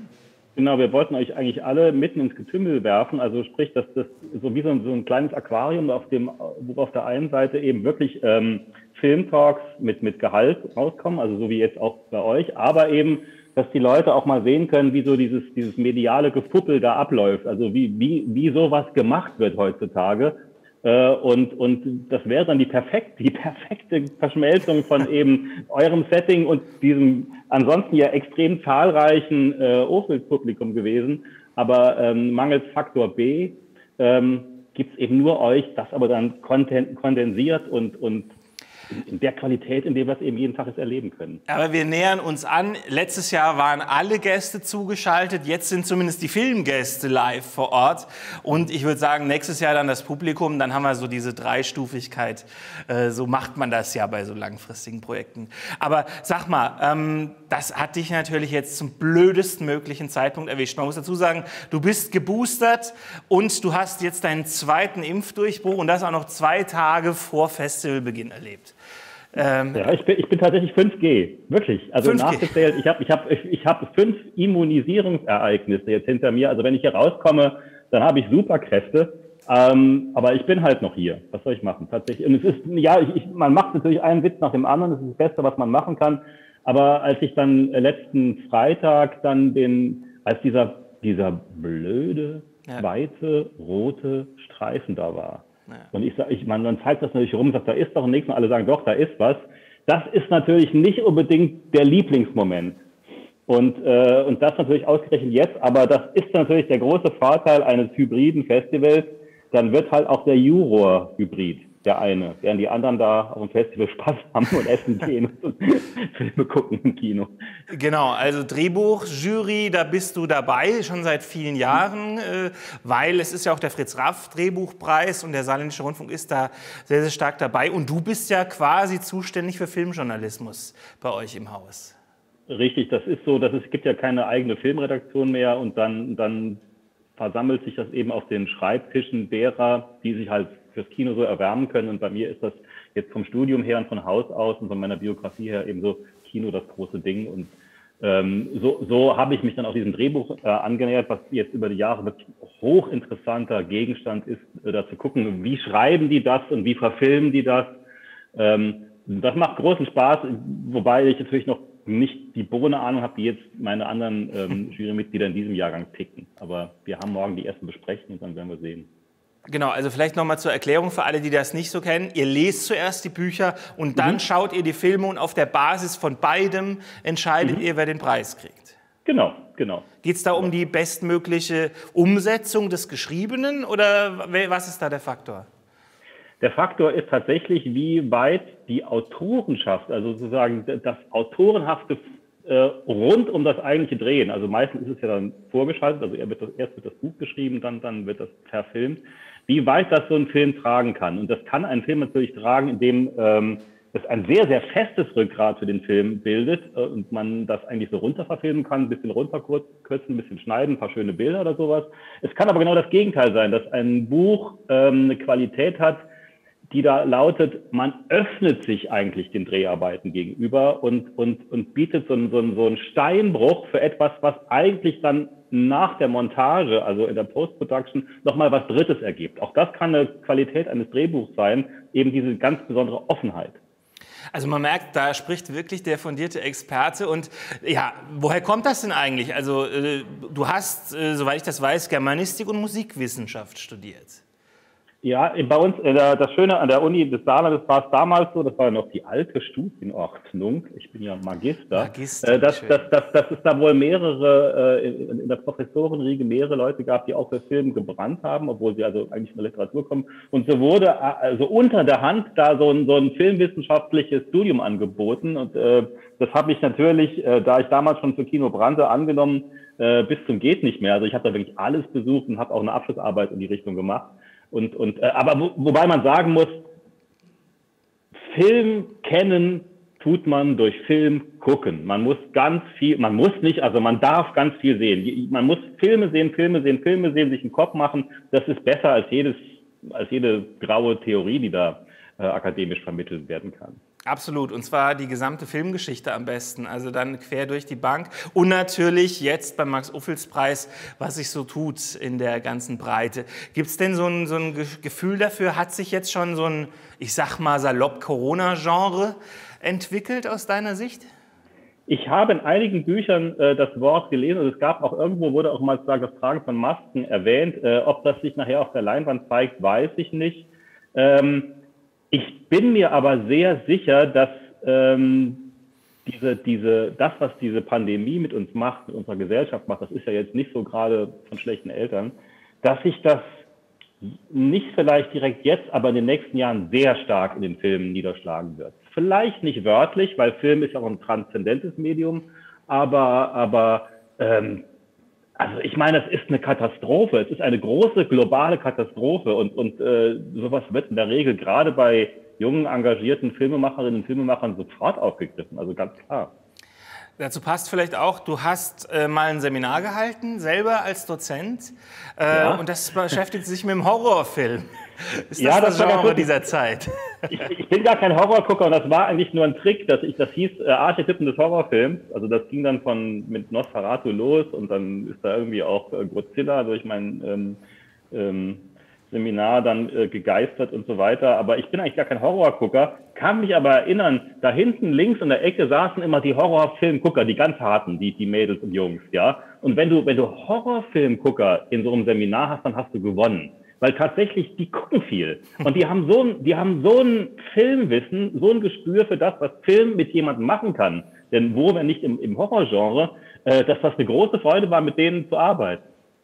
Genau, wir wollten euch eigentlich alle mitten ins Getümmel werfen. Also sprich, dass das so wie so ein, so ein kleines Aquarium, auf dem, wo auf der einen Seite eben wirklich ähm, Filmtalks mit, mit Gehalt rauskommen, also so wie jetzt auch bei euch, aber eben, dass die Leute auch mal sehen können, wie so dieses, dieses mediale Gefuppel da abläuft, also wie, wie, wie sowas gemacht wird heutzutage. Äh, und, und das wäre dann die perfekte, die perfekte Verschmelzung von eben eurem Setting und diesem ansonsten ja extrem zahlreichen äh, Office-Publikum gewesen. Aber ähm, mangels Faktor B ähm, gibt es eben nur euch, das aber dann kondensiert und, und in der Qualität, in der wir es eben jeden Tag jetzt erleben können.
Aber wir nähern uns an. Letztes Jahr waren alle Gäste zugeschaltet. Jetzt sind zumindest die Filmgäste live vor Ort. Und ich würde sagen, nächstes Jahr dann das Publikum. Dann haben wir so diese Dreistufigkeit. Äh, so macht man das ja bei so langfristigen Projekten. Aber sag mal, ähm, das hat dich natürlich jetzt zum blödesten möglichen Zeitpunkt erwischt. Man muss dazu sagen, du bist geboostert und du hast jetzt deinen zweiten Impfdurchbruch und das auch noch zwei Tage vor Festivalbeginn erlebt. Ähm,
Ja, ich bin, ich bin tatsächlich 5G, wirklich. Also
5G.
nachgezählt, ich habe ich hab, ich, ich hab fünf Immunisierungsereignisse jetzt hinter mir. Also wenn ich hier rauskomme, dann habe ich Superkräfte. Ähm, aber ich bin halt noch hier. Was soll ich machen? Tatsächlich. Und es ist, ja, ich, ich, man macht natürlich einen Witz nach dem anderen. Das ist das Beste, was man machen kann. Aber als ich dann äh, letzten Freitag dann den, als dieser, dieser blöde,
Ja.
weite, rote Streifen da war, und ich sage, ich meine, man zeigt das natürlich rum sagt, da ist doch nichts und alle sagen, doch, da ist was. Das ist natürlich nicht unbedingt der Lieblingsmoment. Und, äh, und das natürlich ausgerechnet jetzt, aber das ist natürlich der große Vorteil eines hybriden Festivals. Dann wird halt auch der Juror hybrid, der eine, während die anderen da auf dem Festival Spaß haben und essen gehen und Filme gucken im Kino.
Genau, also Drehbuch, Jury, da bist du dabei, schon seit vielen Jahren, äh, weil es ist ja auch der Fritz Raff Drehbuchpreis und der Saarländische Rundfunk ist da sehr, sehr stark dabei. Und du bist ja quasi zuständig für Filmjournalismus bei euch im Haus.
Richtig, das ist so, dass es gibt ja keine eigene Filmredaktion mehr und dann, dann versammelt sich das eben auf den Schreibtischen derer, die sich halt fürs Kino so erwärmen können. Und bei mir ist das jetzt vom Studium her und von Haus aus und von meiner Biografie her eben so Kino das große Ding. Und ähm, so, so habe ich mich dann auch diesem Drehbuch äh, angenähert, was jetzt über die Jahre wirklich hochinteressanter Gegenstand ist, äh, da zu gucken, wie schreiben die das und wie verfilmen die das. Ähm, das macht großen Spaß, wobei ich natürlich noch nicht die Bohne Ahnung habe, wie jetzt meine anderen ähm, Jurymitglieder in diesem Jahrgang ticken. Aber wir haben morgen die ersten Besprechungen und dann werden wir sehen.
Genau, also vielleicht nochmal zur Erklärung für alle, die das nicht so kennen. Ihr lest zuerst die Bücher und dann schaut ihr die Filme und auf der Basis von beidem entscheidet ihr, wer den Preis kriegt.
Genau, genau.
Geht es da um die bestmögliche Umsetzung des Geschriebenen oder was ist da der Faktor?
Der Faktor ist tatsächlich, wie weit die Autorenschaft, also sozusagen das Autorenhafte äh, rund um das eigentliche Drehen, also meistens ist es ja dann vorgeschaltet, also er wird das, erst wird das Buch geschrieben, dann, dann wird das verfilmt, wie weit das so ein Film tragen kann. Und das kann ein Film natürlich tragen, indem ähm, es ein sehr, sehr festes Rückgrat für den Film bildet äh, und man das eigentlich so runterverfilmen kann, ein bisschen runterkürzen, ein bisschen schneiden, ein paar schöne Bilder oder sowas. Es kann aber genau das Gegenteil sein, dass ein Buch ähm, eine Qualität hat, die da lautet, man öffnet sich eigentlich den Dreharbeiten gegenüber und, und, und bietet so einen, so, einen, so einen Steinbruch für etwas, was eigentlich dann nach der Montage, also in der Post-Production, nochmal was Drittes ergibt. Auch das kann eine Qualität eines Drehbuchs sein, eben diese ganz besondere Offenheit.
Also man merkt, da spricht wirklich der fundierte Experte. Und ja, woher kommt das denn eigentlich? Also äh, du hast, äh, soweit ich das weiß, Germanistik und Musikwissenschaft studiert.
Ja, bei uns, äh, das Schöne an der Uni des Saarlandes war es damals so, das war ja noch die alte Studienordnung, ich bin ja Magister, Magister dass, dass, dass, dass es da wohl mehrere, in der Professorenriege mehrere Leute gab, die auch für Film gebrannt haben, obwohl sie also eigentlich von der Literatur kommen. Und so wurde also unter der Hand da so ein, so ein filmwissenschaftliches Studium angeboten. Und äh, das habe ich natürlich, äh, da ich damals schon für Kino brannte, angenommen, äh, bis zum geht nicht mehr. Also ich habe da wirklich alles besucht und habe auch eine Abschlussarbeit in die Richtung gemacht. Und, und, äh, aber wo, wobei man sagen muss, Film kennen tut man durch Film gucken. Man muss ganz viel, man muss nicht, also man darf ganz viel sehen. Man muss Filme sehen, Filme sehen, Filme sehen, sich einen Kopf machen. Das ist besser als jedes, als jede graue Theorie, die da äh, akademisch vermittelt werden kann.
Absolut, und zwar die gesamte Filmgeschichte am besten, also dann quer durch die Bank. Und natürlich jetzt beim Max-Uffels-Preis, was sich so tut in der ganzen Breite. Gibt es denn so ein, so ein Gefühl dafür, hat sich jetzt schon so ein, ich sag mal salopp, Corona-Genre entwickelt aus deiner Sicht?
Ich habe in einigen Büchern äh, das Wort gelesen und es gab auch irgendwo, wurde auch mal das Tragen von Masken erwähnt. Äh, ob das sich nachher auf der Leinwand zeigt, weiß ich nicht. Ähm, ich bin mir aber sehr sicher, dass ähm, diese, diese, das, was diese Pandemie mit uns macht, mit unserer Gesellschaft macht, das ist ja jetzt nicht so gerade von schlechten Eltern, dass sich das nicht vielleicht direkt jetzt, aber in den nächsten Jahren sehr stark in den Filmen niederschlagen wird. Vielleicht nicht wörtlich, weil Film ist auch ein transzendentes Medium, aber, aber ähm, also ich meine, es ist eine Katastrophe. Es ist eine große globale Katastrophe und, und äh, sowas wird in der Regel gerade bei jungen, engagierten Filmemacherinnen und Filmemachern sofort aufgegriffen. Also ganz klar.
Dazu passt vielleicht auch, du hast äh, mal ein Seminar gehalten, selber als Dozent, äh, ja. und das beschäftigt sich mit dem Horrorfilm. Ist das ja, das, das Genre dieser Zeit?
Ich, ich, bin gar kein Horrorgucker und das war eigentlich nur ein Trick, dass ich, das hieß äh, Archetypen des Horrorfilms. Also das ging dann von mit Nosferatu los und dann ist da irgendwie auch äh, Godzilla durch mein ähm, ähm, Seminar dann äh, gegeistert und so weiter. Aber ich bin eigentlich gar kein Horrorgucker, kann mich aber erinnern, da hinten links in der Ecke saßen immer die Horrorfilmgucker, die ganz harten, die, die Mädels und Jungs, ja. Und wenn du, wenn du Horrorfilmgucker in so einem Seminar hast, dann hast du gewonnen weil tatsächlich die gucken viel und die haben so ein, die haben so ein Filmwissen, so ein Gespür für das, was Film mit jemandem machen kann. Denn wo, wenn nicht im, im Horrorgenre, äh, dass das eine große Freude war, mit denen zu arbeiten.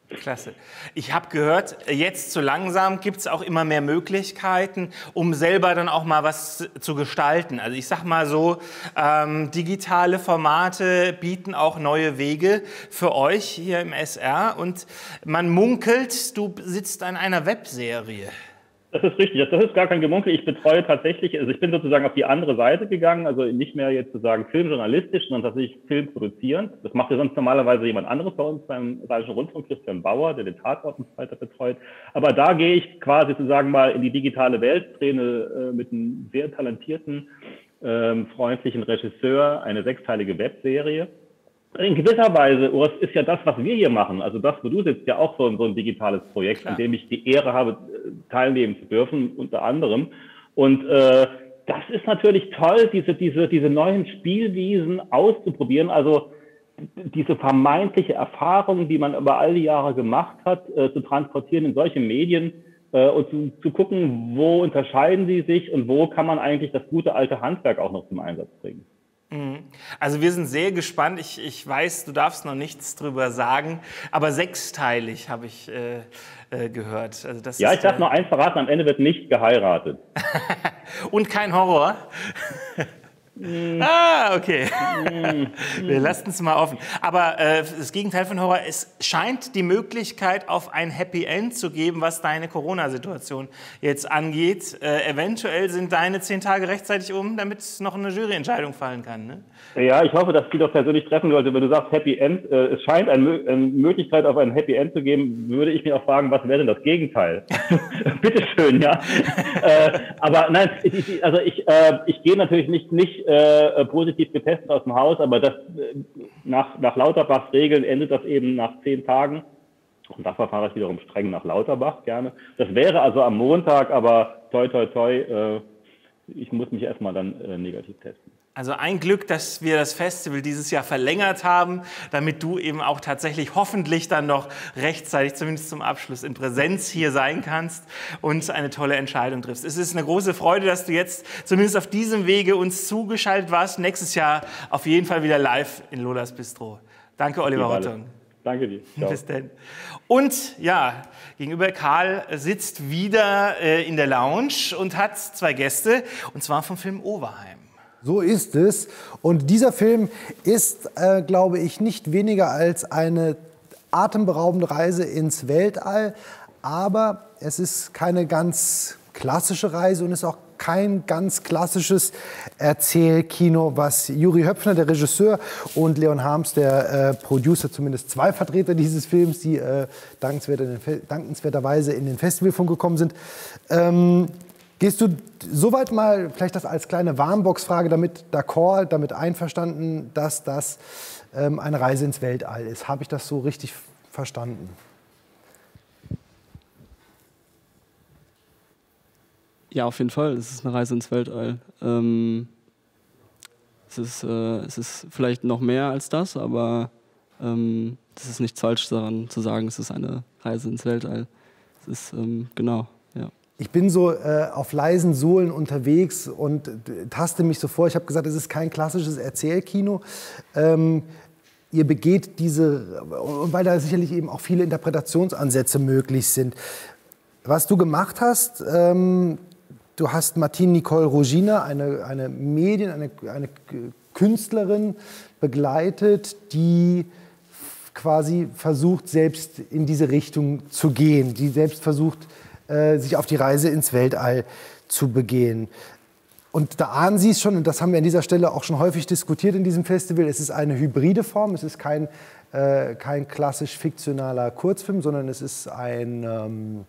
Klasse. Ich habe gehört, jetzt so langsam gibt es auch immer mehr Möglichkeiten, um selber dann auch mal was zu gestalten. Also ich sag mal so, ähm, digitale Formate bieten auch neue Wege für euch hier im SR. Und man munkelt, du sitzt an einer Webserie.
Das ist richtig. Das ist gar kein Gemunkel. Ich betreue tatsächlich, also ich bin sozusagen auf die andere Seite gegangen, also nicht mehr jetzt sozusagen filmjournalistisch, sondern tatsächlich Film produzieren. Das macht ja sonst normalerweise jemand anderes bei uns beim Bayerischen Rundfunk, Christian Bauer, der den Tatort und so weiter betreut. Aber da gehe ich quasi sozusagen mal in die digitale Welt, trene äh, mit einem sehr talentierten, ähm, freundlichen Regisseur eine sechsteilige Webserie in gewisser Weise, Urs, ist ja das, was wir hier machen, also das, wo du sitzt, ja auch so, so ein digitales Projekt, Klar. in dem ich die Ehre habe, teilnehmen zu dürfen, unter anderem. Und äh, das ist natürlich toll, diese, diese, diese neuen Spielwiesen auszuprobieren. Also diese vermeintliche Erfahrung, die man über all die Jahre gemacht hat, äh, zu transportieren in solche Medien äh, und zu, zu gucken, wo unterscheiden sie sich und wo kann man eigentlich das gute alte Handwerk auch noch zum Einsatz bringen.
Mhm. Also wir sind sehr gespannt. Ich, ich weiß, du darfst noch nichts drüber sagen, aber sechsteilig habe ich äh, äh, gehört. Also das
Ja, ich darf noch eins verraten, am Ende wird nicht geheiratet.
Und kein Horror. Ah, okay. Wir lassen es mal offen. Aber äh, das Gegenteil von Horror, es scheint die Möglichkeit auf ein Happy End zu geben, was deine Corona-Situation jetzt angeht. Äh, eventuell sind deine zehn Tage rechtzeitig um, damit noch eine Juryentscheidung fallen kann. Ne?
Ja, ich hoffe, dass die doch persönlich treffen sollte. Wenn du sagst Happy End, äh, es scheint eine, eine Möglichkeit auf ein Happy End zu geben, würde ich mir auch fragen, was wäre denn das Gegenteil? Bitteschön, ja. äh, aber nein, ich, ich, also ich, äh, ich gehe natürlich nicht, nicht äh, positiv getestet aus dem Haus, aber das, äh, nach, nach Lauterbachs Regeln endet das eben nach zehn Tagen. Und da verfahre ich wiederum streng nach Lauterbach gerne. Das wäre also am Montag, aber toi, toi, toi, äh, ich muss mich erstmal dann äh, negativ testen.
Also ein Glück, dass wir das Festival dieses Jahr verlängert haben, damit du eben auch tatsächlich hoffentlich dann noch rechtzeitig, zumindest zum Abschluss, in Präsenz hier sein kannst und eine tolle Entscheidung triffst. Es ist eine große Freude, dass du jetzt zumindest auf diesem Wege uns zugeschaltet warst. Nächstes Jahr auf jeden Fall wieder live in Lolas Bistro. Danke, Oliver. Rottung.
Danke dir. Ciao.
Bis denn. Und ja, gegenüber Karl sitzt wieder äh, in der Lounge und hat zwei Gäste, und zwar vom Film Overheim.
So ist es. Und dieser Film ist, äh, glaube ich, nicht weniger als eine atemberaubende Reise ins Weltall. Aber es ist keine ganz klassische Reise und ist auch kein ganz klassisches Erzählkino, was Juri Höpfner, der Regisseur, und Leon Harms, der äh, Producer, zumindest zwei Vertreter dieses Films, die äh, dankenswerter- dankenswerterweise in den Festivalfunk gekommen sind. Ähm, Gehst du soweit mal, vielleicht das als kleine Warmbox-Frage, damit d'accord, damit einverstanden, dass das ähm, eine Reise ins Weltall ist? Habe ich das so richtig verstanden?
Ja, auf jeden Fall. Es ist eine Reise ins Weltall. Ähm, es, ist, äh, es ist vielleicht noch mehr als das, aber ähm, es ist nichts falsch daran zu sagen, es ist eine Reise ins Weltall. Es ist, ähm, genau.
Ich bin so äh, auf leisen Sohlen unterwegs und äh, taste mich so vor. Ich habe gesagt, es ist kein klassisches Erzählkino. Ähm, ihr begeht diese, weil da sicherlich eben auch viele Interpretationsansätze möglich sind. Was du gemacht hast, ähm, du hast Martine Nicole Rogina, eine, eine Medien-, eine, eine Künstlerin begleitet, die quasi versucht, selbst in diese Richtung zu gehen, die selbst versucht, äh, sich auf die Reise ins Weltall zu begehen. Und da ahnen Sie es schon, und das haben wir an dieser Stelle auch schon häufig diskutiert in diesem Festival, es ist eine hybride Form, es ist kein, äh, kein klassisch fiktionaler Kurzfilm, sondern es ist ein, ähm,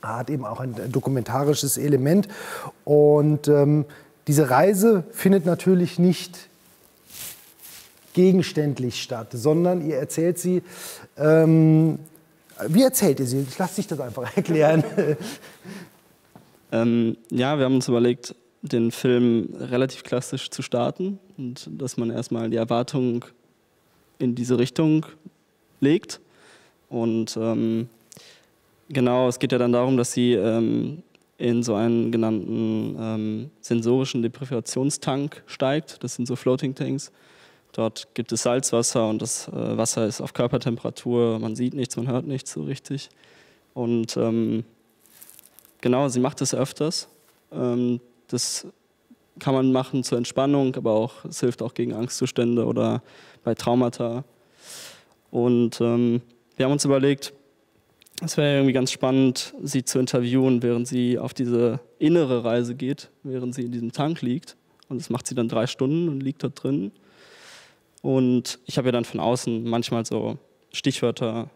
hat eben auch ein dokumentarisches Element. Und ähm, diese Reise findet natürlich nicht gegenständlich statt, sondern ihr erzählt sie. Ähm, wie erzählt ihr sie? Ich lasse dich das einfach erklären.
Ähm, ja, wir haben uns überlegt, den Film relativ klassisch zu starten und dass man erstmal die Erwartung in diese Richtung legt. Und ähm, genau, es geht ja dann darum, dass sie ähm, in so einen genannten ähm, sensorischen Deprivationstank steigt. Das sind so Floating Tanks. Dort gibt es Salzwasser und das äh, Wasser ist auf Körpertemperatur. Man sieht nichts, man hört nichts so richtig. Und ähm, genau, sie macht das öfters. Ähm, das kann man machen zur Entspannung, aber auch es hilft auch gegen Angstzustände oder bei Traumata. Und ähm, wir haben uns überlegt, es wäre irgendwie ganz spannend, sie zu interviewen, während sie auf diese innere Reise geht, während sie in diesem Tank liegt. Und das macht sie dann drei Stunden und liegt dort drin. Und ich habe ihr dann von außen manchmal so Stichwörter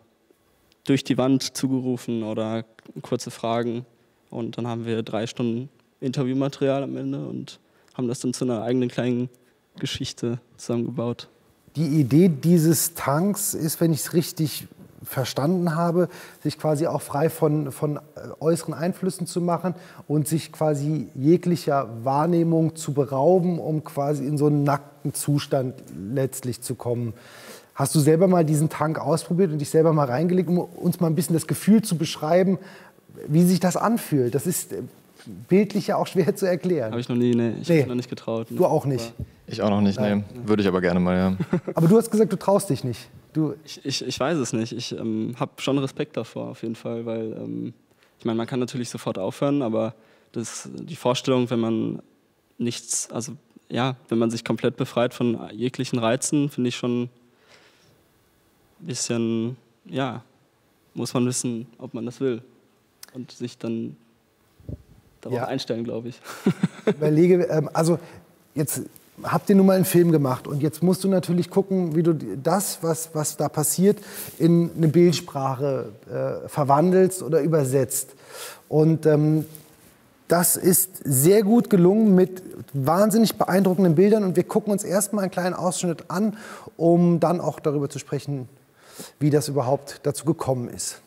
durch die Wand zugerufen oder kurze Fragen. Und dann haben wir drei Stunden Interviewmaterial am Ende und haben das dann zu einer eigenen kleinen Geschichte zusammengebaut.
Die Idee dieses Tanks ist, wenn ich es richtig verstanden habe, sich quasi auch frei von, von äh, äußeren Einflüssen zu machen und sich quasi jeglicher Wahrnehmung zu berauben, um quasi in so einen nackten Zustand letztlich zu kommen. Hast du selber mal diesen Tank ausprobiert und dich selber mal reingelegt, um uns mal ein bisschen das Gefühl zu beschreiben, wie sich das anfühlt? Das ist, äh, bildlich ja auch schwer zu erklären.
Habe ich noch nie, nee, ich
Nee.
noch nicht getraut.
Du auch nicht.
Ich auch noch nicht,
Nein.
nee. Würde ich aber gerne mal, ja.
Aber du hast gesagt, du traust dich nicht. Du
Ich, ich, ich weiß es nicht. Ich ähm, habe schon Respekt davor, auf jeden Fall, weil ähm, ich meine, man kann natürlich sofort aufhören, aber das, die Vorstellung, wenn man nichts, also ja, wenn man sich komplett befreit von jeglichen Reizen, finde ich schon ein bisschen, ja, muss man wissen, ob man das will und sich dann darauf
Ja.
einstellen, glaube ich.
überlege, ähm, also jetzt habt ihr nun mal einen Film gemacht und jetzt musst du natürlich gucken, wie du das, was, was da passiert, in eine Bildsprache äh, verwandelst oder übersetzt. Und ähm, das ist sehr gut gelungen mit wahnsinnig beeindruckenden Bildern und wir gucken uns erstmal einen kleinen Ausschnitt an, um dann auch darüber zu sprechen, wie das überhaupt dazu gekommen ist.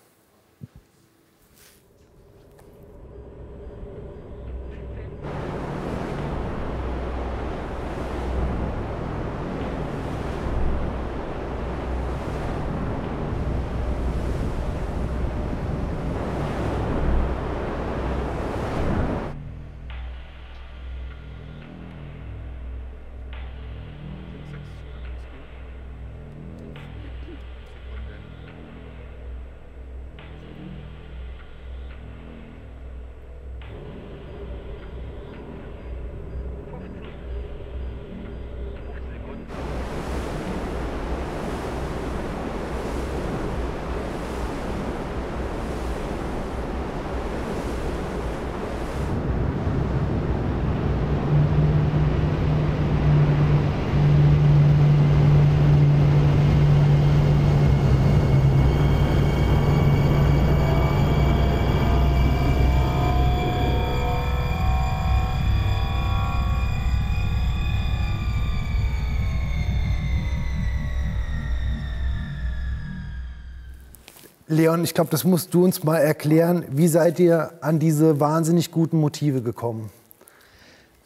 Leon, ich glaube, das musst du uns mal erklären. Wie seid ihr an diese wahnsinnig guten Motive gekommen?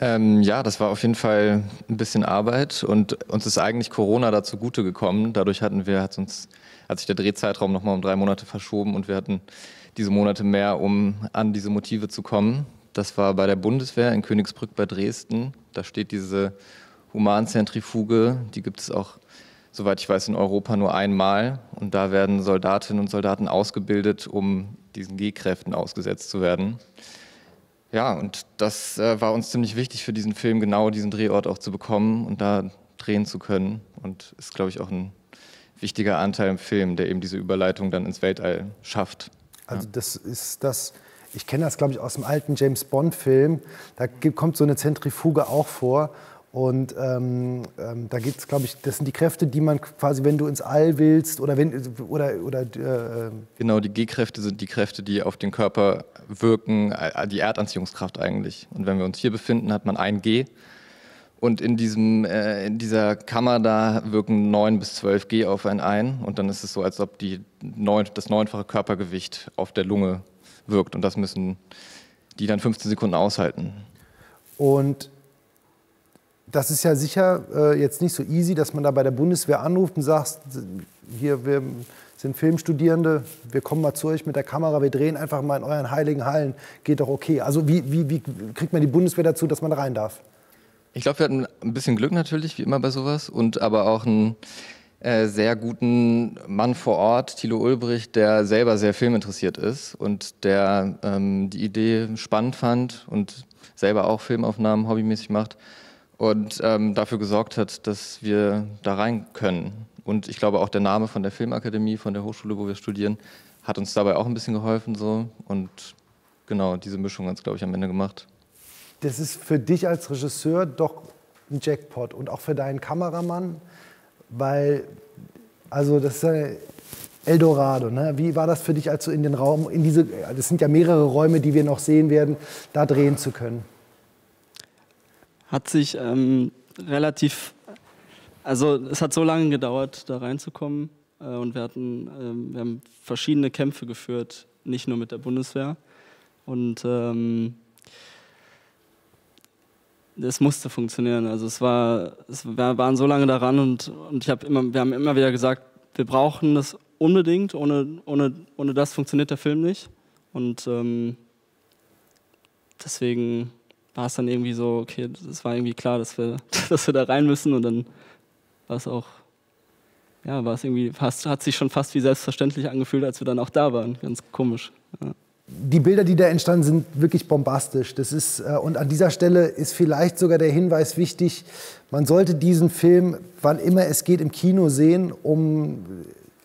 Ähm, ja, das war auf jeden Fall ein bisschen Arbeit und uns ist eigentlich Corona dazu gute gekommen. Dadurch hatten wir, hat, uns, hat sich der Drehzeitraum nochmal um drei Monate verschoben und wir hatten diese Monate mehr, um an diese Motive zu kommen. Das war bei der Bundeswehr in Königsbrück bei Dresden. Da steht diese Humanzentrifuge, die gibt es auch, soweit ich weiß, in Europa nur einmal. Und da werden Soldatinnen und Soldaten ausgebildet, um diesen G-Kräften ausgesetzt zu werden. Ja, und das äh, war uns ziemlich wichtig für diesen Film, genau diesen Drehort auch zu bekommen und da drehen zu können. Und ist, glaube ich, auch ein wichtiger Anteil im Film, der eben diese Überleitung dann ins Weltall schafft.
Also das ist das, ich kenne das, glaube ich, aus dem alten James Bond-Film. Da kommt so eine Zentrifuge auch vor. Und ähm, ähm, da geht es, glaube ich, das sind die Kräfte, die man quasi, wenn du ins All willst oder wenn oder oder äh,
Genau, die G-Kräfte sind die Kräfte, die auf den Körper wirken, äh, die Erdanziehungskraft eigentlich. Und wenn wir uns hier befinden, hat man ein G. Und in, diesem, äh, in dieser Kammer da wirken 9 bis 12 G auf einen ein. Und dann ist es so, als ob die neun, das neunfache Körpergewicht auf der Lunge wirkt. Und das müssen die dann 15 Sekunden aushalten.
Und das ist ja sicher äh, jetzt nicht so easy, dass man da bei der Bundeswehr anruft und sagt, hier, wir sind Filmstudierende, wir kommen mal zu euch mit der Kamera, wir drehen einfach mal in euren heiligen Hallen, geht doch okay. Also wie, wie, wie kriegt man die Bundeswehr dazu, dass man da rein darf?
Ich glaube, wir hatten ein bisschen Glück natürlich, wie immer bei sowas, und aber auch einen äh, sehr guten Mann vor Ort, Thilo Ulbricht, der selber sehr filminteressiert ist und der ähm, die Idee spannend fand und selber auch Filmaufnahmen hobbymäßig macht und ähm, dafür gesorgt hat, dass wir da rein können. Und ich glaube auch der Name von der Filmakademie, von der Hochschule, wo wir studieren, hat uns dabei auch ein bisschen geholfen so und genau diese Mischung hat es, glaube ich, am Ende gemacht.
Das ist für dich als Regisseur doch ein Jackpot und auch für deinen Kameramann, weil, also das ist ja Eldorado. Ne? Wie war das für dich, als du in den Raum, in diese, das sind ja mehrere Räume, die wir noch sehen werden, da drehen zu können?
Hat sich ähm, relativ, also es hat so lange gedauert, da reinzukommen. Äh, und wir hatten, ähm, wir haben verschiedene Kämpfe geführt, nicht nur mit der Bundeswehr. Und ähm, es musste funktionieren. Also es war, es wir waren so lange daran und, und ich habe immer, wir haben immer wieder gesagt, wir brauchen das unbedingt. Ohne, ohne, ohne das funktioniert der Film nicht. Und ähm, deswegen war es dann irgendwie so, okay, es war irgendwie klar, dass wir, dass wir da rein müssen und dann war es auch, ja, war es irgendwie fast, hat sich schon fast wie selbstverständlich angefühlt, als wir dann auch da waren. Ganz komisch. Ja.
Die Bilder, die da entstanden sind, wirklich bombastisch. Das ist, äh, und an dieser Stelle ist vielleicht sogar der Hinweis wichtig, man sollte diesen Film, wann immer es geht, im Kino sehen, um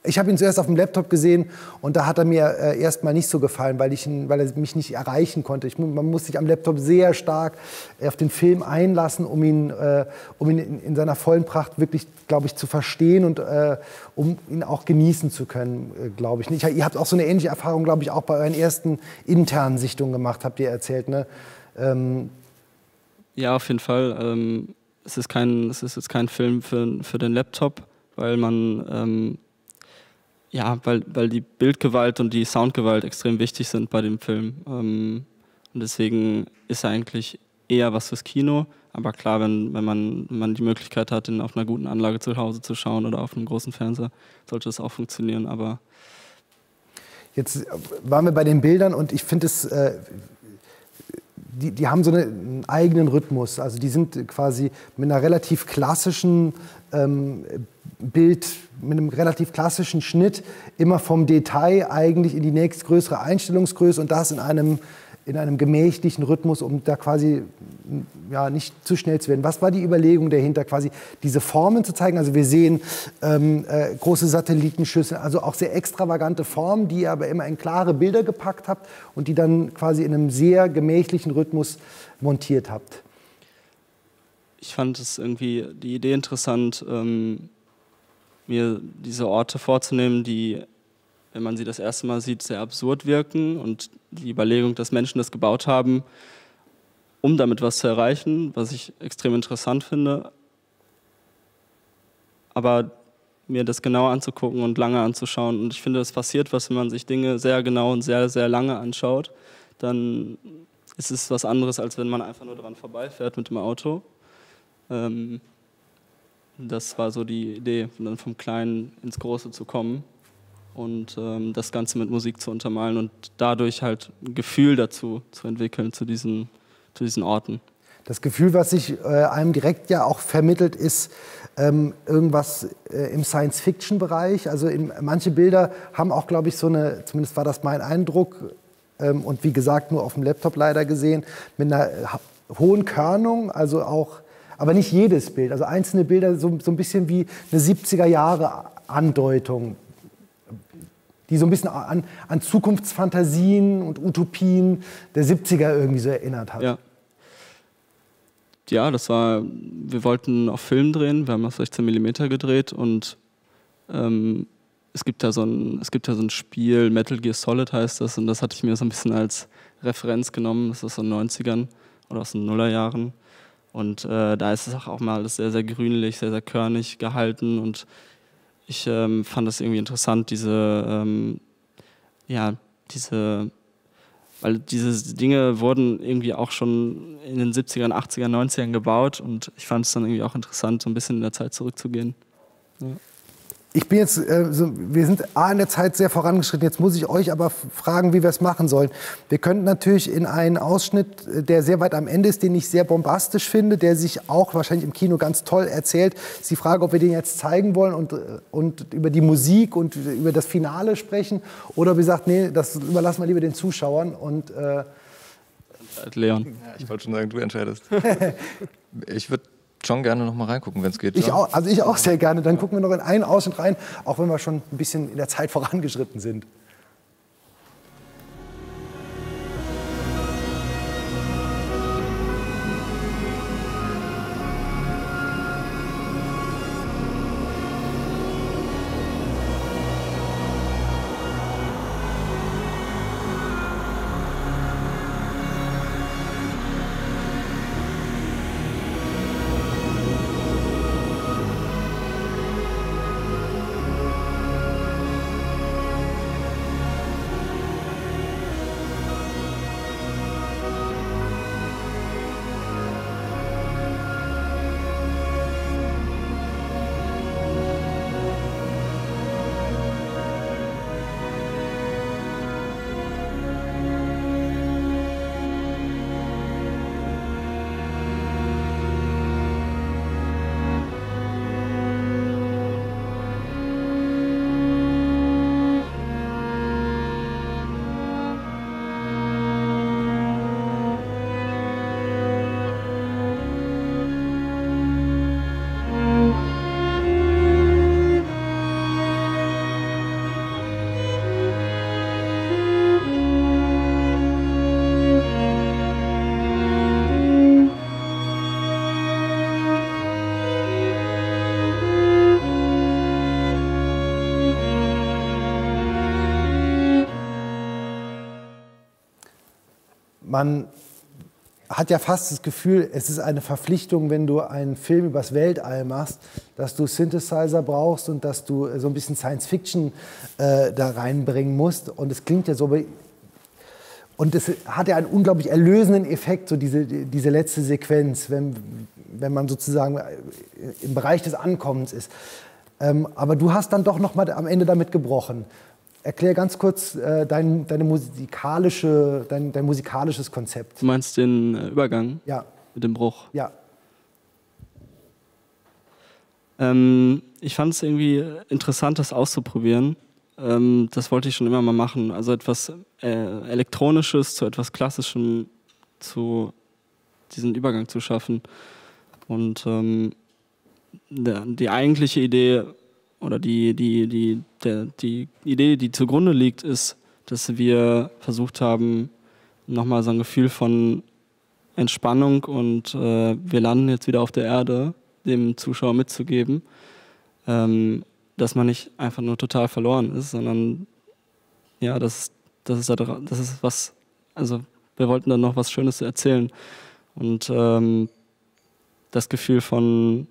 ich habe ihn zuerst auf dem Laptop gesehen und da hat er mir äh, erstmal nicht so gefallen, weil, ich ihn, weil er mich nicht erreichen konnte. Ich, man muss sich am Laptop sehr stark auf den Film einlassen, um ihn, äh, um ihn in, in, seiner vollen Pracht wirklich, glaube ich, zu verstehen und äh, um ihn auch genießen zu können, äh, glaube ich. ich. Ihr habt auch so eine ähnliche Erfahrung, glaube ich, auch bei euren ersten internen Sichtungen gemacht, habt ihr erzählt, ne? Ähm
ja, auf jeden Fall. Ähm, es, ist kein, es ist jetzt kein Film für, für den Laptop, weil man ähm, ja, weil, weil die Bildgewalt und die Soundgewalt extrem wichtig sind bei dem Film. Ähm, und deswegen ist er eigentlich eher was fürs Kino. Aber klar, wenn, wenn, man, wenn man die Möglichkeit hat, ihn auf einer guten Anlage zu Hause zu schauen oder auf einem großen Fernseher, sollte das auch funktionieren. Aber
Jetzt waren wir bei den Bildern und ich finde es, äh, die, die haben so einen eigenen Rhythmus. Also die sind quasi mit einer relativ klassischen ähm, Bild mit einem relativ klassischen Schnitt immer vom Detail eigentlich in die nächstgrößere Einstellungsgröße und das in einem, in einem gemächlichen Rhythmus, um da quasi ja, nicht zu schnell zu werden. Was war die Überlegung dahinter, quasi diese Formen zu zeigen? Also wir sehen ähm, äh, große Satellitenschüsseln, also auch sehr extravagante Formen, die ihr aber immer in klare Bilder gepackt habt und die dann quasi in einem sehr gemächlichen Rhythmus montiert habt.
Ich fand es irgendwie die Idee interessant, ähm mir diese Orte vorzunehmen, die, wenn man sie das erste Mal sieht, sehr absurd wirken und die Überlegung, dass Menschen das gebaut haben, um damit was zu erreichen, was ich extrem interessant finde. Aber mir das genau anzugucken und lange anzuschauen. Und ich finde, es passiert was, wenn man sich Dinge sehr genau und sehr, sehr lange anschaut. Dann ist es was anderes, als wenn man einfach nur daran vorbeifährt mit dem Auto. Ähm, das war so die Idee, dann vom Kleinen ins Große zu kommen und ähm, das Ganze mit Musik zu untermalen und dadurch halt ein Gefühl dazu zu entwickeln, zu diesen, zu diesen Orten.
Das Gefühl, was sich äh, einem direkt ja auch vermittelt, ist ähm, irgendwas äh, im Science-Fiction-Bereich. Also in, manche Bilder haben auch, glaube ich, so eine, zumindest war das mein Eindruck, ähm, und wie gesagt, nur auf dem Laptop leider gesehen, mit einer hohen Körnung, also auch aber nicht jedes Bild. Also einzelne Bilder, so, so ein bisschen wie eine 70er-Jahre-Andeutung, die so ein bisschen an, an, Zukunftsfantasien und Utopien der 70er irgendwie so erinnert hat.
Ja. Ja, das war, wir wollten auf Film drehen, wir haben auf 16 mm gedreht und ähm, es, gibt da so ein, es gibt da so ein Spiel, Metal Gear Solid heißt das, und das hatte ich mir so ein bisschen als Referenz genommen, das ist aus den 90ern oder aus den Nullerjahren. Und äh, da ist es auch, auch mal alles sehr, sehr grünlich, sehr, sehr körnig gehalten. Und ich ähm, fand das irgendwie interessant, diese, ähm, ja, diese, weil diese Dinge wurden irgendwie auch schon in den 70ern, 80ern, 90ern gebaut. Und ich fand es dann irgendwie auch interessant, so ein bisschen in der Zeit zurückzugehen. Ja.
Ich bin jetzt, äh, so, wir sind A in der Zeit sehr vorangeschritten. Jetzt muss ich euch aber fragen, wie wir es machen sollen. Wir könnten natürlich in einen Ausschnitt, äh, der sehr weit am Ende ist, den ich sehr bombastisch finde, der sich auch wahrscheinlich im Kino ganz toll erzählt. Ist die Frage, ob wir den jetzt zeigen wollen und, äh, und über die Musik und über das Finale sprechen oder ob ihr sagt, nee, das überlassen wir lieber den Zuschauern und äh
Leon.
Ja, ich wollte schon sagen, du entscheidest. ich würde schon gerne noch mal reingucken, wenn es geht.
Ich auch, also ich auch sehr gerne. Dann gucken wir noch in einen Ausschnitt rein, auch wenn wir schon ein bisschen in der Zeit vorangeschritten sind. Man hat ja fast das Gefühl, es ist eine Verpflichtung, wenn du einen Film übers Weltall machst, dass du Synthesizer brauchst und dass du so ein bisschen Science Fiction äh, da reinbringen musst. Und es klingt ja so, und es hat ja einen unglaublich erlösenden Effekt, so diese, diese letzte Sequenz, wenn, wenn man sozusagen im Bereich des Ankommens ist. Ähm, aber du hast dann doch noch mal am Ende damit gebrochen. Erklär ganz kurz äh, dein, deine musikalische, dein, dein musikalisches Konzept.
Du meinst den äh, Übergang?
Ja.
Mit dem Bruch?
Ja.
Ähm, ich fand es irgendwie interessant, das auszuprobieren. Ähm, das wollte ich schon immer mal machen. Also etwas äh, Elektronisches zu etwas Klassischem, zu diesen Übergang zu schaffen. Und ähm, die eigentliche Idee oder die, die, die, der, die Idee, die zugrunde liegt, ist, dass wir versucht haben, nochmal so ein Gefühl von Entspannung und äh, wir landen jetzt wieder auf der Erde, dem Zuschauer mitzugeben, ähm, dass man nicht einfach nur total verloren ist, sondern ja, das, das, ist, das ist was, also wir wollten dann noch was Schönes erzählen und ähm, das Gefühl von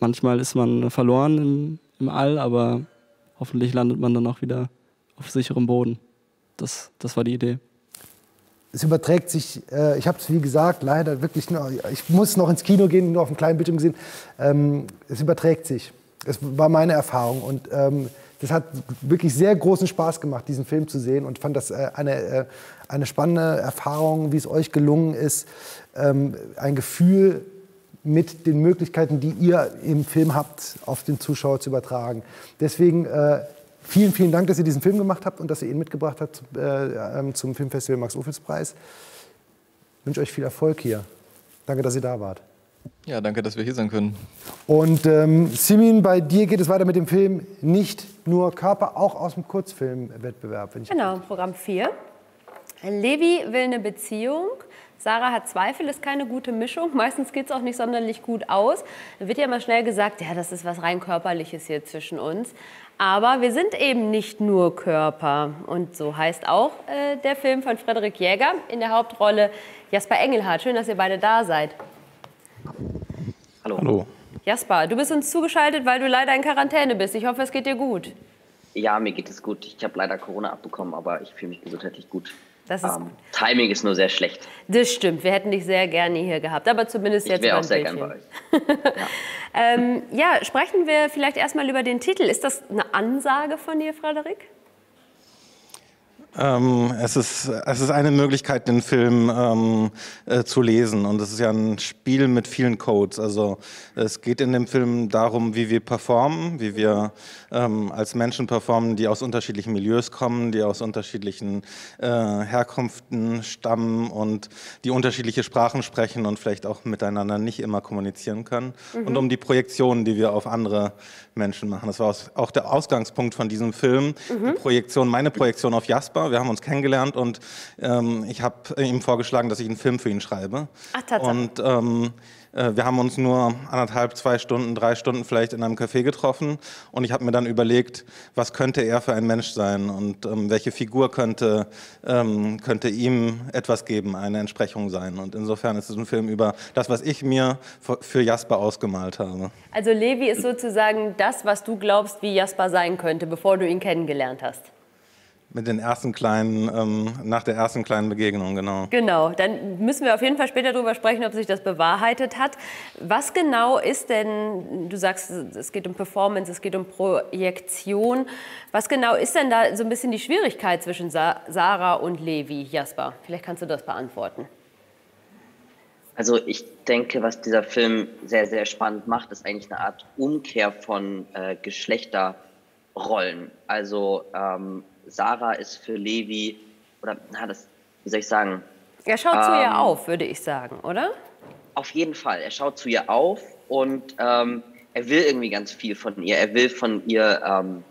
manchmal ist man verloren im, im All, aber hoffentlich landet man dann auch wieder auf sicherem Boden. Das, das war die Idee.
Es überträgt sich, äh, ich habe es wie gesagt, leider wirklich, nur, ich muss noch ins Kino gehen, nur auf einem kleinen Bildschirm gesehen. Ähm, es überträgt sich. Es war meine Erfahrung und ähm, das hat wirklich sehr großen Spaß gemacht, diesen Film zu sehen und fand das äh, eine, äh, eine spannende Erfahrung, wie es euch gelungen ist, ähm, ein Gefühl mit den Möglichkeiten, die ihr im Film habt, auf den Zuschauer zu übertragen. Deswegen äh, vielen, vielen Dank, dass ihr diesen Film gemacht habt und dass ihr ihn mitgebracht habt äh, ähm, zum Filmfestival Max-Ophüls-Preis. Ich wünsche euch viel Erfolg hier. Danke, dass ihr da wart.
Ja, danke, dass wir hier sein können.
Und ähm, Simin, bei dir geht es weiter mit dem Film Nicht nur Körper, auch aus dem Kurzfilmwettbewerb.
Genau, Programm 4. Levi will eine Beziehung. Sarah hat Zweifel, ist keine gute Mischung. Meistens geht es auch nicht sonderlich gut aus. Da wird ja immer schnell gesagt, ja, das ist was rein körperliches hier zwischen uns. Aber wir sind eben nicht nur Körper. Und so heißt auch äh, der Film von Frederik Jäger in der Hauptrolle Jasper Engelhardt. Schön, dass ihr beide da seid.
Hallo. Hallo.
Jasper, du bist uns zugeschaltet, weil du leider in Quarantäne bist. Ich hoffe, es geht dir gut.
Ja, mir geht es gut. Ich habe leider Corona abbekommen, aber ich fühle mich gesundheitlich gut.
Das ist
ähm, Timing ist nur sehr schlecht.
Das stimmt. Wir hätten dich sehr gerne hier gehabt, aber zumindest
ich
jetzt
wäre auch sehr gerne bei euch.
ja. ähm, ja, sprechen wir vielleicht erstmal über den Titel. Ist das eine Ansage von dir, Frederik?
Ähm, es, ist, es ist eine Möglichkeit, den Film ähm, äh, zu lesen. Und es ist ja ein Spiel mit vielen Codes. Also es geht in dem Film darum, wie wir performen, wie wir ähm, als Menschen performen, die aus unterschiedlichen Milieus kommen, die aus unterschiedlichen äh, Herkunften stammen und die unterschiedliche Sprachen sprechen und vielleicht auch miteinander nicht immer kommunizieren können. Mhm. Und um die Projektionen, die wir auf andere Menschen machen. Das war auch der Ausgangspunkt von diesem Film. Mhm. Die Projektion, meine Projektion auf Jasper. Wir haben uns kennengelernt und ähm, ich habe ihm vorgeschlagen, dass ich einen Film für ihn schreibe.
Ach, Tatsache.
Und ähm, äh, wir haben uns nur anderthalb, zwei Stunden, drei Stunden vielleicht in einem Café getroffen und ich habe mir dann überlegt, was könnte er für ein Mensch sein und ähm, welche Figur könnte, ähm, könnte ihm etwas geben, eine Entsprechung sein. Und insofern ist es ein Film über das, was ich mir für Jasper ausgemalt habe.
Also Levi ist sozusagen das, was du glaubst, wie Jasper sein könnte, bevor du ihn kennengelernt hast.
Mit den ersten kleinen, ähm, nach der ersten kleinen Begegnung, genau.
Genau, dann müssen wir auf jeden Fall später darüber sprechen, ob sich das bewahrheitet hat. Was genau ist denn, du sagst, es geht um Performance, es geht um Projektion. Was genau ist denn da so ein bisschen die Schwierigkeit zwischen Sa Sarah und Levi, Jasper? Vielleicht kannst du das beantworten.
Also ich denke, was dieser Film sehr, sehr spannend macht, ist eigentlich eine Art Umkehr von äh, Geschlechterrollen. Also ähm, Sarah ist für Levi, oder na, das, wie soll ich sagen?
Er schaut ähm, zu ihr ähm, auf, würde ich sagen, oder?
Auf jeden Fall. Er schaut zu ihr auf und ähm, er will irgendwie ganz viel von ihr. Er will von ihr ähm,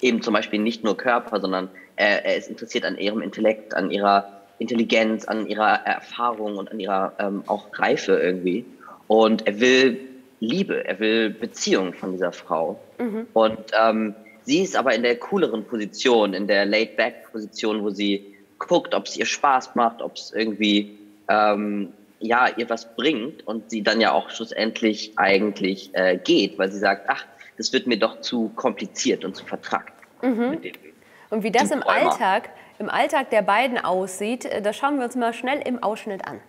eben zum Beispiel nicht nur Körper, sondern er, er, ist interessiert an ihrem Intellekt, an ihrer Intelligenz, an ihrer Erfahrung und an ihrer ähm, auch Reife irgendwie. Und er will Liebe, er will Beziehung von dieser Frau. Mhm. Und ähm, Sie ist aber in der cooleren Position, in der Laid-Back-Position, wo sie
guckt, ob es ihr Spaß macht, ob es irgendwie ähm, ja, ihr was bringt und sie dann ja auch schlussendlich eigentlich äh, geht, weil sie sagt, ach, das wird mir doch zu kompliziert und zu vertrackt.
Mhm. Und wie das im. Alltag, im Alltag der beiden aussieht, äh, das schauen wir uns mal schnell im Ausschnitt an.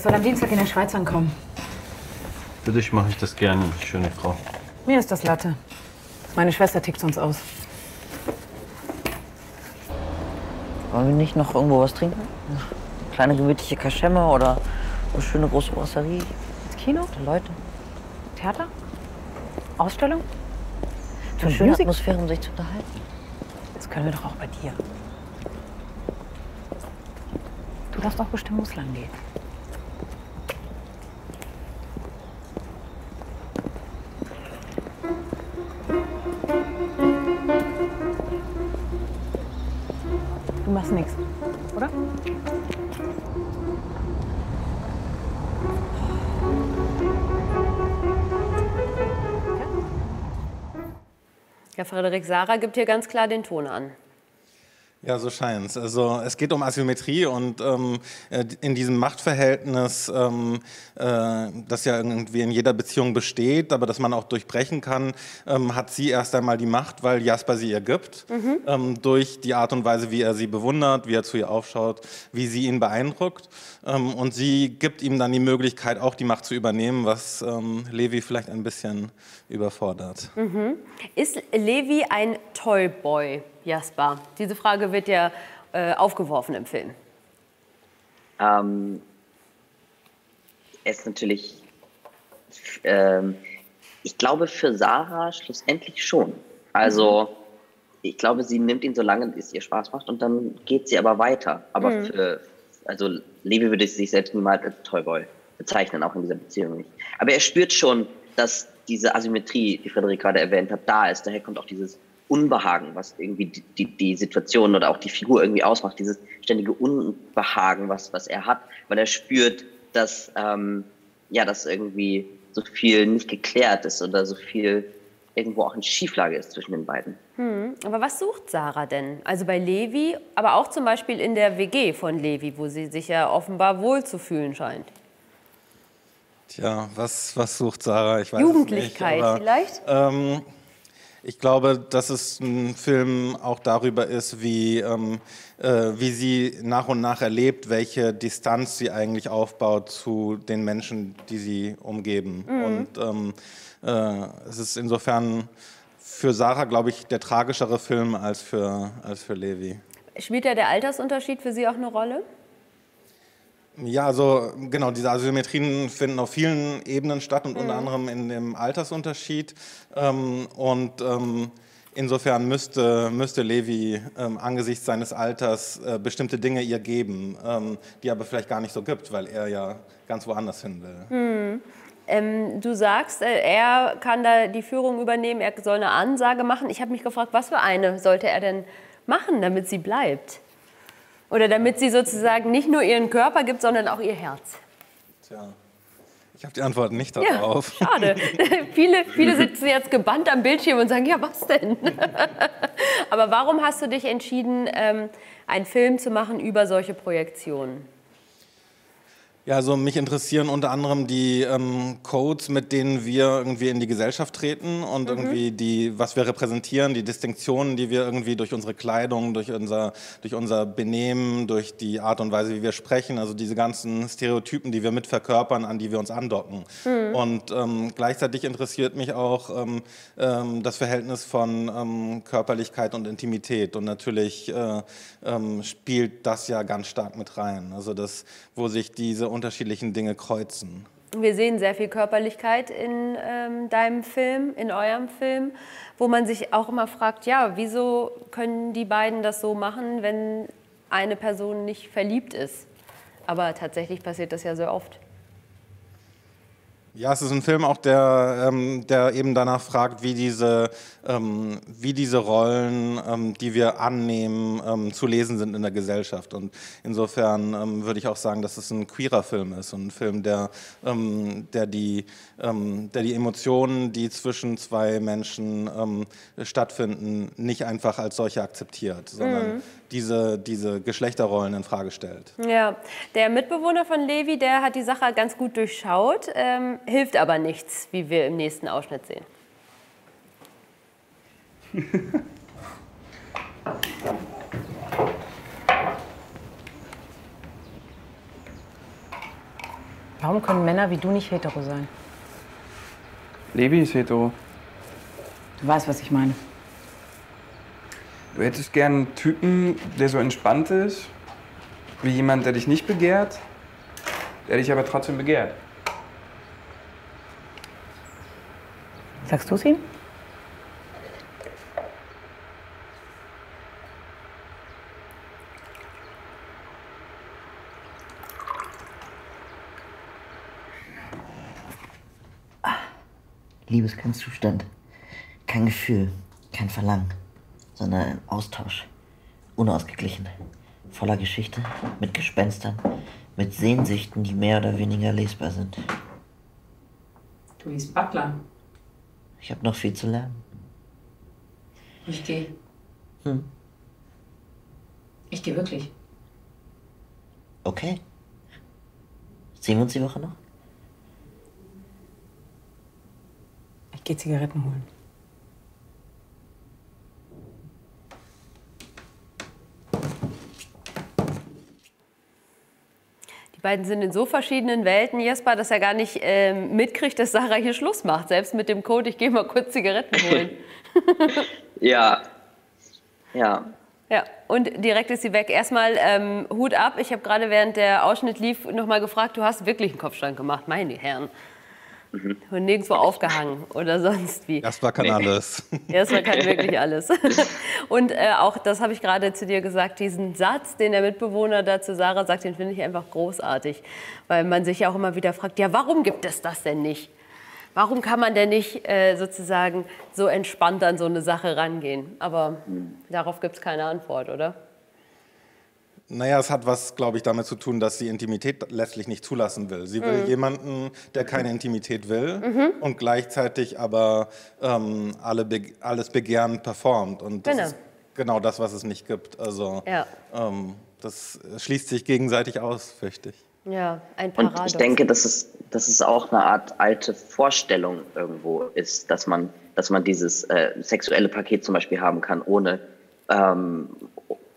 Der soll am Dienstag in der Schweiz ankommen.
Für dich mache ich das gerne, schöne Frau.
Mir ist das Latte. Meine Schwester tickt sonst aus.
Wollen wir nicht noch irgendwo was trinken? Eine kleine gemütliche Kaschemme oder eine schöne große Brasserie?
Ins Kino?
Die Leute.
Theater? Ausstellung?
So eine schöne Atmosphäre, um sich zu unterhalten.
Das können wir doch auch bei dir. Du darfst auch bestimmen, wo es lang geht. Du machst nichts, oder?
Ja, Frederik Sarah gibt hier ganz klar den Ton an.
Ja, so scheint's. Also es geht um Asymmetrie und ähm, äh, in diesem Machtverhältnis, ähm, äh, das ja irgendwie in jeder Beziehung besteht, aber das man auch durchbrechen kann, ähm, hat sie erst einmal die Macht, weil Jasper sie ihr gibt,
Mhm.
ähm, durch die Art und Weise, wie er sie bewundert, wie er zu ihr aufschaut, wie sie ihn beeindruckt. Ähm, und sie gibt ihm dann die Möglichkeit, auch die Macht zu übernehmen, was ähm, Levi vielleicht ein bisschen überfordert.
Mhm. Ist Levi ein Toyboy, Jasper? Diese Frage wird ja äh, aufgeworfen im Film.
Ähm, er ist natürlich, ähm, ich glaube für Sarah schlussendlich schon. Also ich glaube, sie nimmt ihn so lange, es ihr Spaß macht und dann geht sie aber weiter. Aber
Mhm.
für, also Levi würde sich selbst niemals als Toyboy bezeichnen, auch in dieser Beziehung nicht. Aber er spürt schon, dass diese Asymmetrie, die Frederik gerade erwähnt hat, da ist. Daher kommt auch dieses Unbehagen, was irgendwie die, die, die Situation oder auch die Figur irgendwie ausmacht, dieses ständige Unbehagen, was, was er hat, weil er spürt, dass, ähm, ja, dass irgendwie so viel nicht geklärt ist oder so viel irgendwo auch in Schieflage ist zwischen den beiden.
Hm. Aber was sucht Sarah denn? Also bei Levi, aber auch zum Beispiel in der WG von Levi, wo sie sich ja offenbar wohl zu fühlen scheint.
Tja, was, was sucht Sarah? Ich weiß
Jugendlichkeit
es nicht, aber,
vielleicht?
Ähm, ich glaube, dass es ein Film auch darüber ist, wie, ähm, äh, wie sie nach und nach erlebt, welche Distanz sie eigentlich aufbaut zu den Menschen, die sie umgeben.
Mhm.
Und ähm, äh, es ist insofern für Sarah, glaube ich, der tragischere Film als für, als für Levi.
Spielt ja der Altersunterschied für Sie auch eine Rolle?
Ja, also genau, diese Asymmetrien finden auf vielen Ebenen statt und unter
Mhm.
anderem in dem Altersunterschied. Ähm, und ähm, insofern müsste, müsste Levi ähm, angesichts seines Alters äh, bestimmte Dinge ihr geben, ähm, die er aber vielleicht gar nicht so gibt, weil er ja ganz woanders hin will.
Hm. Ähm, du sagst, äh, er kann da die Führung übernehmen, er soll eine Ansage machen. Ich habe mich gefragt, was für eine sollte er denn machen, damit sie bleibt? Oder damit sie sozusagen nicht nur ihren Körper gibt, sondern auch ihr Herz.
Tja, ich habe die Antwort nicht
Ja,
darauf.
schade. viele, viele sitzen jetzt gebannt am Bildschirm und sagen, ja, was denn? Aber warum hast du dich entschieden, ähm, einen Film zu machen über solche Projektionen?
Ja, also mich interessieren unter anderem die ähm, Codes, mit denen wir irgendwie in die Gesellschaft treten und
Mhm.
irgendwie die, was wir repräsentieren, die Distinktionen, die wir irgendwie durch unsere Kleidung, durch unser, durch unser Benehmen, durch die Art und Weise, wie wir sprechen, also diese ganzen Stereotypen, die wir mit verkörpern, an die wir uns andocken.
Mhm.
Und ähm, gleichzeitig interessiert mich auch ähm, ähm, das Verhältnis von ähm, Körperlichkeit und Intimität. Und natürlich äh, ähm, spielt das ja ganz stark mit rein. Also das, wo sich diese unterschiedlichen Dinge kreuzen.
Wir sehen sehr viel Körperlichkeit in ähm, deinem Film, in eurem Film, wo man sich auch immer fragt, ja, wieso können die beiden das so machen, wenn eine Person nicht verliebt ist? Aber tatsächlich passiert das ja sehr oft.
Ja, es ist ein Film auch, der, ähm, der eben danach fragt, wie diese, ähm, wie diese Rollen, ähm, die wir annehmen, ähm, zu lesen sind in der Gesellschaft. Und insofern ähm, würde ich auch sagen, dass es ein queerer Film ist und ein Film, der, ähm, der, die, der die Emotionen, die zwischen zwei Menschen stattfinden, nicht einfach als solche akzeptiert, sondern
Mhm.
diese, diese Geschlechterrollen in Frage stellt.
Ja, der Mitbewohner von Levi, der hat die Sache ganz gut durchschaut, hilft aber nichts, wie wir im nächsten Ausschnitt sehen.
Warum können Männer wie du nicht hetero sein?
Levi ist hetero.
Du weißt, was ich meine.
Du hättest gern einen Typen, der so entspannt ist, wie jemand, der dich nicht begehrt, der dich aber trotzdem begehrt.
Sagst du es ihm?
Liebe ist kein Zustand, kein Gefühl, kein Verlangen, sondern ein Austausch. Unausgeglichen, voller Geschichte, mit Gespenstern, mit Sehnsüchten, die mehr oder weniger lesbar sind.
Du hieß Butler.
Ich habe noch viel zu lernen.
Ich gehe.
Hm.
Ich gehe wirklich.
Okay. Sehen wir uns die Woche noch?
Ich gehe Zigaretten holen.
Die beiden sind in so verschiedenen Welten, Jesper, dass er gar nicht ähm, mitkriegt, dass Sarah hier Schluss macht. Selbst mit dem Code, ich gehe mal kurz Zigaretten holen.
Ja. Ja.
Ja, und direkt ist sie weg. Erstmal ähm, Hut ab. Ich habe gerade während der Ausschnitt lief noch mal gefragt, du hast wirklich einen Kopfstand gemacht, meine Herren. Und nirgendwo aufgehangen oder sonst wie.
Erstmal kann alles.
Erstmal kann wirklich alles. Und äh, auch, das habe ich gerade zu dir gesagt, diesen Satz, den der Mitbewohner da zu Sarah sagt, den finde ich einfach großartig. Weil man sich ja auch immer wieder fragt, ja, warum gibt es das denn nicht? Warum kann man denn nicht äh, sozusagen so entspannt an so eine Sache rangehen? Aber darauf gibt es keine Antwort, oder?
Naja, es hat was, glaube ich, damit zu tun, dass sie Intimität letztlich nicht zulassen will. Sie will
Mhm.
jemanden, der keine Intimität will
Mhm.
und gleichzeitig aber ähm, alle Be alles Begehren performt. Und das
Genau.
ist genau das, was es nicht gibt. Also
Ja.
ähm, das schließt sich gegenseitig aus, fürchte ich.
Ja, ein
Und
Paradox.
ich denke, dass es, dass es auch eine Art alte Vorstellung irgendwo ist, dass man, dass man dieses äh, sexuelle Paket zum Beispiel haben kann, ohne, ähm,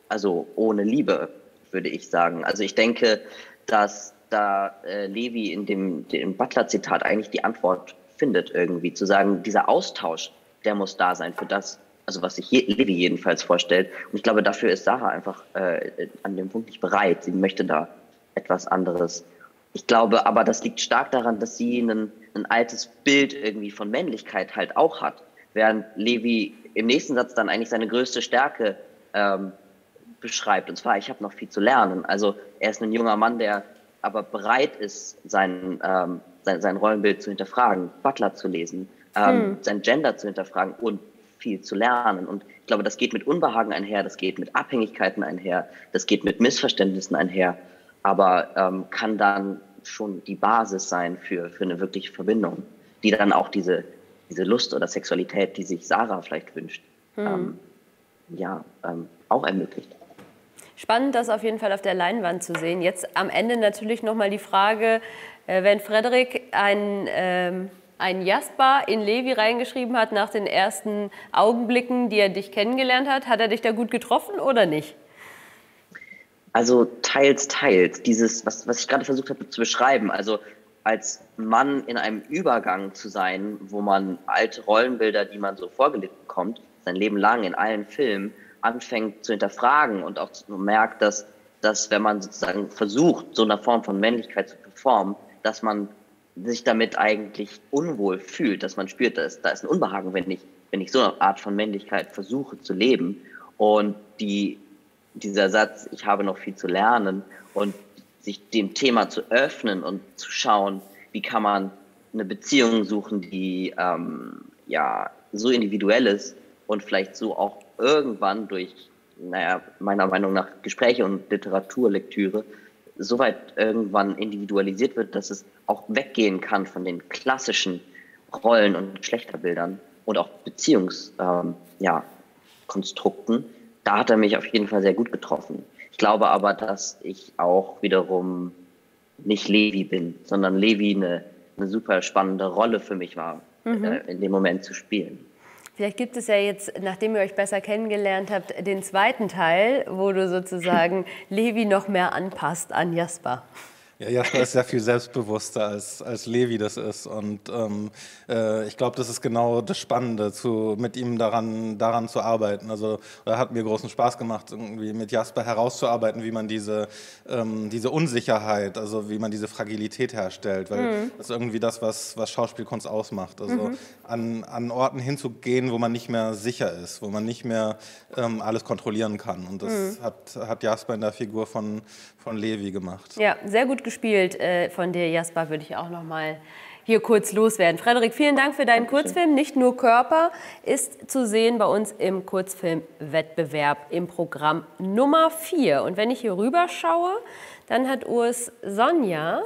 also ohne Liebe, würde ich sagen. Also ich denke, dass da äh, Levi in dem, dem Butler-Zitat eigentlich die Antwort findet, irgendwie zu sagen, dieser Austausch, der muss da sein für das, also was sich je, Levi jedenfalls vorstellt. Und ich glaube, dafür ist Sarah einfach äh, an dem Punkt nicht bereit. Sie möchte da etwas anderes. Ich glaube aber, das liegt stark daran, dass sie ein, ein altes Bild irgendwie von Männlichkeit halt auch hat. Während Levi im nächsten Satz dann eigentlich seine größte Stärke ähm, beschreibt. Und zwar, ich habe noch viel zu lernen. Also er ist ein junger Mann, der aber bereit ist, sein, ähm, sein, sein Rollenbild zu hinterfragen, Butler zu lesen, ähm,
Hm.
sein Gender zu hinterfragen und viel zu lernen. Und ich glaube, das geht mit Unbehagen einher, das geht mit Abhängigkeiten einher, das geht mit Missverständnissen einher, aber ähm, kann dann schon die Basis sein für, für eine wirkliche Verbindung, die dann auch diese, diese Lust oder Sexualität, die sich Sarah vielleicht wünscht,
Hm.
ähm, ja, ähm, auch ermöglicht.
Spannend, das auf jeden Fall auf der Leinwand zu sehen. Jetzt am Ende natürlich nochmal die Frage, äh, wenn Frederik ein, ähm, ein Jasper in Levi reingeschrieben hat nach den ersten Augenblicken, die er dich kennengelernt hat, hat er dich da gut getroffen oder nicht?
Also teils, teils. Dieses, was, was ich gerade versucht habe zu beschreiben, also als Mann in einem Übergang zu sein, wo man alte Rollenbilder, die man so vorgelebt bekommt, sein Leben lang in allen Filmen, anfängt zu hinterfragen und auch merkt, dass, dass wenn man sozusagen versucht, so eine Form von Männlichkeit zu performen, dass man sich damit eigentlich unwohl fühlt, dass man spürt, dass da ist ein Unbehagen, wenn ich, wenn ich so eine Art von Männlichkeit versuche zu leben. Und die, dieser Satz, ich habe noch viel zu lernen und sich dem Thema zu öffnen und zu schauen, wie kann man eine Beziehung suchen, die ähm, ja so individuell ist und vielleicht so auch irgendwann durch, naja, meiner Meinung nach Gespräche und Literaturlektüre so weit irgendwann individualisiert wird, dass es auch weggehen kann von den klassischen Rollen und Geschlechterbildern und auch Beziehungskonstrukten. Ähm, ja, Konstrukten. da hat er mich auf jeden Fall sehr gut getroffen. Ich glaube aber, dass ich auch wiederum nicht Levi bin, sondern Levi eine, eine super spannende Rolle für mich war, mhm. äh, in dem Moment zu spielen.
Vielleicht gibt es ja jetzt, nachdem ihr euch besser kennengelernt habt, den zweiten Teil, wo du sozusagen Levi noch mehr anpasst an Jasper.
Ja, Jasper ist sehr viel selbstbewusster als, als Levi das ist. Und ähm, äh, ich glaube, das ist genau das Spannende, zu, mit ihm daran, daran zu arbeiten. Also da hat mir großen Spaß gemacht, irgendwie mit Jasper herauszuarbeiten, wie man diese, ähm, diese Unsicherheit, also wie man diese Fragilität herstellt. Weil mhm. das ist irgendwie das, was, was Schauspielkunst ausmacht. Also mhm. an, an Orten hinzugehen, wo man nicht mehr sicher ist, wo man nicht mehr ähm, alles kontrollieren kann. Und das mhm. hat, hat Jasper in der Figur von, von Levi gemacht.
Ja, sehr gut gespielt äh, von dir, Jasper, würde ich auch noch mal hier kurz loswerden. Frederik, vielen Dank für deinen Dankeschön. Kurzfilm. Nicht nur Körper ist zu sehen bei uns im Kurzfilmwettbewerb im Programm Nummer 4. Und wenn ich hier rüber schaue, dann hat Urs Sonja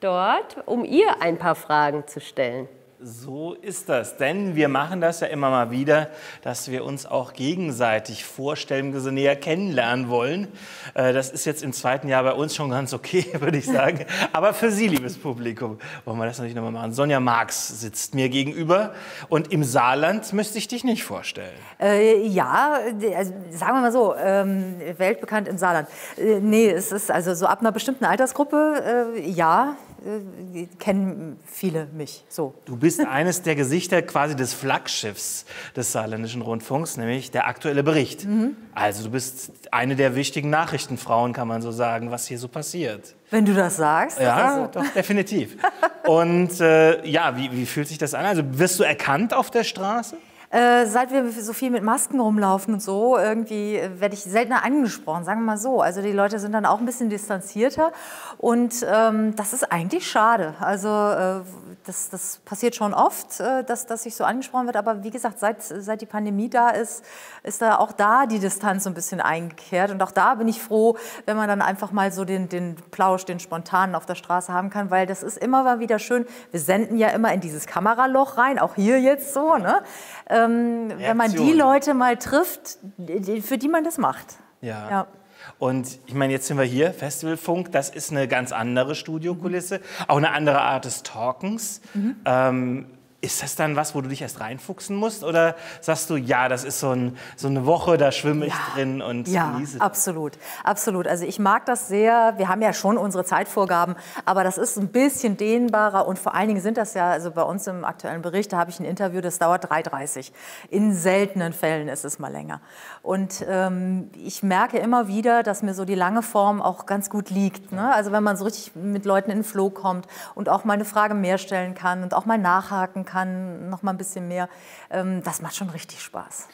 dort, um ihr ein paar Fragen zu stellen.
So ist das, denn wir machen das ja immer mal wieder, dass wir uns auch gegenseitig vorstellen, wir näher kennenlernen wollen. Äh, das ist jetzt im zweiten Jahr bei uns schon ganz okay, würde ich sagen. Aber für Sie, liebes Publikum, wollen wir das natürlich nochmal machen. Sonja Marx sitzt mir gegenüber und im Saarland müsste ich dich nicht vorstellen.
Äh, ja, also sagen wir mal so, ähm, weltbekannt im Saarland. Äh, nee, es ist also so ab einer bestimmten Altersgruppe, äh, ja, äh, kennen viele mich so.
Du bist eines der Gesichter quasi des Flaggschiffs des Saarländischen Rundfunks, nämlich der aktuelle Bericht. Mhm. Also du bist eine der wichtigen Nachrichtenfrauen, kann man so sagen, was hier so passiert.
Wenn du das sagst.
Ja,
also.
doch, definitiv. Und äh, ja, wie, wie fühlt sich das an? Also wirst du erkannt auf der Straße?
Äh, seit wir so viel mit Masken rumlaufen und so, irgendwie äh, werde ich seltener angesprochen, sagen wir mal so. Also die Leute sind dann auch ein bisschen distanzierter und ähm, das ist eigentlich schade. Also äh, das, das passiert schon oft, äh, dass, dass ich so angesprochen wird. Aber wie gesagt, seit, seit die Pandemie da ist, ist da auch da die Distanz so ein bisschen eingekehrt. Und auch da bin ich froh, wenn man dann einfach mal so den, den Plausch, den Spontanen auf der Straße haben kann, weil das ist immer mal wieder schön. Wir senden ja immer in dieses Kameraloch rein, auch hier jetzt so. Ne? Ähm, wenn man die Leute mal trifft, für die man das macht.
ja. ja. Und ich meine, jetzt sind wir hier, Festivalfunk, das ist eine ganz andere Studiokulisse, auch eine andere Art des Talkens. Mhm. Ähm, ist das dann was, wo du dich erst reinfuchsen musst? Oder sagst du, ja, das ist so, ein, so eine Woche, da schwimme ich ja, drin und
ja, genieße? Ja, absolut. Absolut. Also ich mag das sehr. Wir haben ja schon unsere Zeitvorgaben, aber das ist ein bisschen dehnbarer. Und vor allen Dingen sind das ja, also bei uns im aktuellen Bericht, da habe ich ein Interview, das dauert 3,30. In seltenen Fällen ist es mal länger. Und ähm, ich merke immer wieder, dass mir so die lange Form auch ganz gut liegt. Ne? Also wenn man so richtig mit Leuten in den Flow kommt und auch mal eine Frage mehr stellen kann und auch mal nachhaken kann, noch mal ein bisschen mehr. Ähm, das macht schon richtig Spaß.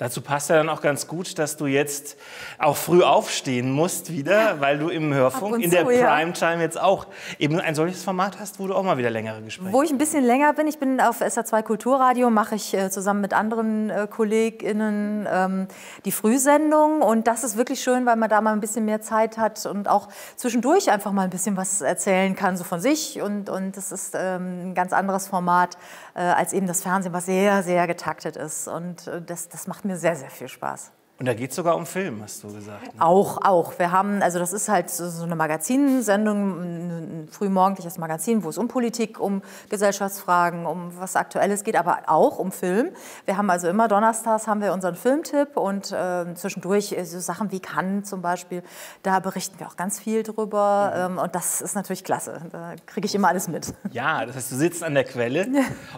Dazu passt ja dann auch ganz gut, dass du jetzt auch früh aufstehen musst wieder, weil du im Hörfunk in der Primetime ja. jetzt auch eben ein solches Format hast, wo du auch mal wieder längere Gespräche
Wo ich ein bisschen länger bin, ich bin auf SA2 Kulturradio, mache ich äh, zusammen mit anderen äh, KollegInnen ähm, die Frühsendung. Und das ist wirklich schön, weil man da mal ein bisschen mehr Zeit hat und auch zwischendurch einfach mal ein bisschen was erzählen kann, so von sich. Und, und das ist ähm, ein ganz anderes Format äh, als eben das Fernsehen, was sehr, sehr getaktet ist. Und das, das macht mir mir sehr, sehr viel Spaß.
Und da geht es sogar um Film, hast du gesagt.
Ne? Auch, auch. Wir haben, also das ist halt so eine Magazinsendung, ein frühmorgendliches Magazin, wo es um Politik, um Gesellschaftsfragen, um was Aktuelles geht, aber auch um Film. Wir haben also immer donnerstags haben wir unseren Filmtipp und äh, zwischendurch so Sachen wie Cannes zum Beispiel, da berichten wir auch ganz viel drüber mhm. ähm, und das ist natürlich klasse. Da kriege ich immer alles mit.
Ja, das heißt, du sitzt an der Quelle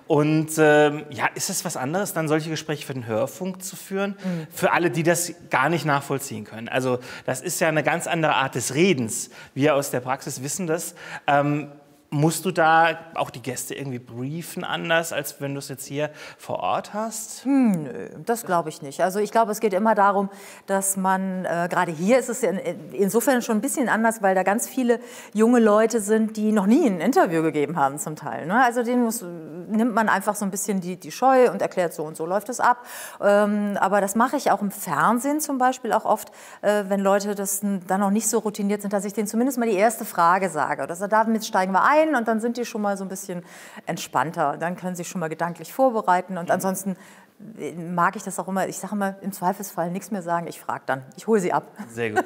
und ähm, ja, ist es was anderes, dann solche Gespräche für den Hörfunk zu führen? Mhm. Für alle, die das das gar nicht nachvollziehen können. Also das ist ja eine ganz andere Art des Redens. Wir aus der Praxis wissen das. Ähm, Musst du da auch die Gäste irgendwie briefen anders, als wenn du es jetzt hier vor Ort hast?
Hm, nö, das glaube ich nicht. Also ich glaube, es geht immer darum, dass man, äh, gerade hier ist es in, insofern schon ein bisschen anders, weil da ganz viele junge Leute sind, die noch nie ein Interview gegeben haben zum Teil. Ne? Also denen muss, nimmt man einfach so ein bisschen die, die Scheu und erklärt, so und so läuft es ab. Ähm, aber das mache ich auch im Fernsehen zum Beispiel auch oft, äh, wenn Leute das dann noch nicht so routiniert sind, dass ich denen zumindest mal die erste Frage sage. Oder so, damit steigen wir ein und dann sind die schon mal so ein bisschen entspannter. Dann können sie sich schon mal gedanklich vorbereiten und ansonsten äh, mag ich das auch immer. Ich sage immer im Zweifelsfall nichts mehr sagen, ich frage dann. Ich hole sie ab.
Sehr gut.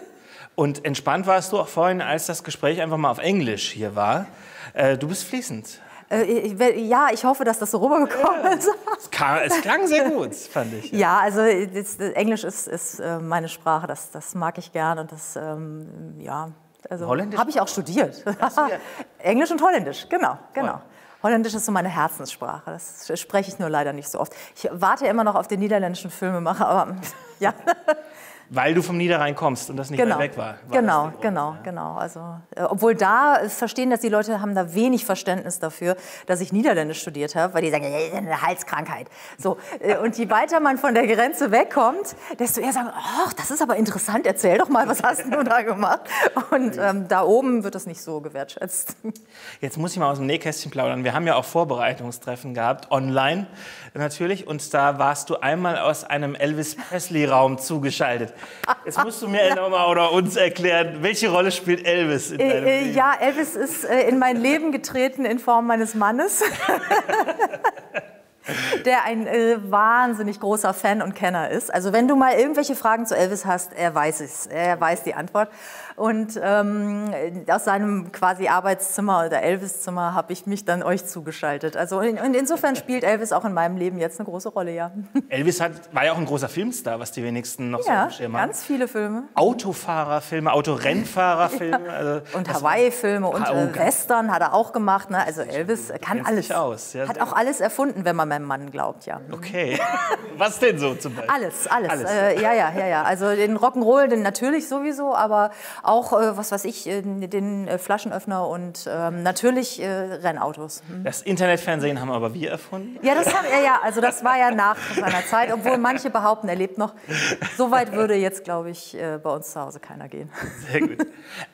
Und entspannt warst du auch vorhin, als das Gespräch einfach mal auf Englisch hier war. Äh, du bist fließend.
Äh, ich- ja, ich hoffe, dass das so rübergekommen ist.
Es, kam, es klang sehr gut, fand ich.
Ja, also das, das Englisch ist, ist äh, meine Sprache, das, das mag ich gern und das, ähm, ja, also
Holländisch?
habe ich auch studiert. Englisch und Holländisch, genau, genau. Holländisch ist so meine Herzenssprache, das spreche ich nur leider nicht so oft. Ich warte immer noch auf den niederländischen Filmemacher, aber ja.
Weil du vom Niederrhein kommst und das nicht
genau,
weg war. war
genau, genau, genau. Also, äh, obwohl da äh, verstehen das die Leute haben da wenig Verständnis dafür, dass ich Niederländisch studiert habe, weil die sagen, ja, das ist eine Halskrankheit. So, äh, und je weiter man von der Grenze wegkommt, desto eher sagen, ach, das ist aber interessant, erzähl doch mal, was hast du da gemacht? Und ähm, da oben wird das nicht so gewertschätzt.
Jetzt muss ich mal aus dem Nähkästchen plaudern. Wir haben ja auch Vorbereitungstreffen gehabt, online natürlich. Und da warst du einmal aus einem Elvis Presley-Raum zugeschaltet. Jetzt musst du mir nochmal oder uns erklären, welche Rolle spielt Elvis in deinem
Äh, äh,
Leben?
ja, Elvis ist äh, in mein Leben getreten in Form meines Mannes. der ein äh, wahnsinnig großer Fan und Kenner ist. Also wenn du mal irgendwelche Fragen zu Elvis hast, er weiß es, er weiß die Antwort. Und ähm, aus seinem quasi Arbeitszimmer oder Elvis-Zimmer habe ich mich dann euch zugeschaltet. Also in, und insofern spielt Elvis auch in meinem Leben jetzt eine große Rolle, ja.
Elvis hat, war ja auch ein großer Filmstar, was die wenigsten noch so
Ja,
im Schirm haben.
ganz viele Filme.
Autofahrerfilme, Autorennfahrerfilme. Also,
Und Hawaii-Filme und äh, Western hat er auch gemacht. Ne? Also Elvis kann alles.
aus, ja,
hat auch alles erfunden, wenn man meinem Mann glaubt, ja.
Okay. Was denn so zum Beispiel?
Alles, alles.
Alles.
Äh, ja, ja, ja, ja. Also den Rock'n'Roll, den natürlich sowieso, aber auch, äh, was weiß ich, äh, den Flaschenöffner und ähm, natürlich äh, Rennautos. Hm.
Das Internetfernsehen haben aber wir erfunden.
Ja, das haben, ja, ja, also das war ja nach seiner Zeit, obwohl manche behaupten, er lebt noch. So weit würde jetzt, glaube ich, äh, bei uns zu Hause keiner gehen.
Sehr gut.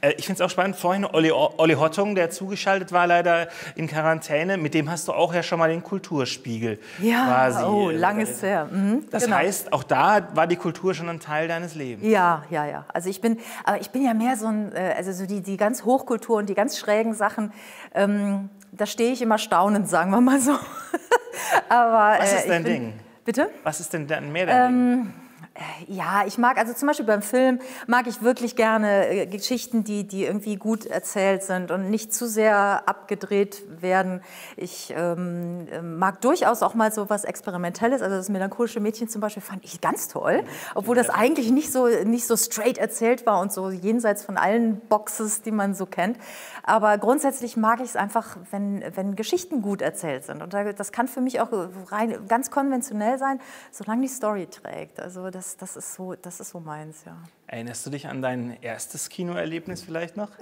Äh, ich finde es auch spannend, vorhin Olli, Olli Hottung, der zugeschaltet war, leider in Quarantäne, mit dem hast du auch ja schon mal den Kulturspiegel
Ja,
quasi.
oh,
äh,
lang ist her. Mhm,
Das
genau.
heißt, auch da war die Kultur schon ein Teil deines Lebens.
Ja, ja, ja. Also ich bin, aber ich bin ja mehr so ein, äh, also so die, die ganz Hochkultur und die ganz schrägen Sachen, ähm, da stehe ich immer staunend, sagen wir mal so. aber,
Was
äh,
ist dein
bin-
Ding?
Bitte?
Was ist denn mehr dein Ding?
Ähm, äh, ja, ich mag, also zum Beispiel beim Film mag ich wirklich gerne äh, Geschichten, die, die irgendwie gut erzählt sind und nicht zu sehr abgedreht werden. Ich ähm, äh, mag durchaus auch mal so was Experimentelles, also das melancholische Mädchen zum Beispiel fand ich ganz toll, obwohl das eigentlich nicht so, nicht so straight erzählt war und so jenseits von allen Boxes, die man so kennt. Aber grundsätzlich mag ich es einfach, wenn, wenn Geschichten gut erzählt sind. Und da- das kann für mich auch rein, ganz konventionell sein, solange die Story trägt. Also das, das, ist, so, das ist so meins, ja.
Erinnerst du dich an dein erstes Kinoerlebnis vielleicht noch?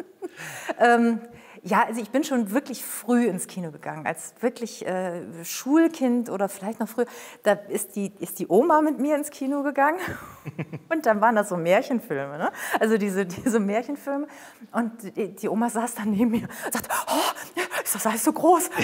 Ähm, ja, also ich bin schon wirklich früh ins Kino gegangen, als wirklich äh, Schulkind oder vielleicht noch früher. Da ist die, ist die Oma mit mir ins Kino gegangen und dann waren das so Märchenfilme, ne? also diese, diese Märchenfilme. Und die, die Oma saß dann neben mir und sagte, oh, ist das alles so groß?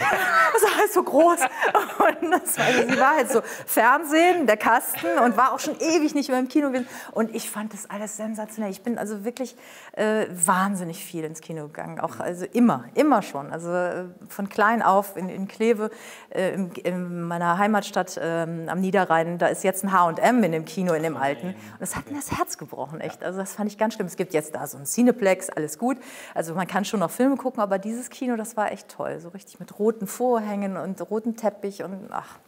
Das ist alles so groß. Und das war, also sie war halt so Fernsehen, der Kasten und war auch schon ewig nicht mehr im Kino gewesen. Und ich fand das alles sensationell. Ich bin also wirklich äh, wahnsinnig viel ins Kino gegangen, auch also immer, immer schon. Also äh, von klein auf in, in Kleve, äh, in, in meiner Heimatstadt ähm, am Niederrhein, da ist jetzt ein H&M in dem Kino, in dem alten. Und das hat mir das Herz gebrochen, echt. Also das fand ich ganz schlimm. Es gibt jetzt da so ein Cineplex, alles gut. Also man kann schon noch Filme gucken, aber dieses Kino, das war echt toll. So richtig mit roten Vorhängen und rotem Teppich und ach,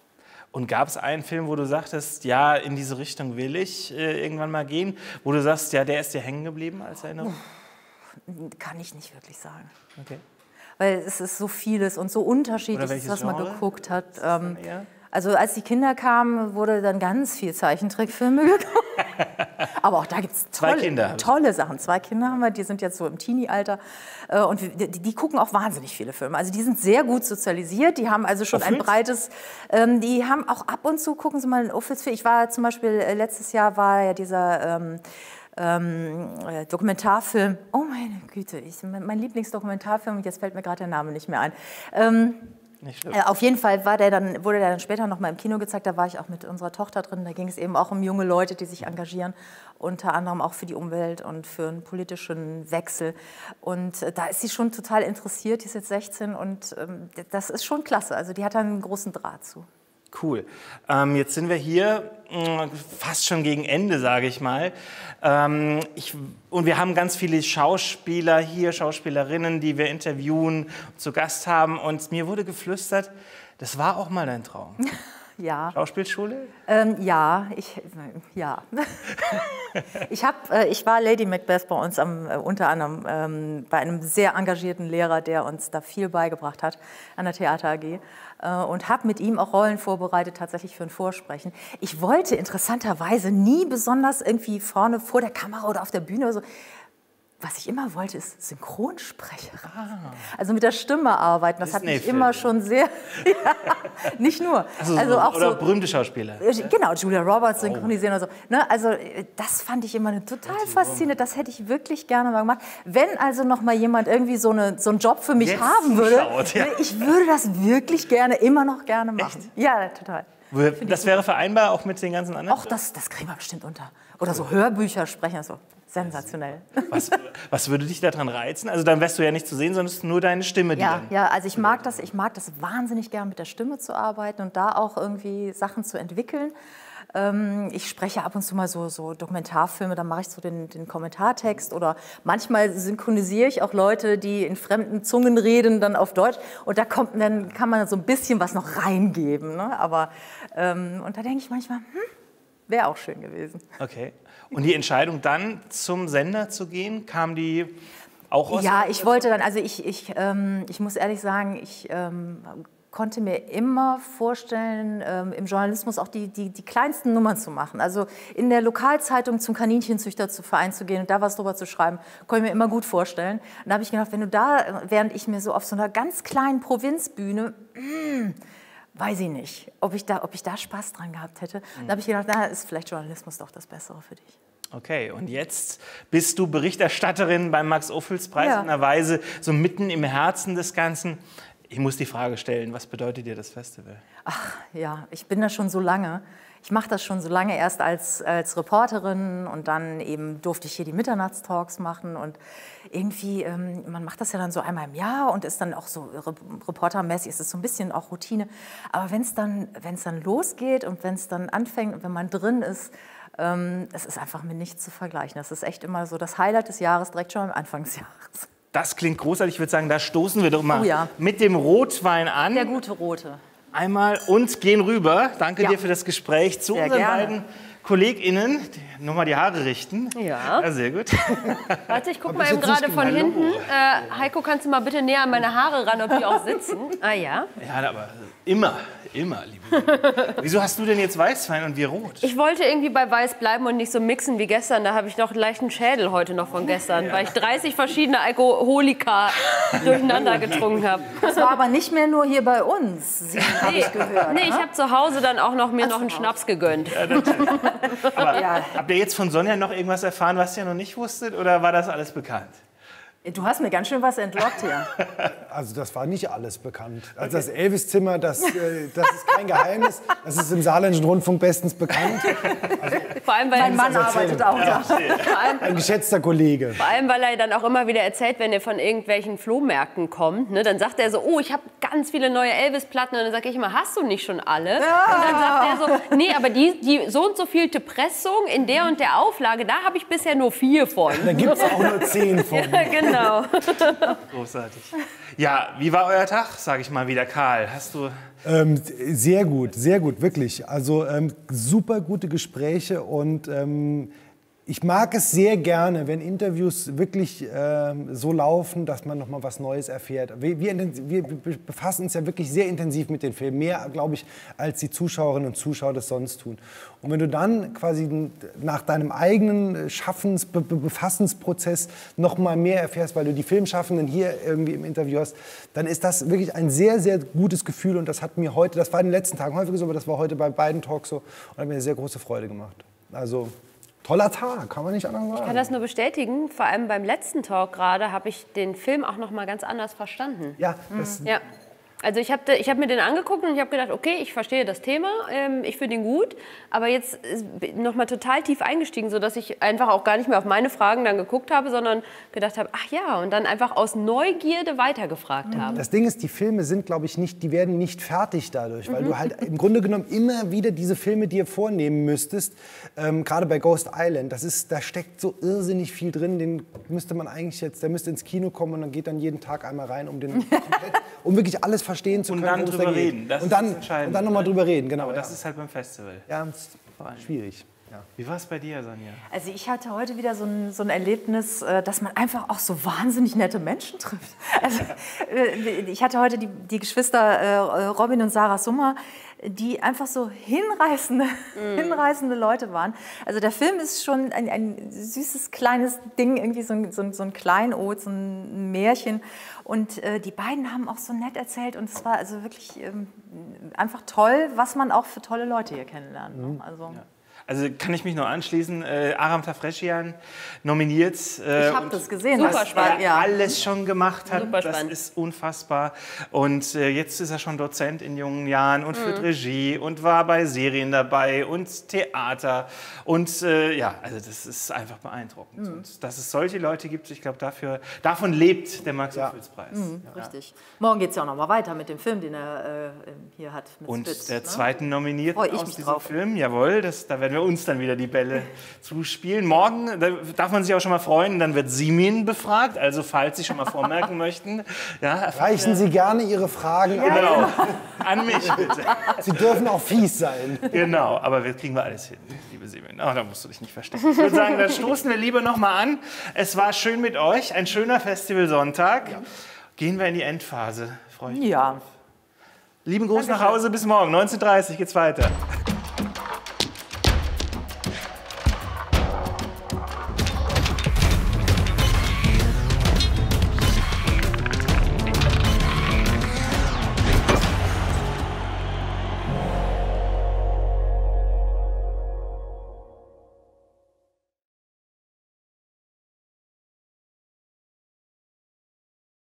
Und gab es einen Film, wo du sagtest, ja, in diese Richtung will ich äh, irgendwann mal gehen, wo du sagst, ja, der ist dir hängen geblieben als Erinnerung?
Kann ich nicht wirklich sagen.
Okay.
Weil es ist so vieles und so unterschiedlich, was man
Genre?
geguckt hat. Ähm, also als die Kinder kamen, wurde dann ganz viel Zeichentrickfilme geguckt. Aber auch da gibt es tolle, tolle Sachen. Zwei Kinder haben wir, die sind jetzt so im Teenie-Alter. Äh, Und die, die gucken auch wahnsinnig viele Filme. Also die sind sehr gut sozialisiert. Die haben also schon
Auf
ein breites. Ähm, die haben auch ab und zu, gucken Sie mal in Office. Ich war zum Beispiel, äh, letztes Jahr war ja dieser. Ähm, ähm, äh, Dokumentarfilm. Oh meine Güte, ich, mein, Lieblingsdokumentarfilm, jetzt fällt mir gerade der Name nicht mehr ein. Ähm, äh, auf jeden Fall war der dann, wurde der dann später noch mal im Kino gezeigt. Da war ich auch mit unserer Tochter drin. Da ging es eben auch um junge Leute, die sich engagieren, unter anderem auch für die Umwelt und für einen politischen Wechsel. Und äh, da ist sie schon total interessiert. Die ist jetzt 16 und ähm, das ist schon klasse. Also die hat da einen großen Draht zu.
Cool. Ähm, jetzt sind wir hier mh, fast schon gegen Ende, sage ich mal. Ähm, ich, und wir haben ganz viele Schauspieler hier, Schauspielerinnen, die wir interviewen, zu Gast haben. Und mir wurde geflüstert, das war auch mal dein Traum.
Ja.
Schauspielschule?
Ähm, ja, ich, ja. ich, hab, äh, ich war Lady Macbeth bei uns am, äh, unter anderem ähm, bei einem sehr engagierten Lehrer, der uns da viel beigebracht hat an der Theater AG äh, und habe mit ihm auch Rollen vorbereitet, tatsächlich für ein Vorsprechen. Ich wollte interessanterweise nie besonders irgendwie vorne vor der Kamera oder auf der Bühne oder so. Was ich immer wollte, ist Synchronsprecherin. Also mit der Stimme arbeiten. Das hat mich immer schon sehr. ja, nicht nur.
Also,
Also auch
oder
so,
berühmte Schauspieler.
äh, Genau, Julia Roberts synchronisieren oder so. Ne, also äh, das fand ich immer total faszinierend. Das hätte ich wirklich gerne mal gemacht. Wenn also noch mal jemand irgendwie so, eine, so einen Job für mich
Jetzt
haben würde,
zuschaut, ja.
ich würde das wirklich gerne, immer noch gerne machen. Ja, total.
Das wäre vereinbar auch mit den ganzen anderen?
Auch das, das kriegen wir bestimmt unter. Oder so Hörbücher sprechen, so sensationell.
Was, was würde dich daran reizen? Also dann wärst du ja nicht zu sehen, sondern es ist nur deine Stimme, die
Ja,
dann...
ja, also ich mag das, ich mag das wahnsinnig gern mit der Stimme zu arbeiten und da auch irgendwie Sachen zu entwickeln. Ähm, ich spreche ab und zu mal so, so Dokumentarfilme, da mache ich so den, den Kommentartext oder manchmal synchronisiere ich auch Leute, die in fremden Zungen reden, dann auf Deutsch und da kommt, dann kann man so ein bisschen was noch reingeben. Ne? Aber ähm, und da denke ich manchmal, hm, wäre auch schön gewesen.
Okay. Und die Entscheidung dann zum Sender zu gehen, kam die auch aus...
Ja, ich wollte dann, also ich, ich, ähm, ich muss ehrlich sagen, ich ähm, konnte mir immer vorstellen, ähm, im Journalismus auch die, die, die kleinsten Nummern zu machen. Also in der Lokalzeitung zum Kaninchenzüchterverein zu gehen und da was drüber zu schreiben, konnte ich mir immer gut vorstellen. Und da habe ich gedacht, wenn du da, während ich mir so auf so einer ganz kleinen Provinzbühne, mm, weiß ich nicht, ob ich da, ob ich da Spaß dran gehabt hätte. Da habe ich gedacht, na, ist vielleicht Journalismus doch das Bessere für dich.
Okay, und jetzt bist du Berichterstatterin beim Max-Ophüls-Preis
Ja.
in einer Weise so mitten im Herzen des Ganzen. Ich muss die Frage stellen, was bedeutet dir das Festival?
Ach ja, ich bin da schon so lange. Ich mache das schon so lange erst als, als Reporterin und dann eben durfte ich hier die Mitternachtstalks machen und irgendwie, ähm, man macht das ja dann so einmal im Jahr und ist dann auch so re reportermäßig, ist es so ein bisschen auch Routine. Aber wenn es dann, wenn's dann losgeht und wenn es dann anfängt und wenn man drin ist, ähm, es ist einfach mit nichts zu vergleichen. Das ist echt immer so das Highlight des Jahres, direkt schon am Anfang des Jahres.
Das klingt großartig. Ich würde sagen, da stoßen wir doch mal
Oh ja.
mit dem Rotwein an.
Der gute Rote.
Einmal und gehen rüber. Danke
Ja.
dir für das Gespräch zu
Sehr
unseren
gerne.
beiden KollegInnen, die nochmal die Haare richten.
Ja.
sehr gut.
Warte, ich guck
Hab
mal eben gerade von hinten. Äh, Heiko, kannst du mal bitte näher an meine Haare ran, ob die auch sitzen? Ah ja.
Ja, aber immer, immer, liebe. Wieso hast du denn jetzt Weißwein und wir rot?
Ich wollte irgendwie bei Weiß bleiben und nicht so mixen wie gestern. Da habe ich noch einen leichten Schädel heute noch von gestern, weil ich 30 verschiedene Alkoholika durcheinander getrungen habe.
Das war aber nicht mehr nur hier bei uns, habe
Nee,
ich gehört.
nee, ich
ne?
habe zu Hause dann auch noch mir noch einen Schnaps gegönnt.
Aber
Ja.
habt ihr jetzt von Sonja noch irgendwas erfahren, was ihr noch nicht wusstet? Oder war das alles bekannt?
Du hast mir ganz schön was entlockt hier.
Also das war nicht alles bekannt. Also das Elvis-Zimmer, das, äh, das ist kein Geheimnis. Das ist im Saarländischen Rundfunk bestens bekannt.
Vor allem, weil
Mein Mann arbeitet auch da.
Allem,
Ein geschätzter Kollege.
Vor allem, weil er dann auch immer wieder erzählt, wenn er von irgendwelchen Flohmärkten kommt, ne, dann sagt er so, oh, ich habe ganz viele neue Elvis-Platten. Und dann sage ich immer, hast du nicht schon alle? Und dann sagt er so, nee, aber die, die so und so vielte Pressung in der und der Auflage, da habe ich bisher nur vier von.
Da gibt es auch nur zehn von.
Ja, genau.
Großartig. Ja, wie war euer Tag, sage ich mal wieder, Karl? Hast du
Ähm, sehr gut, sehr gut, wirklich. Also ähm, super gute Gespräche und ähm,
ich mag es sehr gerne, wenn Interviews wirklich ähm, so laufen, dass man noch mal was Neues erfährt. Wir, wir, wir befassen uns ja wirklich sehr intensiv mit den Filmen, mehr, glaube ich, als die Zuschauerinnen und Zuschauer das sonst tun. Und wenn du dann quasi nach deinem eigenen Schaffens-, Be Befassensprozess noch mal mehr erfährst, weil du die Filmschaffenden hier irgendwie im Interview hast, dann ist das wirklich ein sehr, sehr gutes Gefühl. Und das hat mir heute, das war in den letzten Tagen häufig so, aber das war heute bei beiden Talks so und hat mir eine sehr große Freude gemacht. Also toller Tag, kann man nicht anders sagen.
Ich kann das nur bestätigen. Vor allem beim letzten Talk gerade habe ich den Film auch noch mal ganz anders verstanden.
Ja, das
ja. Also ich habe ich hab mir den angeguckt und ich habe gedacht, okay, ich verstehe das Thema, ähm, ich finde ihn gut, aber jetzt noch mal total tief eingestiegen, sodass ich einfach auch gar nicht mehr auf meine Fragen dann geguckt habe, sondern gedacht habe, ach ja, und dann einfach aus Neugierde weitergefragt habe.
Das Ding ist, die Filme sind, glaube ich, nicht, die werden nicht fertig dadurch, weil
Mhm.
du halt im Grunde genommen immer wieder diese Filme dir vornehmen müsstest. Ähm, Gerade bei Ghost Island, das ist, da steckt so irrsinnig viel drin, den müsste man eigentlich jetzt, der müsste ins Kino kommen und dann geht dann jeden Tag einmal rein, um den komplett, um wirklich alles verstehen zu
Und
können.
dann drüber reden. Das
und
ist
dann,
Entscheidende,
und dann nochmal drüber reden, genau.
Aber
ja.
das ist halt beim Festival.
Ja, ist schwierig. Ja.
Wie war es bei dir, Sonja?
Also ich hatte heute wieder so ein, so ein Erlebnis, äh, dass man einfach auch so wahnsinnig nette Menschen trifft. Also, äh, ich hatte heute die, die Geschwister äh, Robin und Sarah Summer, die einfach so hinreißende, hinreißende Leute waren. Also der Film ist schon ein, ein süßes kleines Ding, irgendwie so ein, so ein, so ein Kleinod, so ein Märchen. Und äh, die beiden haben auch so nett erzählt und es war also wirklich ähm, einfach toll, was man auch für tolle Leute hier kennenlernt. Ne? Also,
Also kann ich mich nur anschließen. Äh, Aram Tafreschian nominiert. Äh,
Ich hab
und
das gesehen.
Was
Super
er
spannend, ja.
alles schon gemacht hat,
Super
das
spannend.
ist unfassbar. Und äh, jetzt ist er schon Dozent in jungen Jahren und führt
Mhm.
Regie und war bei Serien dabei und Theater. Und äh, ja, also das ist einfach beeindruckend.
Mhm.
Und dass es solche Leute gibt, ich glaube, dafür, davon lebt der Max-Ophüls-Preis.
Mhm,
Ja.
Richtig. Morgen geht es ja auch noch mal weiter mit dem Film, den er äh, hier hat. Mit
Und
Spitz,
der
ne?
zweiten Nominierten
ich
aus
mich
diesem
drauf.
Film, jawohl, das, da werden wir uns dann wieder die Bälle zuspielen. Morgen da darf man sich auch schon mal freuen, dann wird Simin befragt, also falls Sie schon mal vormerken möchten. Ja,
Reichen Sie gerne Ihre Fragen
Genau,
ein.
an mich bitte.
Sie dürfen auch fies sein.
Genau, aber wir kriegen wir alles hin, liebe Simin. Oh, da musst du dich nicht verstecken. Ich würde sagen, dann stoßen wir lieber noch mal an. Es war schön mit euch, ein schöner Festivalsonntag. Gehen wir in die Endphase. Freue ich mich
Ja.
Lieben Gruß nach Hause, bis morgen. 19.30 Uhr geht's weiter.